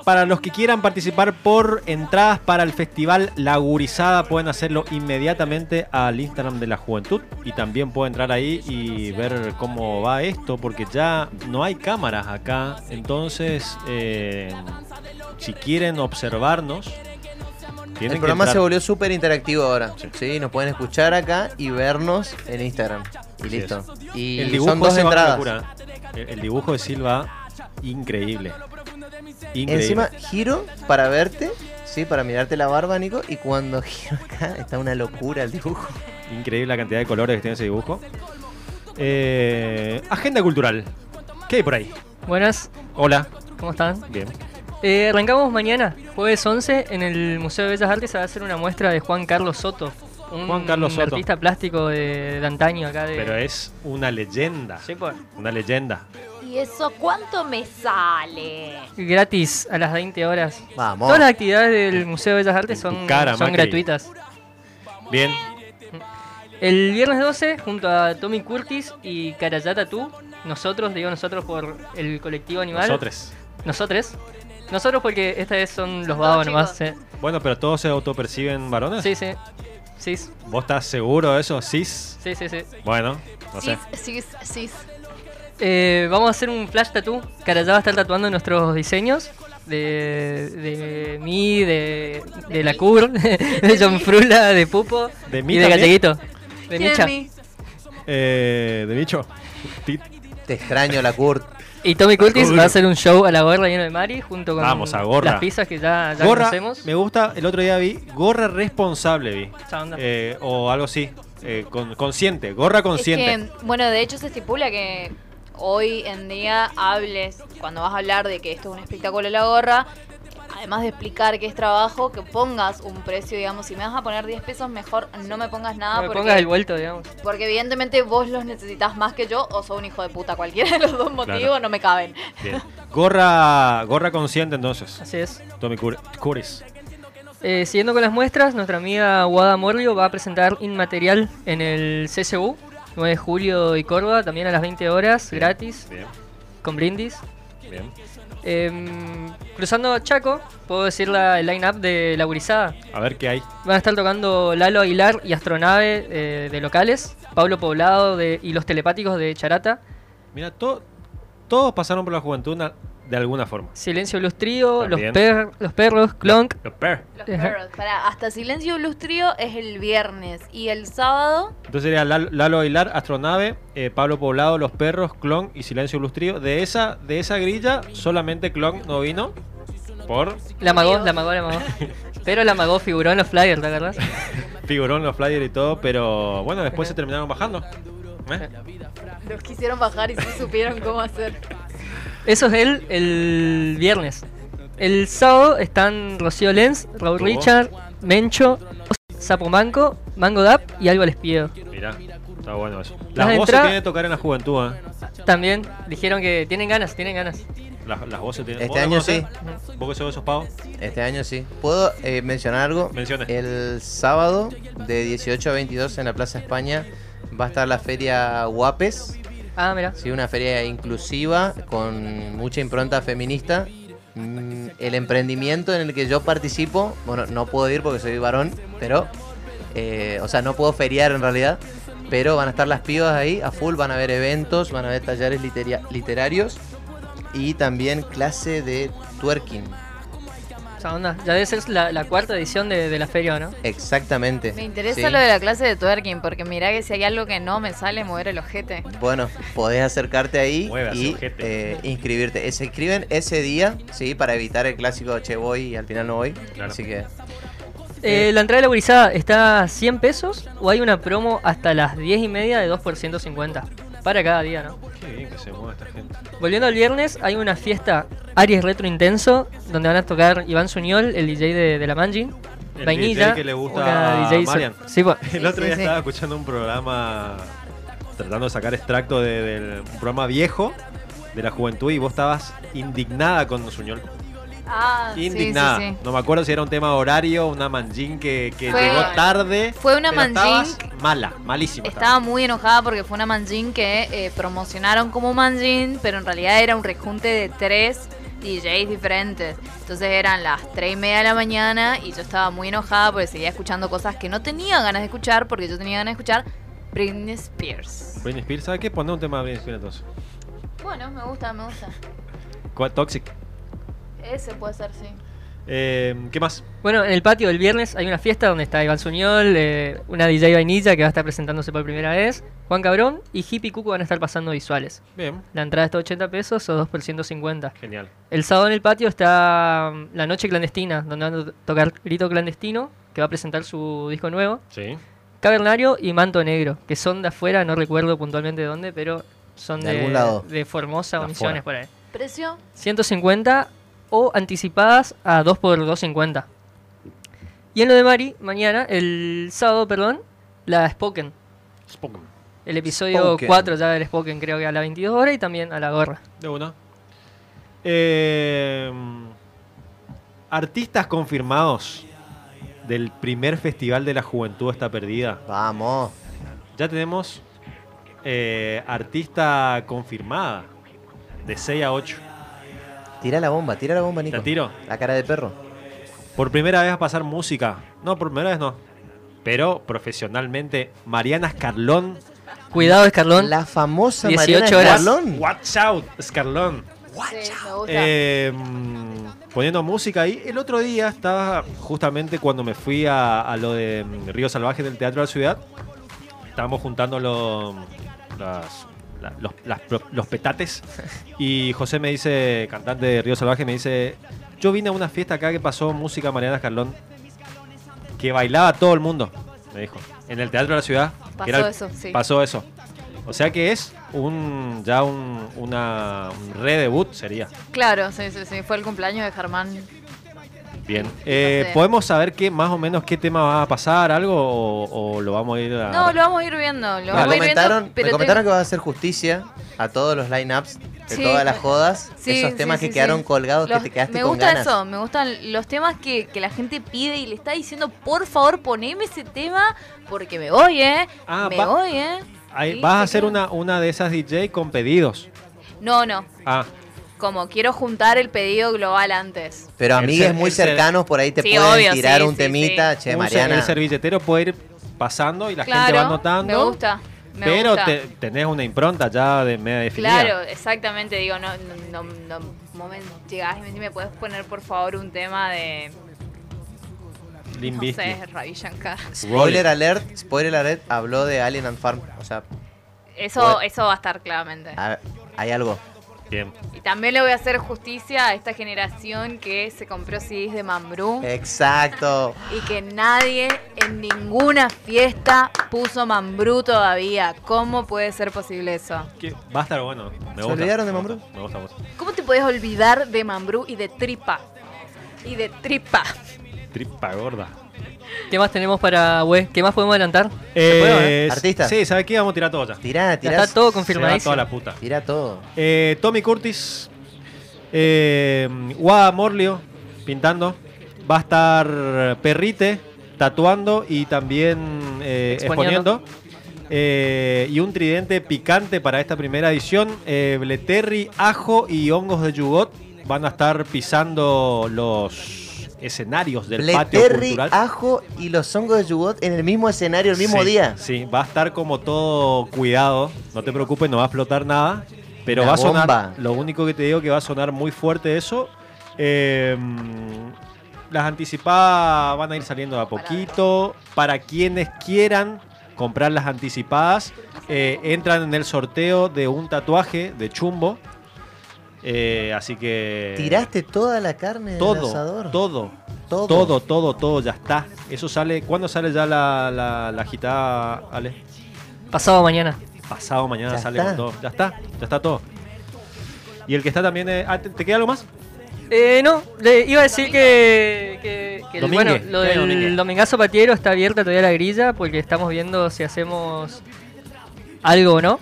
para los que quieran participar por entradas para el festival La Gurizada, pueden hacerlo inmediatamente al Instagram de la Juventud y también pueden entrar ahí y ver cómo va esto, porque ya no hay cámaras acá. Entonces, eh, si quieren observarnos, El programa se volvió súper interactivo ahora. Sí. nos pueden escuchar acá y vernos en Instagram. Y Así listo. es. Y el dibujo son dos entradas. el dibujo de Silva, increíble. Increíble. Encima giro para verte, sí, para mirarte la barba, Nico. Y cuando (laughs) giro acá está una locura el dibujo. Increíble la cantidad de colores que tiene ese dibujo. Eh, agenda cultural. ¿Qué hay por ahí? Buenas, Hola. ¿cómo están? Bien. Eh, arrancamos mañana, jueves 11, en el Museo de Bellas Artes se va a hacer una muestra de Juan Carlos Soto. Un Juan Carlos Soto. artista plástico de, de antaño acá de... Pero es una leyenda. Sí, pues. Una leyenda. ¿Y eso cuánto me sale? Gratis a las 20 horas. Vamos. Todas las actividades del Museo de Bellas Artes son, cara, son Macri. gratuitas. Bien. El viernes 12, junto a Tommy Curtis y Karayata Tú, nosotros, digo nosotros por el colectivo animal. Nosotros. Nosotros. Nosotros porque esta vez son los vagos nomás. Bueno, pero todos se autoperciben varones. Sí, sí. Sí, ¿Vos estás seguro de eso? ¿Cis? sí, sí. sí. Bueno, no sé. Sí, sí, sí. Eh, vamos a hacer un flash tattoo. Karayá va a estar tatuando nuestros diseños. De, de mí, de, de la Cur, (laughs) de John Frula, de Pupo ¿De mí y de también? Galleguito. De ¿Quién es Micha. mi? Eh, de bicho. Ti- Te extraño, la Kurt. Y Tommy Curtis va a hacer un show a la gorra lleno de Mari junto con Vamos, a gorra. las pizzas que ya, ya Gorra, conocemos. me gusta, el otro día vi gorra responsable, vi. Esa onda. Eh, o algo así. eh, con- consciente, gorra consciente. Es que, bueno, de hecho se estipula que hoy en día hables, cuando vas a hablar de que esto es un espectáculo la gorra, además de explicar que es trabajo, que pongas un precio, digamos, si me vas a poner 10 pesos, mejor no me pongas nada no me porque, pongas el vuelto, digamos. porque evidentemente vos los necesitas más que yo o sos un hijo de puta. Cualquiera de los dos motivos Claro. no me caben. Bien. Gorra, gorra consciente entonces. Así es. Tommy Cur- Curtis. Eh, siguiendo con las muestras, nuestra amiga Wada Morlio va a presentar Inmaterial en el CSU, 9 de julio y Córdoba, también a las 20 horas, gratis, Bien, con brindis. bien. Em, cruzando Chaco, puedo decir la, el line-up de La Gurizada. A ver qué hay. Van a estar tocando Lalo Aguilar y Astronave eh, de locales, Pablo Poblado de, y los telepáticos de Charata, Mira, to- todos pasaron por la juventud de alguna forma. Silencio Blues Trío, los, per- los perros, Clonk. Los per. Los perros. Pará, hasta Silencio Blues Trío es el viernes y el sábado Entonces sería Lalo, Lalo Aguilar, Astronave, eh, Pablo Poblado, Los Perros, Clon y Silencio Lustrío. De esa, de esa grilla, solamente Clon no vino. Por La amagó, la amagó, la amagó. (laughs) Pero la amagó figuró en los flyers, ¿te acuerdas? (laughs) figurón, los flyers y todo, pero bueno, después se terminaron bajando. ¿Eh? los quisieron bajar y sí supieron cómo hacer. Eso es el, el viernes. El sábado están Rocío Lenz, Raúl. Richard, Mencho, Sapo Manco, Mango Dap y Algo Les Pido. Mirá, está bueno eso. Las Las voces tienen que tocar en la juventud, ¿eh? También dijeron que tienen ganas, tienen ganas. Las, las voces tienen Este ¿Vos la año sí. ¿Vos que sos esos pavos? Este año sí. ¿Puedo eh, mencionar algo? Mencione. El sábado de 18 a 22 en la Plaza España va a estar la feria Guapes. Ah, mira. Sí, una feria inclusiva con mucha impronta feminista. Mm, El emprendimiento en el que yo participo, bueno, no puedo ir porque soy varón, pero, eh, o sea, no puedo feriar en realidad, pero van a estar las pibas ahí a full, van a haber eventos, van a haber talleres litera- literarios y también clase de twerking. Esa onda. Ya debe ser la, la cuarta edición de, de la feria, ¿no? Exactamente. Me interesa Sí. lo de la clase de twerking, porque mirá que si hay algo que no me sale, mover el ojete. Bueno, podés acercarte ahí Mueve y ojete. eh, inscribirte. Eh, Se inscriben ese día, sí, para evitar el clásico che voy y al final no voy. Así que Eh, la entrada laborizada está a 100 pesos o hay una promo hasta las 10 y media de 2 por 150. Para cada día, ¿no? Qué bien que se mueve esta gente. Volviendo al viernes, hay una fiesta Aries Retro Intenso donde van a tocar Iván Suñol, el DJ de, de la Manji. El Vainilla, DJ que le gusta a DJ so- Marian. Sí, pues. (laughs) El otro Sí, día sí. estaba escuchando un programa tratando de sacar extracto de- del un programa viejo de la juventud y vos estabas indignada con Suñol. Ah, Indignada. sí, sí, sí. No me acuerdo si era un tema horario, una manjín que, que Fue- llegó tarde. fue una manjín Mala, malísima. Estaba muy enojada porque fue una manjin que eh, promocionaron como manjin, pero en realidad era un rejunte de tres DJs diferentes. Entonces eran las 3 y media de la mañana y yo estaba muy enojada porque seguía escuchando cosas que no tenía ganas de escuchar porque yo tenía ganas de escuchar Britney Spears. Britney Spears, ¿sabes qué? Poné un tema de Britney Spears entonces. Bueno, me gusta, me gusta. Toxic. Ese puede ser, sí. Eh, ¿Qué más? Bueno, en el patio del viernes hay una fiesta donde está Iván Suñol, eh, una DJ vainilla que va a estar presentándose por primera vez, Juan Cabrón y Hippie Cuco van a estar pasando visuales. Bien. La entrada está a 80 pesos o 2 por 150. Genial. El sábado en el patio está mm, la noche clandestina, donde van a tocar Grito Clandestino, que va a presentar su disco nuevo. Sí. Cavernario y Manto Negro, que son de afuera, no recuerdo puntualmente de dónde, pero son De de, algún lado. de Formosa o Misiones por ahí. ¿Precio? 150 o anticipadas a 2 por 250. Y en lo de Mari, mañana, el sábado, perdón, la Spoken. Spoken. El episodio Spoken. 4 ya del Spoken, creo que a las 22 horas y también a la gorra. De una. Eh, artistas confirmados del primer Festival de la Juventud está perdida. Vamos. Ya tenemos eh, artista confirmada de 6 a 8. Tira la bomba, tira la bomba, Nico. ¿La tiro? La cara de perro. Por primera vez a pasar música. No, por primera vez no. Pero profesionalmente, Mariana Escarlón. Cuidado, Escarlón. La famosa 18 Mariana horas. Escarlón. Watch out, Escarlón. Sí, gusta. Eh, mm, poniendo música ahí. El otro día estaba justamente cuando me fui a, a lo de mm, Río Salvaje del Teatro de la Ciudad. Estábamos juntando lo- las- la- los, las- los petates. Y José me dice, cantante de Río Salvaje, me dice: Yo vine a una fiesta acá que pasó música Mariana Escarlón. Que bailaba todo el mundo, me dijo. En el Teatro de la Ciudad. Pasó era eso, sí. Pasó eso. O sea que es un ya un, una, un redebut sería. Claro, sí, sí, sí. Fue el cumpleaños de Germán. Bien. Eh, sé. ¿Podemos saber qué más o menos qué tema va a pasar? ¿Algo? ¿O, o lo vamos a ir a.? No, lo vamos a ir viendo. Lo Me vamos a ir viendo, comentaron, pero me te- comentaron que va a hacer justicia a todos los lineups de Sí. todas las jodas. Sí, esos sí, temas sí, que sí. quedaron colgados Los- que te quedaste me con gusta ganas. eso, me gustan los temas que, que la gente pide y le está diciendo, por favor, poneme ese tema porque me voy, ¿eh? Ah, me va- voy, ¿eh? Ahí, vas a se hacer queda. una, una de esas DJ con pedidos. No, no. Ah, Como quiero juntar el pedido global antes. Pero amigues muy cercanos por ahí te Sí, pueden obvio, tirar sí, un sí, temita. sí. Che, un Mariana. el servilletero puede ir pasando y la gente va anotando. me gusta. Me pero gusta. te- tenés una impronta ya de media definida. Claro, exactamente. Digo, no, no, no, no, moment, llegás y me ¿me puedes poner por favor un tema de, no sé, Ravi Shankar? Spoiler alert, spoiler alert, habló de Alien and Farm. O sea, Eso, eso va a estar claramente. a- hay algo. Bien. Y también le voy a hacer justicia a esta generación que se compró CDs de Mambrú Exacto. y que nadie en ninguna fiesta puso Mambrú todavía. ¿Cómo puede ser posible eso? Que Va a estar bueno. Me ¿Se gusta. olvidaron de Mambrú? Me gusta, me gusta. ¿Cómo te puedes olvidar de Mambrú y de Tripa? Y de Tripa. Tripa gorda. ¿Qué más tenemos para web? ¿Qué más podemos adelantar? Eh, puede, Artista. Sí, ¿sabes qué? Vamos a tirar todo ya. Tirá, Ya tirá. está todo confirmadísimo. toda la puta. Tira todo. Eh, Tommy Curtis, eh, Wada Morlio pintando. Va a estar Perrite tatuando y también eh, Exponiendo. exponiendo. Eh, y un tridente picante para esta primera edición. Eh, Bleterri, ajo y hongos de yugot van a estar pisando los escenarios del patio Bleterri, cultural. ajo y los hongos de yugot en el mismo escenario el mismo Sí, día. Sí, va a estar como todo cuidado. No te preocupes, no va a explotar nada. Pero Una va a sonar. bomba. Lo único que te digo que va a sonar muy fuerte eso. Eh, las anticipadas van a ir saliendo a poquito. Para quienes quieran comprar las anticipadas, eh, entran en el sorteo de un tatuaje de chumbo. Eh, así que. ¿Tiraste toda la carne del todo, asador? todo, Todo. todo, todo, todo, ya está. Eso sale. ¿Cuándo sale ya la, la, la agitada, Ale? Pasado mañana. Pasado mañana Ya sale está. con todo. Ya está, ya está todo. Y el que está también. es- ah, ¿te, te queda algo más? Eh, no, le iba a decir que, que, que el- bueno, lo ¿qué hay, del Domingue? domingazo patiero está abierta todavía la grilla porque estamos viendo si hacemos algo o no,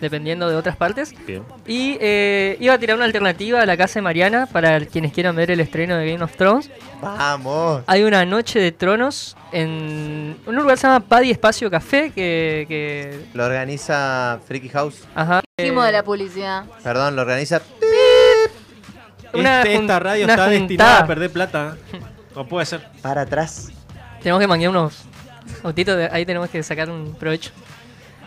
dependiendo de otras partes. Bien. Y eh, iba a tirar una alternativa a la casa de Mariana para quienes quieran ver el estreno de Game of Thrones. Vamos. Hay una noche de tronos en un lugar que se llama Paddy Espacio Café que... que Lo organiza Freaky House. ajá. Dijimos de la publicidad. Perdón, lo organiza. Una Este- esta radio una está juntada. destinada a perder plata. No puede ser. Para atrás. Tenemos que manguear unos autitos, de- ahí tenemos que sacar un provecho.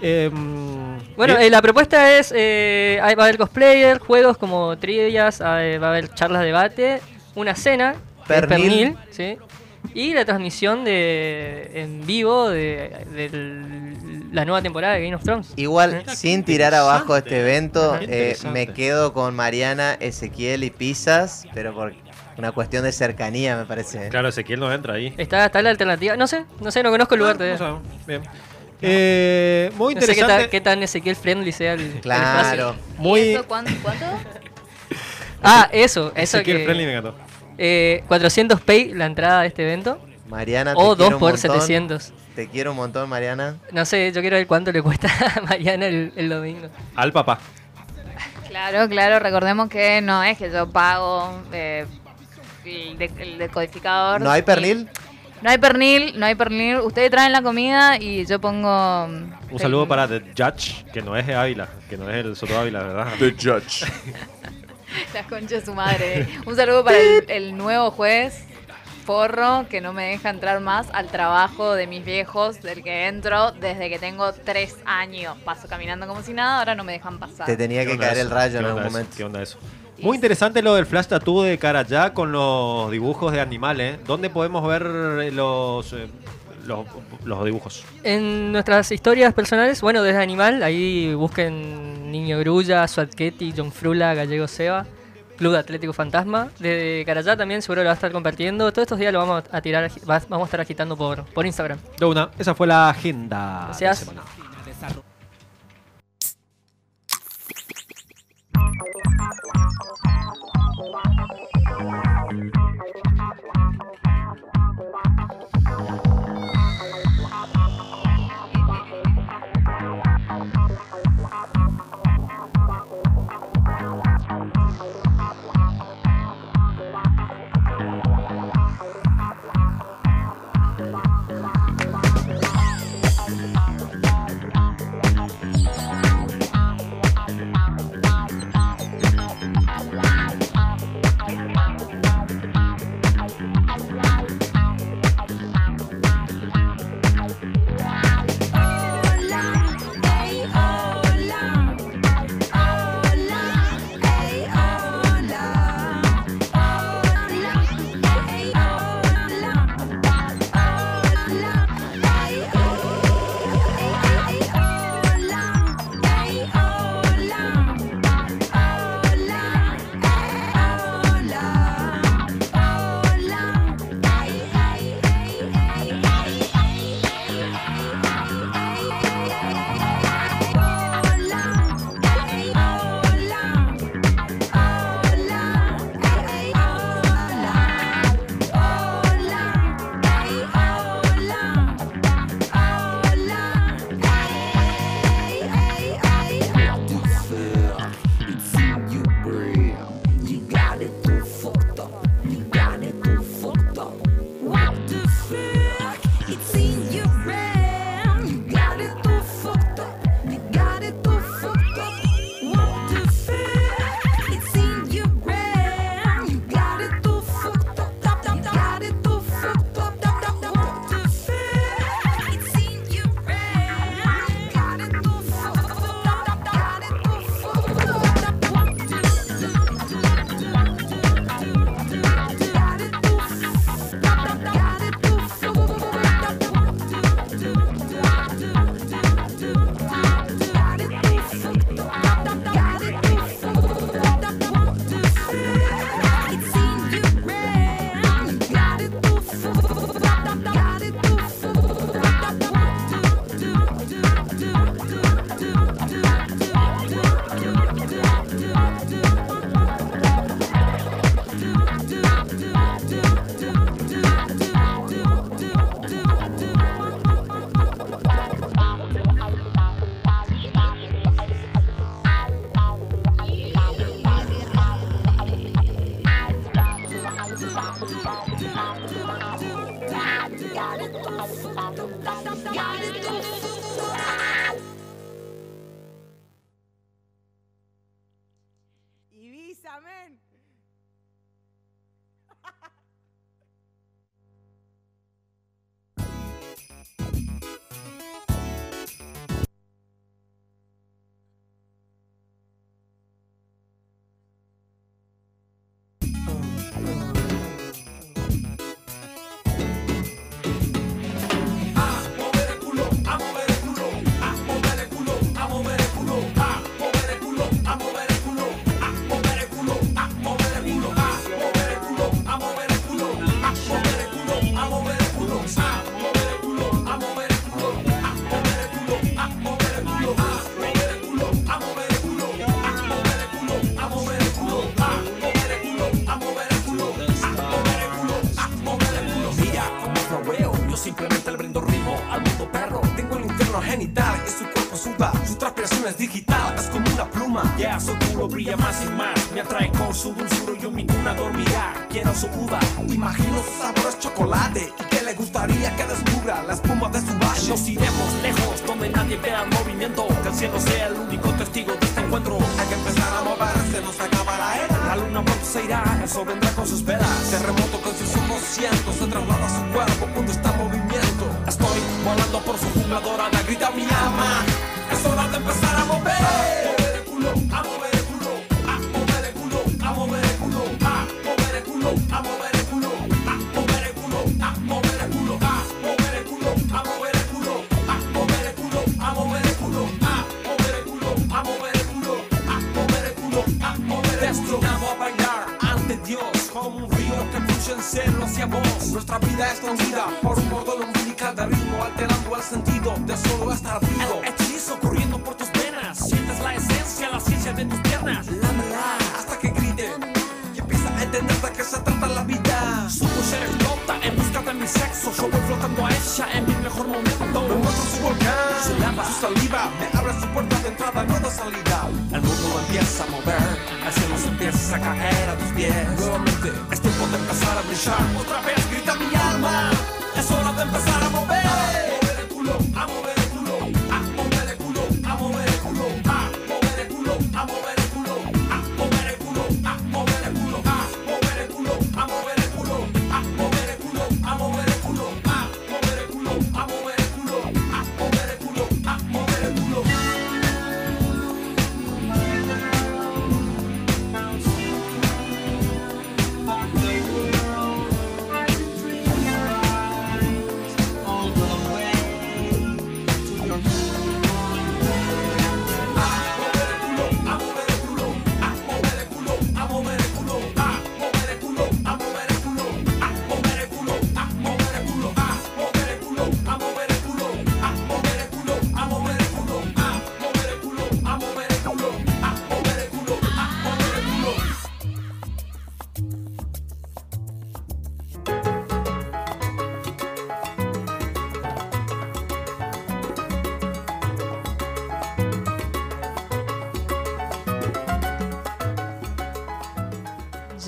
Em, Bueno, eh, la propuesta es, eh, va a haber cosplayer, juegos como trivias, eh, va a haber charlas de debate, una cena, Pernil. pernil, ¿sí? y la transmisión de en vivo de, de la nueva temporada de Game of Thrones. Igual, sin tirar abajo este evento, eh, me quedo con Mariana, Ezequiel y Pisas, pero por una cuestión de cercanía, me parece. Claro, Ezequiel no entra ahí. Está, está la alternativa, no sé, no sé, no conozco el lugar Ah, todavía. no sabemos. Bien. Eh, muy No sé qué, interesante. tan- qué tan Ezequiel friendly sea el, Claro. Muy. ¿Eso cuánto? cuánto? (laughs) Ah, eso, eso Ezequiel que... Friendly me encantó. Eh, 400 pay la entrada de este evento. Mariana, te O quiero 2 un por montón. 700. Te quiero un montón, Mariana. No sé, yo quiero ver cuánto le cuesta (laughs) a Mariana el, el domingo. Al papá. Claro, claro, recordemos que no es que yo pago eh, el, de- el decodificador. ¿No hay y- pernil? No hay pernil, no hay pernil. Ustedes traen la comida y yo pongo... Un saludo para The Judge, que no es de Ávila, que no es el Soto Ávila, ¿verdad? The Judge. (laughs) La concha de su madre. Un saludo para el, el nuevo juez, Forro, que no me deja entrar más al trabajo de mis viejos, del que entro desde que tengo tres años. Paso caminando como si nada, ahora no me dejan pasar. Te tenía ¿Qué que caer eso? el rayo ¿Qué en algún momento. ¿Qué onda eso? Muy interesante lo del flash tattoo de Carayá con los dibujos de animales. ¿Dónde podemos ver eh, los, eh, los, los dibujos? En nuestras historias personales, bueno, desde Animal, ahí busquen Niño Grulla, Suatqueti, John Frula, Gallego Seba, Club Atlético Fantasma. Desde Carayá también seguro lo va a estar compartiendo. Todos estos días lo vamos a tirar, vamos a estar agitando por, por Instagram. De una, esa fue la agenda. de Gracias. semana.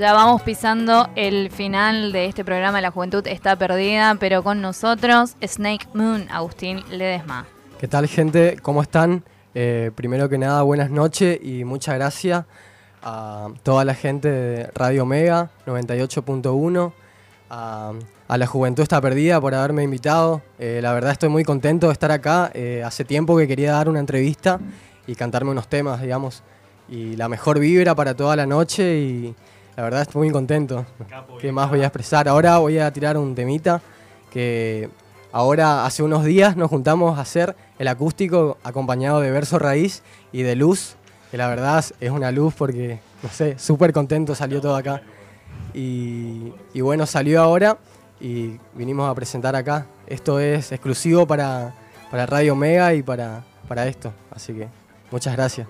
Ya vamos pisando el final de este programa La Juventud está perdida, pero con nosotros Snake Moon, Agustín Ledesma. ¿Qué tal gente? ¿Cómo están? Eh, primero que nada, buenas noches y muchas gracias a toda la gente de Radio Omega 98.1, a, a, la Juventud está perdida por haberme invitado. Eh, la verdad estoy muy contento de estar acá. Eh, hace tiempo que quería dar una entrevista y cantarme unos temas, digamos. Y la mejor vibra para toda la noche y, la verdad estoy muy contento. ¿Qué más voy a expresar? Ahora voy a tirar un temita que ahora hace unos días nos juntamos a hacer el acústico acompañado de verso raíz y de luz, que la verdad es una luz porque, no sé, súper contento salió todo acá. Y, y bueno, salió ahora y vinimos a presentar acá. Esto es exclusivo para, para Radio Mega y para, para esto, así que muchas gracias.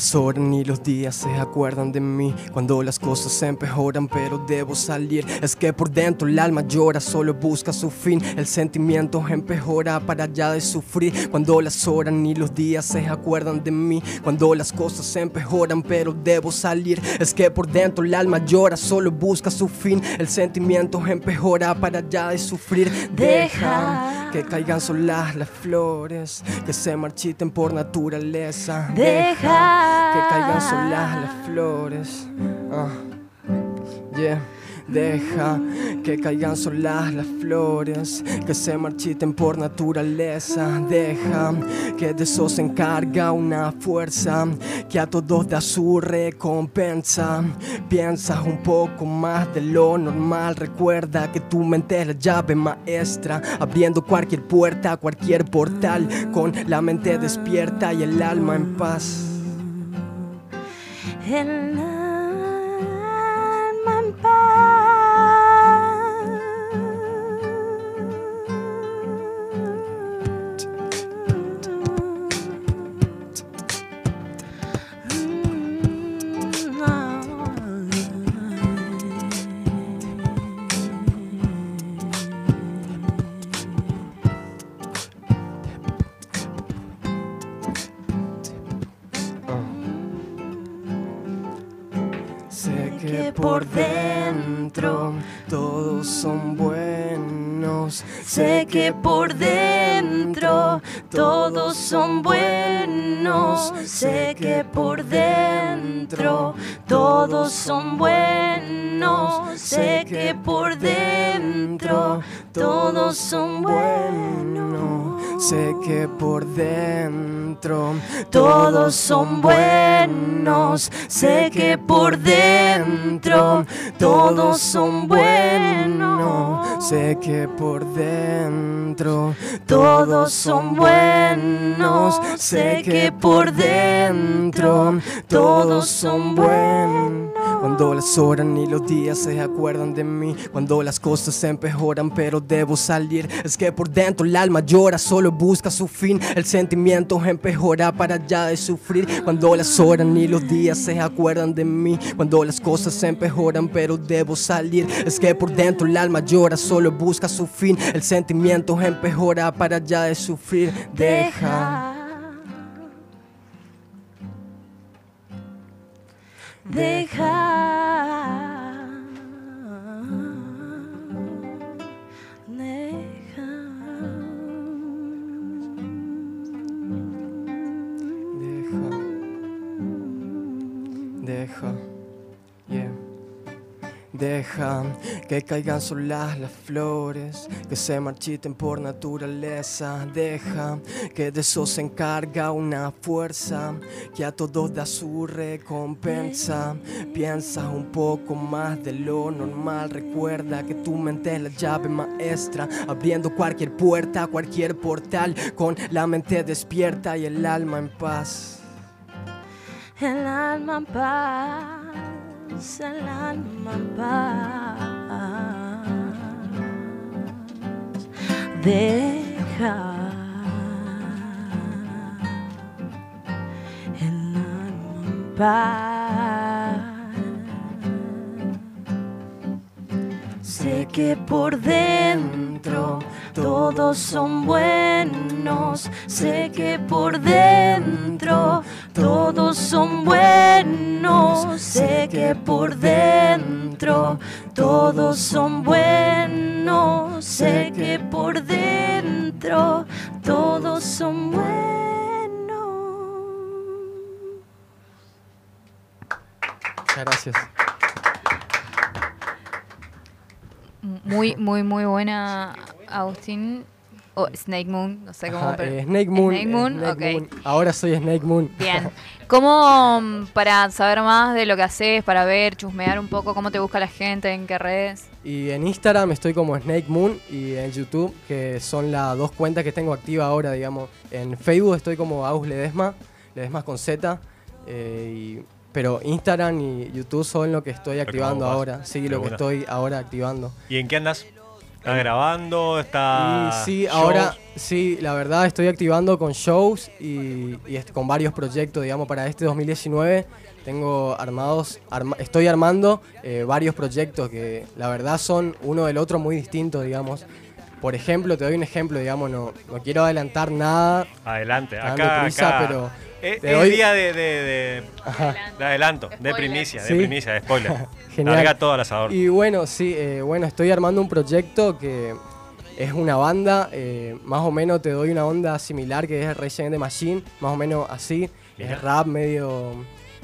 Las horas ni los días se acuerdan de mí, cuando las cosas se empeoran pero debo salir, es que por dentro el alma llora, solo busca su fin, el sentimiento empeora para allá de sufrir, cuando las horas ni los días se acuerdan de mí, cuando las cosas se empeoran pero debo salir, es que por dentro el alma llora, solo busca su fin, el sentimiento empeora para allá de sufrir, deja que caigan solas las flores, que se marchiten por naturaleza, Deja. Que caigan solas las flores. Ah, yeah. Deja que caigan solas las flores, que se marchiten por naturaleza. Deja que de eso se encarga una fuerza que a todos da su recompensa. Piensa un poco más de lo normal. Recuerda que tu mente es la llave maestra, abriendo cualquier puerta, cualquier portal, con la mente despierta y el alma en paz. El por dentro todos son buenos. Sé que por dentro todos son buenos. Sé que por dentro todos son buenos. Sé que por dentro todos son buenos. Sé que por dentro Todos son buenos. Sé que por dentro todos son buenos. Sé que por dentro Todos son buenos. Sé que por dentro todos son buenos. Cuando las horas ni los días se acuerdan de mí, cuando las cosas se empeoran pero debo salir, es que por dentro el alma llora, solo busca su fin, el sentimiento empeora para ya de sufrir, cuando las horas ni los días se acuerdan de mí, cuando las cosas se empeoran pero debo salir, es que por dentro el alma llora, solo busca su fin, el sentimiento empeora para ya de sufrir, deja. Deja. Deja, yeah. Deja que caigan solas las flores, que se marchiten por naturaleza. Deja que de eso se encarga una fuerza que a todos da su recompensa. Piensa un poco más de lo normal. Recuerda que tu mente es la llave maestra, abriendo cualquier puerta, cualquier portal, con la mente despierta y el alma en paz. El alma en paz, alma paz. Deja el alma en paz. Sé que por dentro todos son buenos. Sé que por dentro todos son buenos. Sé que por dentro todos son buenos. Sé que por dentro todos son buenos. Muchas gracias. Muy, muy, muy buena, Agustín. O Snake Moon, no sé cómo. Ajá, pero- eh, Snake Moon. Snake Moon, Snake ok. Moon. Ahora soy Snake Moon. Bien. (laughs) ¿Cómo, mm, para saber más de lo que haces, para ver, chusmear un poco, cómo te busca la gente, en qué redes? Y en Instagram estoy como Snake Moon y en YouTube, que son las dos cuentas que tengo activas ahora, digamos. En Facebook estoy como Agus Ledesma, Ledesma con Z. eh, y- pero Instagram y YouTube son lo que estoy activando ahora. Sí, lo que estoy ahora activando. ¿Y en qué andas? ¿Está grabando? ¿Está.? Y sí, shows? ahora sí, la verdad estoy activando con shows y, con varios proyectos, digamos, para este 2019. Tengo armados, arma- estoy armando eh, varios proyectos que la verdad son uno del otro muy distintos, digamos. Por ejemplo, te doy un ejemplo, digamos, no, no quiero adelantar nada. Adelante, acá. deprisa, acá. pero Es, doy- día de, de, de- Ajá. de adelanto, de primicia, de primicia, de spoiler. (laughs) Genial. Larga todo al asador. Y bueno, sí, eh, bueno, estoy armando un proyecto que es una banda, eh, más o menos te doy una onda similar que es Rage Against the Machine, más o menos así, Mira. es rap medio,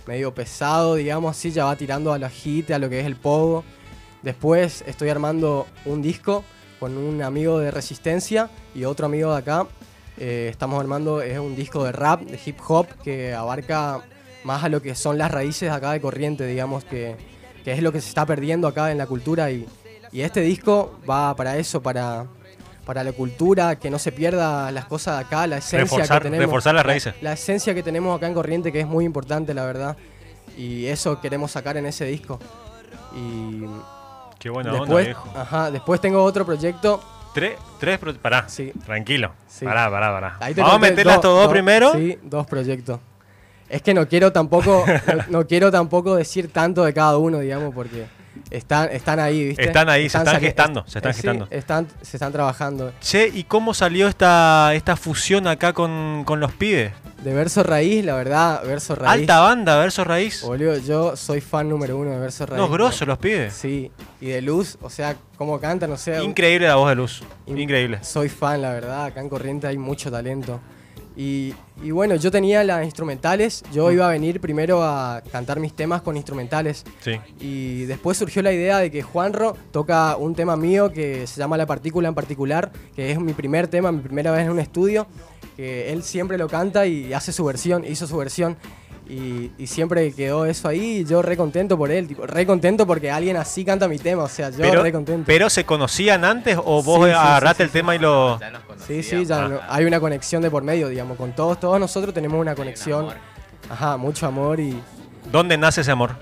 medio pesado, digamos así, ya va tirando a la hit, a lo que es el pogo. Después estoy armando un disco con un amigo de Resistencia y otro amigo de acá. Eh, estamos armando es un disco de rap, de hip hop, que abarca más a lo que son las raíces acá de Corriente, digamos, que, que es lo que se está perdiendo acá en la cultura. Y, y este disco va para eso, para, para la cultura, que no se pierda las cosas de acá, la esencia Reforzar- que tenemos. reforzar las la- raíces. La, esencia que tenemos acá en Corriente, que es muy importante, la verdad. Y eso queremos sacar en ese disco. Y Qué buena onda, después, viejo. Ajá, después tengo otro proyecto. Tres, tres, pro- pará, tranquilo. Sí. Pará, pará, pará. Ahí te Vamos a meterle estos dos primero. Sí, dos proyectos. Es que no quiero tampoco, (laughs) no, no quiero tampoco decir tanto de cada uno, digamos, porque están, están ahí, ¿viste? Están ahí, se están gestando, se están sí, gestando. están, se están trabajando. Che, ¿y cómo salió esta, esta fusión acá con, con los pibes? De Verso Raíz, la verdad, Verso Raíz. Alta banda, Verso Raíz. Boludo, yo soy fan número uno de Verso Raíz. Unos grosos los pibes. Sí, y de Luz, o sea, cómo cantan, o sea... Increíble la voz de Luz. In- Increíble. Soy fan, la verdad. Acá en Corriente hay mucho talento. Y, y bueno, yo tenía las instrumentales. Yo Mm. iba a venir primero a cantar mis temas con instrumentales. Sí. Y después surgió la idea de que Juanro toca un tema mío que se llama La Partícula en Particular, que es mi primer tema, mi primera vez en un estudio, que él siempre lo canta y hace su versión, hizo su versión. Y, y siempre quedó eso ahí y yo re contento por él, tipo, re contento porque alguien así canta mi tema, o sea, yo Pero, re contento. pero ¿se conocían antes o vos Sí, agarraste sí, el sí, tema sí. y lo...? Sí, sí, ya Ah. no- hay una conexión de por medio, digamos, con todos, todos nosotros tenemos una conexión. Ajá, mucho amor y ¿Dónde nace ese amor?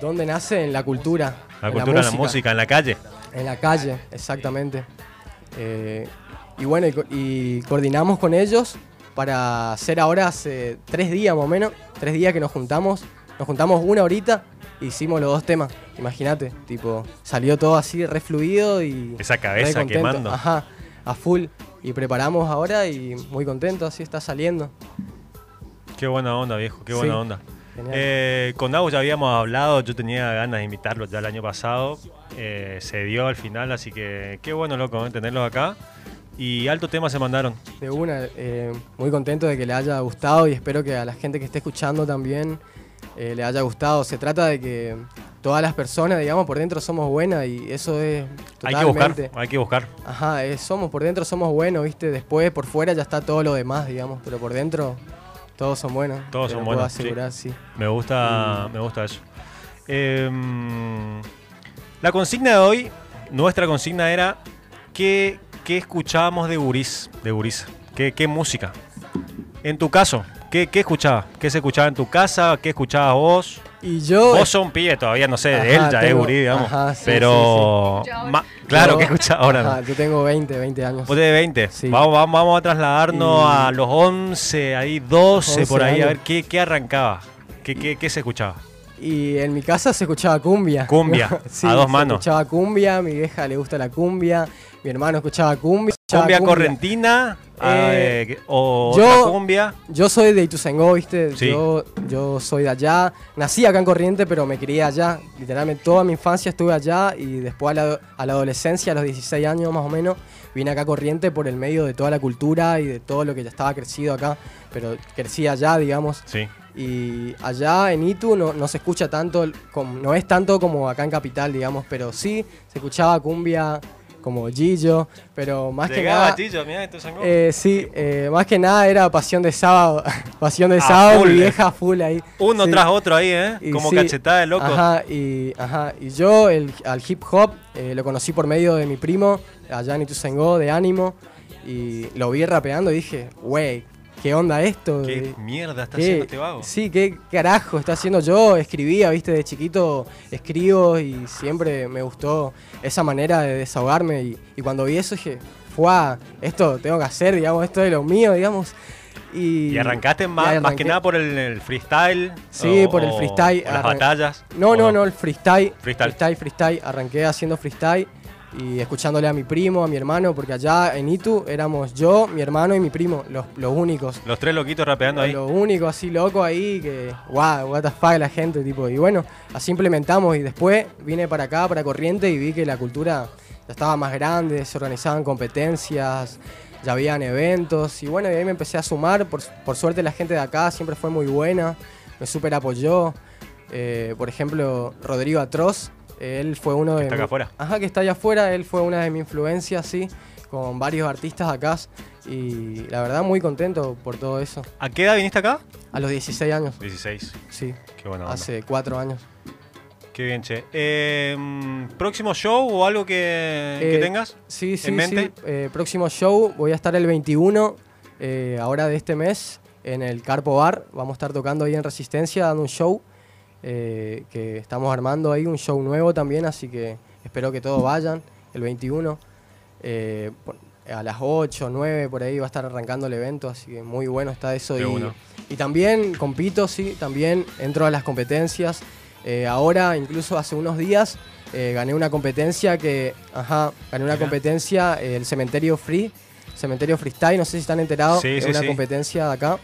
¿dónde nace? En la cultura. La en cultura, la música, en la calle. En la calle, exactamente. Eh, y bueno, y, co- y coordinamos con ellos para hacer ahora hace tres días más o menos, tres días que nos juntamos, nos juntamos una horita, e hicimos los dos temas, imagínate, tipo, salió todo así re fluido y... Esa cabeza quemando. Ajá, a full. Y preparamos ahora y muy contento, así está saliendo. Qué buena onda, viejo, qué buena Sí, onda. Eh, con Agus ya habíamos hablado, yo tenía ganas de invitarlo ya el año pasado. eh, se dio al final, así que qué bueno, loco, eh, tenerlos acá. Y alto tema se mandaron. De una, eh, muy contento de que le haya gustado y espero que a la gente que esté escuchando también eh, le haya gustado. Se trata de que todas las personas, digamos, por dentro somos buenas y eso es Hay que buscar, totalmente... hay que buscar. Ajá, somos, por dentro somos buenos, ¿viste? Después, por fuera ya está todo lo demás, digamos, pero por dentro todos son buenos. Todos son buenos. asegurar, sí. Me gusta, me gusta eso. Em, la consigna de hoy, nuestra consigna era ¿qué, qué escuchábamos de Gurís? De Gurís? ¿Qué, qué música? En tu caso, ¿qué, qué escuchabas? ¿Qué se escuchaba en tu casa? ¿Qué escuchabas vos? Y yo... Vos sos un pibe todavía, no sé, de él ya es Gurí, digamos. ajá, sí, pero sí, sí. ma- claro Yo- que ahora. Ajá, ¿no? yo tengo 20, 20 años. Vos tenés 20. Sí. Vamos, vamos, vamos a trasladarnos Y- a los 11, ahí 12, por 11 ahí, a ver años. qué, qué arrancaba. ¿Qué, qué, qué se escuchaba? Y en mi casa se escuchaba cumbia. Cumbia, (laughs) a dos se manos. escuchaba cumbia, mi vieja le gusta la cumbia, mi hermano escuchaba cumbia. escuchaba ¿Cumbia correntina? ah, Eh, eh, ¿O yo- cumbia? Yo soy de Ituzaingó, ¿viste? Sí. Yo, yo soy de allá. Nací acá en Corriente, pero me crié allá. Literalmente toda mi infancia estuve allá y después a la, a la adolescencia, a los 16 años más o menos, vine acá a Corriente por el medio de toda la cultura y de todo lo que ya estaba crecido acá. Pero crecí allá, digamos. Sí. Y allá en Itu no, no se escucha tanto, no es tanto como acá en Capital, digamos, pero sí se escuchaba cumbia como Gillo, pero más que nada... Gillo, mirá. Eh, sí, eh, más que nada era Pasión de Sábado, (laughs) Pasión de A Sábado, full, mi vieja full ahí. Uno Sí. tras otro ahí, ¿eh? Y Como sí, cachetada de loco. Ajá, y, ajá, y yo el, al hip hop eh, lo conocí por medio de mi primo, allá en Ituzaingó, de Ánimo, y lo vi rapeando y dije, wey, ¿qué onda esto? ¿Qué Eh, mierda está ¿Qué- haciendo este vago? Sí, ¿qué carajo está haciendo yo? Escribía, viste, de chiquito escribo y siempre me gustó esa manera de desahogarme. Y, y cuando vi eso dije, ¡fuá! Esto tengo que hacer, digamos, esto es lo mío, digamos. Y, Y arrancaste más, y más que nada por el, el freestyle. Sí, o- por el freestyle. o las batallas. No, ¿o no, no, el freestyle. Freestyle. Freestyle, freestyle. Arranqué haciendo freestyle y escuchándole a mi primo, a mi hermano, porque allá en Itu éramos yo, mi hermano y mi primo, los, los únicos. Los tres loquitos rapeando ahí. Lo único así loco ahí que, wow, what the fuck la gente, tipo. Y bueno, así implementamos y después vine para acá, para Corriente y vi que la cultura ya estaba más grande, se organizaban competencias, ya habían eventos y bueno, y ahí me empecé a sumar. Por, por suerte la gente de acá siempre fue muy buena, me super apoyó. Eh, por ejemplo, Rodrigo Atroz, él fue uno de... está acá mi- afuera. Ajá, que está allá afuera, él fue una de mis influencias, sí, con varios artistas acá y la verdad muy contento por todo eso. ¿A qué edad viniste acá? A los 16 años. 16. Sí. Qué buena onda. Hace cuatro años. Qué bien, che. Eh, ¿Próximo show o algo que, que Eh, tengas? Sí, sí, en mente? sí. Eh, próximo show, voy a estar el 21, eh, ahora de este mes, en el Carpo Bar. Vamos a estar tocando ahí en Resistencia, dando un show eh, que estamos armando ahí, un show nuevo también, así que espero que todos vayan el 21. Eh, a las 8, 9, por ahí va a estar arrancando el evento, así que muy bueno está eso. Y, también compito, sí, también entro a las competencias. Eh, ahora, incluso hace unos días, eh, gané una competencia que, ajá, gané una Mira. competencia, eh, el Cementerio Free, Cementerio Freestyle, no sé si están enterados, Sí, es sí, una sí. competencia de acá.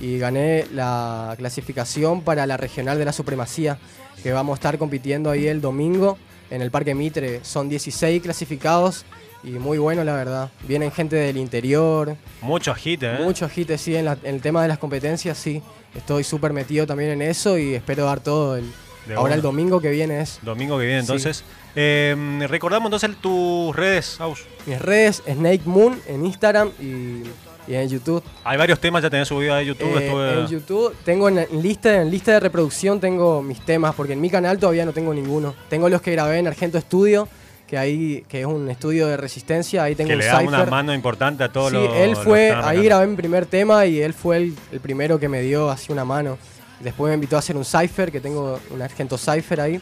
Y gané la clasificación para la regional de la supremacía, que vamos a estar compitiendo ahí el domingo en el Parque Mitre. Son 16 clasificados y muy bueno, la verdad. Vienen gente del interior, Mucho hit, ¿eh? Mucho hit, sí, en, la- en el tema de las competencias, sí. Estoy súper metido también en eso y espero dar todo el, De ahora el domingo que viene es. Domingo que viene, Sí. entonces. Eh, recordamos entonces tus redes, Aus. Mis redes, Snake Moon en Instagram y, y en YouTube. Hay varios temas, ya tenés subido a YouTube. Eh, estuve- En YouTube tengo en, lista, en lista de reproducción tengo mis temas, porque en mi canal todavía no tengo ninguno. Tengo los que grabé en Argento Studio, que ahí que es un estudio de resistencia, ahí tengo que un le da una mano importante a todos Sí, los. él fue, ahí grabé mi primer tema y él fue el, el primero que me dio así una mano. Después me invitó a hacer un cipher, que tengo un Argento Cipher ahí,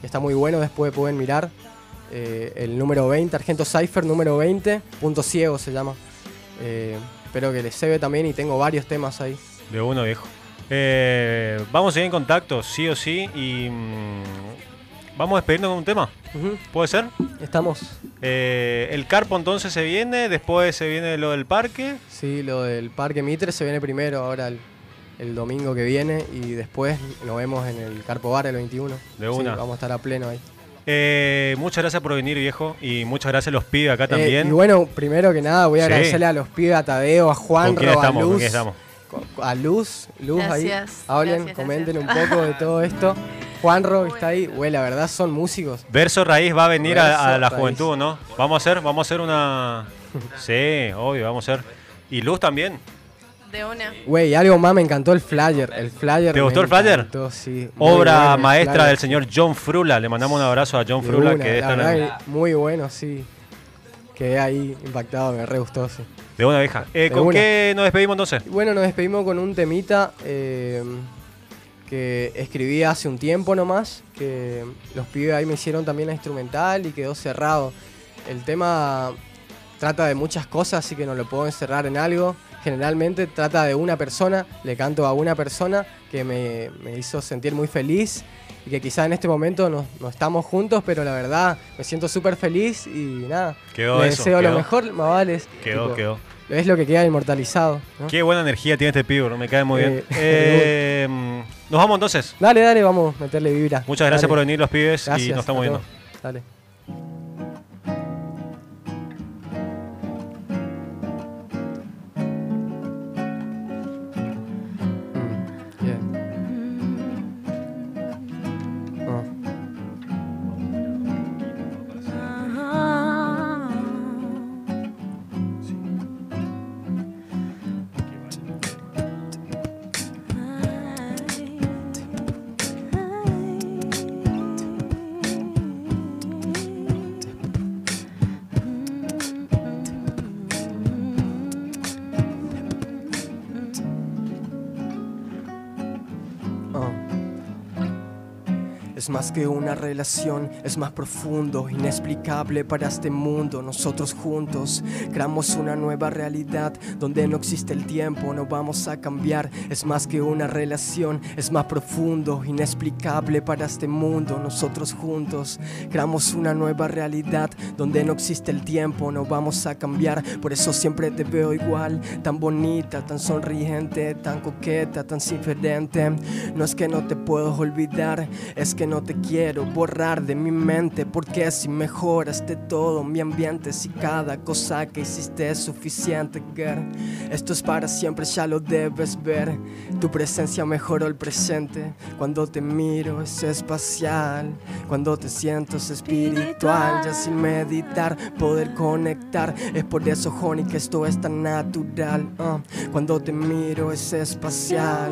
que está muy bueno, después pueden mirar. eh, el número 20, Argento Cipher número 20, punto ciego se llama. Eh, espero que les se ve también y tengo varios temas ahí. De uno, viejo. Eh, vamos a seguir en contacto, sí o sí. Y. mm, vamos a despedirnos con un tema. ¿Puede ser? Estamos. Eh, el Carpo entonces se viene, después se viene lo del parque. Sí, lo del Parque Mitre se viene primero ahora el, el domingo que viene y después nos vemos en el Carpo Bar el 21. De Sí, una. vamos a estar a pleno ahí. Eh, muchas gracias por venir, viejo. Y muchas gracias a los pibes acá Eh, también. y bueno, primero que nada voy a Sí. agradecerle a los pibes, a Tadeo, a Juan, quién a estamos? ¿Con Luz. quién estamos? A Luz, Luz ahí. Gracias, Hablen, gracias, comenten gracias. un poco de todo (laughs) esto. Juanro está ahí. Güey, la verdad son músicos. Verso Raíz va a venir a, la Raíz. juventud, ¿no? Vamos a hacer, vamos a hacer una. (laughs) Sí, obvio, vamos a hacer. Y Luz también. De una. Güey, algo más, me encantó el flyer. El flyer ¿Te gustó el flyer? encantó, sí. Obra bueno maestra flyer. del señor John Frula. Le mandamos un abrazo a John De Frula una, que está verdad muy bueno, sí. Quedé ahí impactado, me re gustó, sí. de una vieja. Eh, ¿Con una. qué nos despedimos entonces? Bueno, nos despedimos con un temita eh, que escribí hace un tiempo nomás, que los pibes ahí me hicieron también la instrumental y quedó cerrado. El tema trata de muchas cosas, así que no lo puedo encerrar en algo. Generalmente trata de una persona, le canto a una persona que me, me hizo sentir muy feliz y que quizá en este momento no, no estamos juntos, pero la verdad me siento súper feliz y nada. Quedó le eso, deseo quedó. lo mejor, más vale. Quedó, quedó. Es lo que queda inmortalizado. ¿no? Qué buena energía tiene este pibe, me cae muy bien. Eh, Eh, (laughs) nos vamos entonces. Dale, dale, vamos a meterle vibra. Muchas gracias Dale. por venir los pibes y nos estamos viendo. Dale. Es más que una relación, es más profundo, inexplicable para este mundo. Nosotros juntos creamos una nueva realidad donde no existe el tiempo, no vamos a cambiar. Es más que una relación, es más profundo, inexplicable para este mundo. Nosotros juntos creamos una nueva realidad donde no existe el tiempo, no vamos a cambiar. Por eso siempre te veo igual, tan bonita, tan sonriente, tan coqueta, tan diferente. No es que no te puedo olvidar, es que no te quiero borrar de mi mente. Porque si mejoraste todo mi ambiente, si cada cosa que hiciste es suficiente, girl. Esto es para siempre, ya lo debes ver. Tu presencia mejoró el presente. Cuando te miro es espacial. Cuando te siento es espiritual. Ya sin meditar, poder conectar. Es por eso, honey, que esto es tan natural. uh. Cuando te miro es espacial.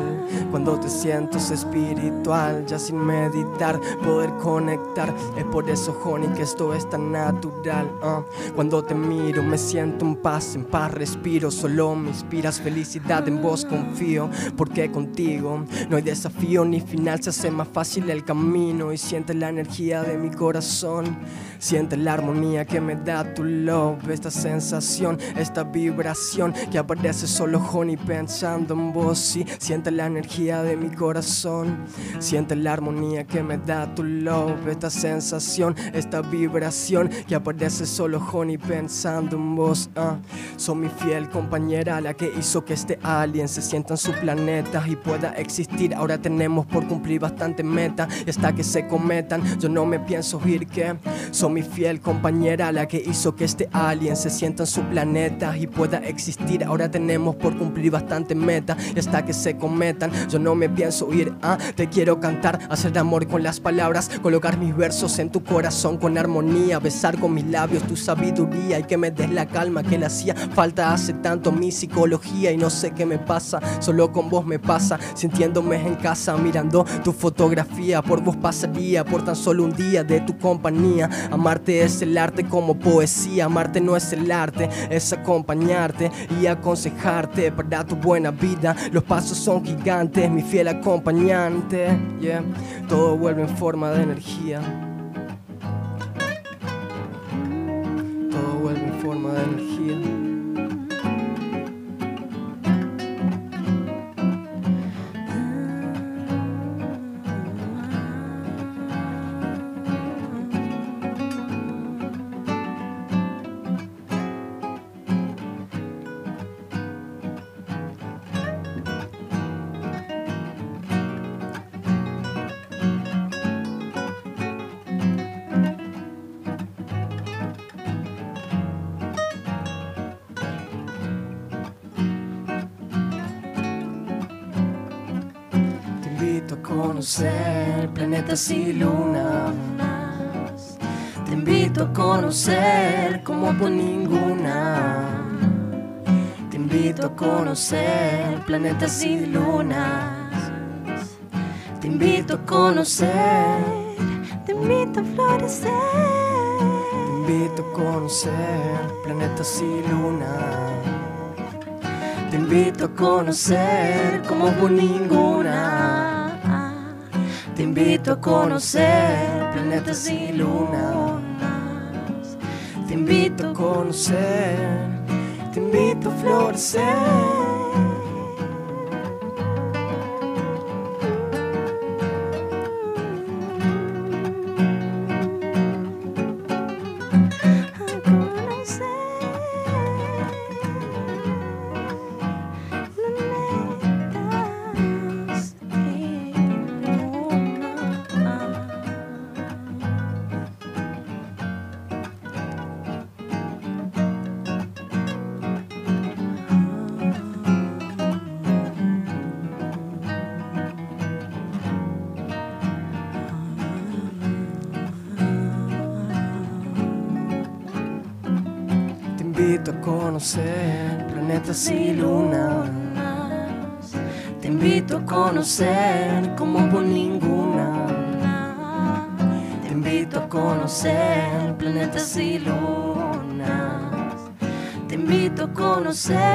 Cuando te siento es espiritual. Ya sin meditar, poder conectar. Es por eso, honey, que esto es tan natural. uh. Cuando te miro me siento en paz, en paz respiro. Solo me inspiras felicidad, en vos confío. Porque contigo no hay desafío ni final. Se hace más fácil el camino y siente la energía de mi corazón. Siente la armonía que me da tu love, esta sensación, esta vibración que aparece solo honey pensando en vos. Sí, siente la energía de mi corazón. Siente la armonía que me da tu love, esta sensación, esta vibración que aparece solo honey pensando en vos. ah. Son mi fiel compañera, la que hizo que este alien se sienta en su planeta y pueda existir. Ahora tenemos por cumplir bastante meta y hasta que se cometan, yo no me pienso ir que son mi fiel compañera, la que hizo que este alien se sienta en su planeta y pueda existir. Ahora tenemos por cumplir bastante meta y hasta que se cometan, yo no me pienso ir. Ah, te quiero cantar, hacer amor con las palabras, colocar mis versos en tu corazón con armonía, besar con mis labios tu sabiduría y que me des la calma que le hacía falta hace tanto mi psicología y no sé qué me pasa, solo con vos me pasa, sintiéndome en casa, mirando tu fotografía, por vos pasaría por tan solo un día de tu compañía. Amarte es el arte como poesía, amarte no es el arte, es acompañarte y aconsejarte para tu buena vida. Los pasos son gigantes, mi fiel acompañante. Yeah, todo vuelve en forma de energía. Todo vuelve en forma de energía. Conocer planetas y lunas. Te invito a conocer como por ninguna. Te invito a conocer planetas y lunas. Te invito a conocer. Te invito a florecer. Te invito a conocer planetas y lunas. Te invito a conocer como por ninguna. Te invito a conocer planetas y lunas. Te invito a conocer. Te invito a florecer. Como por ninguna. Te invito a conocer planetas y lunas. Te invito a conocer.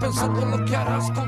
Pensando en lo que harás con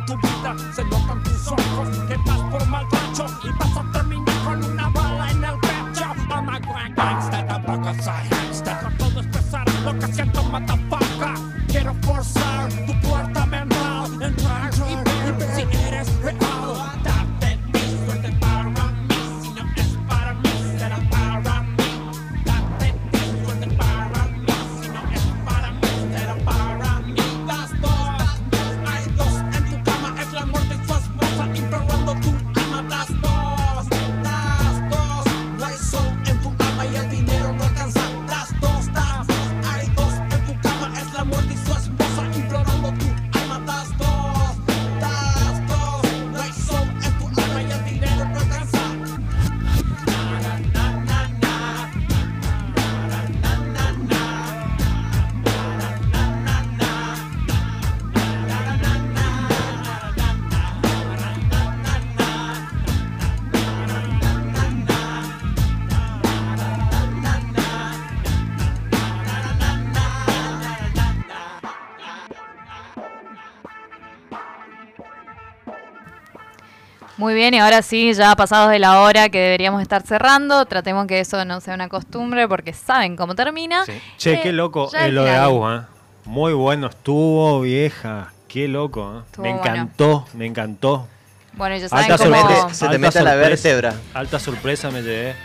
Muy bien, y ahora sí, ya pasados de la hora que deberíamos estar cerrando, tratemos que eso no sea una costumbre porque saben cómo termina. Che, Eh, qué loco eh, lo de agua. ¿eh? Muy bueno estuvo, vieja. Qué loco. ¿eh? Estuvo Me bueno. encantó, me encantó. Bueno, ya saben Alta cómo, sorpresa- Se te mete a la vértebra. Alta sorpresa me llevé.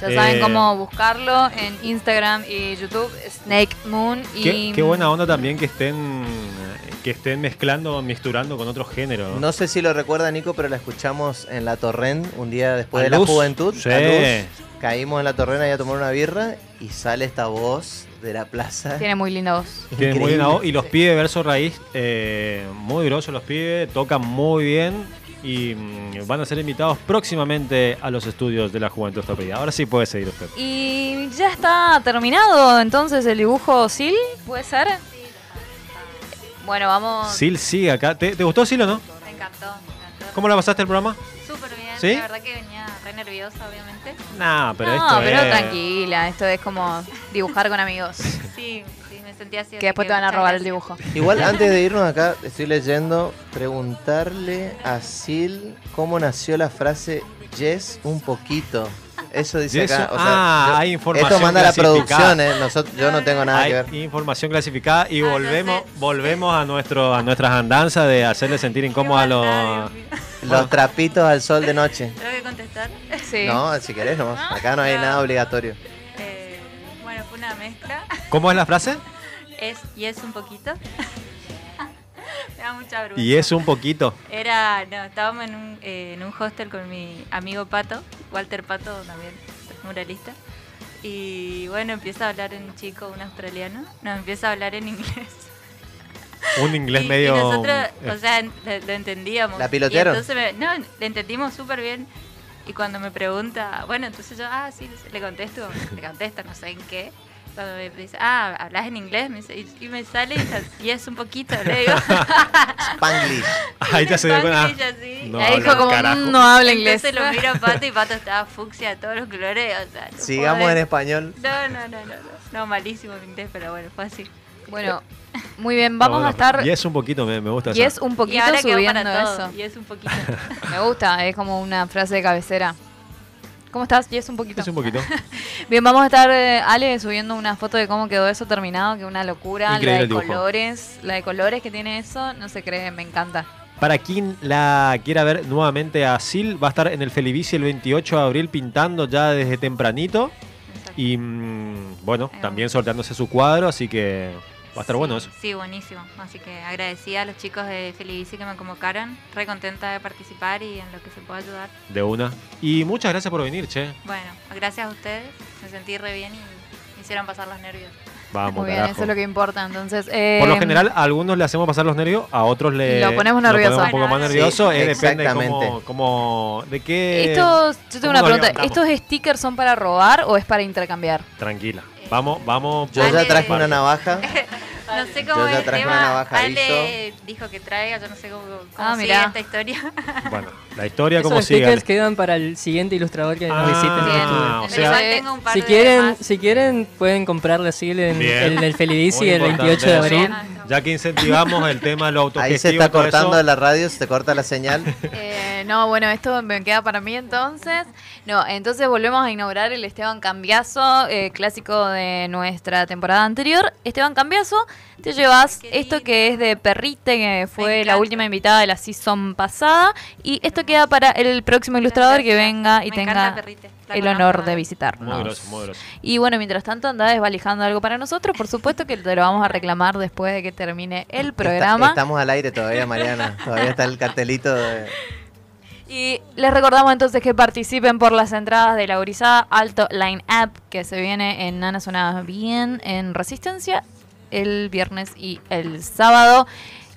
ya saben cómo buscarlo en Instagram y YouTube, Snake Moon. Y Qué, qué buena onda también que estén que estén mezclando, misturando con otros géneros. No sé si lo recuerda Nico, pero la escuchamos en la Torrent un día después A de la juventud. sí. Luz. Caímos en la Torrent ahí a tomar una birra y sale esta voz de la plaza. Tiene muy linda voz. Tiene muy buena voz. Y los pibes verso raíz, eh, muy grosos los pibes, tocan muy bien y mm, van a ser invitados próximamente a los estudios de la Juventud Estopida. Ahora sí puede seguir usted. Y ya está terminado entonces el dibujo Sil, ¿puede ser? Bueno, vamos. Sil sigue acá. ¿Te, te gustó Sil o no? Me encantó, me encantó. ¿Cómo la pasaste el programa? Súper bien. ¿Sí? La verdad que venía re nerviosa, obviamente. Nah, pero no, esto pero es... tranquila, esto es como dibujar con amigos. (laughs) Sí, sí, me sentía así. Que después te van a robar el dibujo. Igual (laughs) antes de irnos acá, estoy leyendo, preguntarle a Sil cómo nació la frase yes un poquito. Eso dice Yes, acá. o sea, ah, yo- hay información Esto manda la clasificada. producción, ¿eh? Nosotros, yo no tengo nada Hay que ver. información clasificada y volvemos volvemos a nuestro a nuestras andanzas de hacerle sentir incómodo a los Los (laughs) trapitos al sol de noche. ¿Tengo que contestar? Sí. No, si querés, no. Acá no hay nada obligatorio. Eh, bueno, fue una mezcla. ¿Cómo es la frase? Es y es un poquito. Da mucha vergüenza. Y es un poquito. Era, no, estábamos en un, eh, en un hostel con mi amigo Pato, Walter Pato, también muralista. Y bueno, empieza a hablar un chico, un australiano, nos empieza a hablar en inglés. Un inglés Y- medio Y nosotros, eh, o sea, lo, lo entendíamos. ¿La pilotearon? Y entonces, me- no, le entendimos súper bien. Y cuando me pregunta, bueno, entonces yo, ah, sí, le contesto, le contesto, no sé en qué. Cuando me dice, ah, ¿hablas en inglés? Me dice, y, y me sale y, es un poquito, le digo. (laughs) Spanglish. Ahí ya se dio cuenta. Así. No Ahí habla dijo como, carajo. "Mm, no habla inglés. Entonces lo miro a Pato y Pato estaba fucsia de todos los colores. O sea, no Sigamos en español. No, no, no, no, no, no, malísimo mi inglés, pero bueno, fue así. Bueno, muy bien, vamos No, a estar... Y es un poquito, me, me gusta Y es un poquito Y ahora subiendo para eso. y es un poquito. (laughs) Me gusta, es como una frase de cabecera. ¿Cómo estás? Y es un poquito. Es un poquito. (laughs) Bien, vamos a estar, eh, Ale, subiendo una foto de cómo quedó eso terminado, que una locura. Increíble la de colores, la de colores que tiene eso, no se cree, me encanta. Para quien la quiera ver nuevamente a Sil, va a estar en el Felibici el 28 de abril pintando ya desde tempranito. Y mm, bueno, también sorteándose su cuadro, así que va a estar bueno eso. Sí, buenísimo. Así que agradecida a los chicos de Felibici que me convocaron. Re contenta de participar y en lo que se pueda ayudar. De una. Y muchas gracias por venir, che. Bueno, gracias a ustedes. Me sentí re bien y me hicieron pasar los nervios. Vamos, Muy bien, carajo. eso es lo que importa. Entonces, eh, Por lo general, a algunos le hacemos pasar los nervios, a otros le Lo ponemos nervioso. un poco más nervioso. sí, eh, depende cómo, cómo- de qué. estos, yo tengo una pregunta. ¿Estos stickers son para robar o es para intercambiar? Tranquila. Vamos, vamos. Yo ya traje una navaja. (laughs) No sé cómo Yo es el tema. Ale dijo que traiga, yo no sé cómo, cómo Ah, sigue mirá. esta historia. (laughs) Bueno, la (laughs) historia como sigue. stickers quedan para el siguiente ilustrador que nos Ah, visite. o sea- Igual tengo un par Si de quieren, si quieren, pueden comprarle así el, el Felibici Muy el 28 de abril. eso. Ya que incentivamos el tema de lo autogestivo. Ahí se está cortando eso, la radio, se corta la señal. (laughs) Eh, no, bueno, esto me queda para mí entonces. No, entonces volvemos a inaugurar el Esteban Cambiazo, eh, clásico de nuestra temporada anterior. Esteban Cambiazo, te llevas esto que es de Perrite, que fue la última invitada de la season pasada. Y esto queda para el próximo ilustrador que venga y Me tenga el honor de visitarnos. Muy grosso, muy grosso. Y bueno, mientras tanto anda desvalijando algo para nosotros. Por supuesto que te lo vamos a reclamar después de que termine el Está- programa. estamos al aire todavía, Mariana. Todavía está el cartelito de... Y les recordamos entonces que participen por las entradas de la Gurizada Alto Line Up, que se viene en Nana Suena Bien en Resistencia el viernes y el sábado.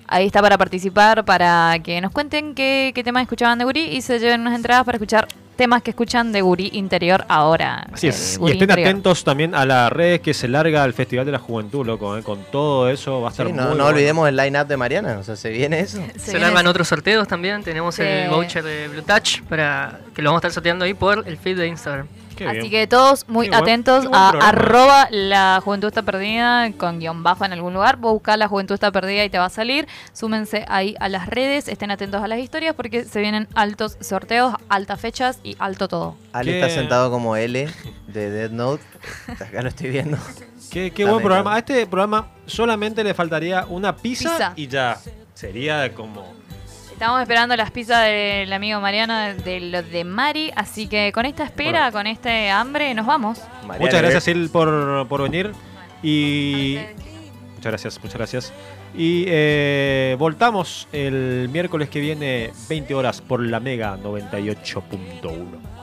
Ahí está para participar, para que nos cuenten qué, qué temas escuchaban de Guri y se lleven unas entradas para escuchar temas que escuchan de Guri Interior ahora. Así es. Y estén Interior. atentos también a las redes que se larga el Festival de la Juventud, loco. eh, Con todo eso va a estar Sí, muy no, no bueno. olvidemos el line-up de Mariana. O sea, se viene eso. Se, le arman otros sorteos también. Tenemos Sí. el voucher de Blue Touch para que lo vamos a estar sorteando ahí por el feed de Instagram. Así que todos muy Qué atentos buen a arroba la juventud está perdida con guion bajo en algún lugar. Vos buscás la juventud está perdida y te va a salir. Súmense ahí a las redes, estén atentos a las historias porque se vienen altos sorteos, altas fechas y alto todo. ¿Qué? está sentado como L de Dead Note. (laughs) Acá lo estoy viendo. Qué, buen programa. A este programa solamente le faltaría una pizza, Pizza. y ya. Sería como. Estamos esperando las pizzas del amigo Mariano de lo de Mari, así que con esta espera, con este hambre, nos vamos. Muchas gracias, Sil, por, por venir. Y. Muchas gracias, muchas gracias. Y eh, voltamos el miércoles que viene, 20 horas, por la Mega 98.1.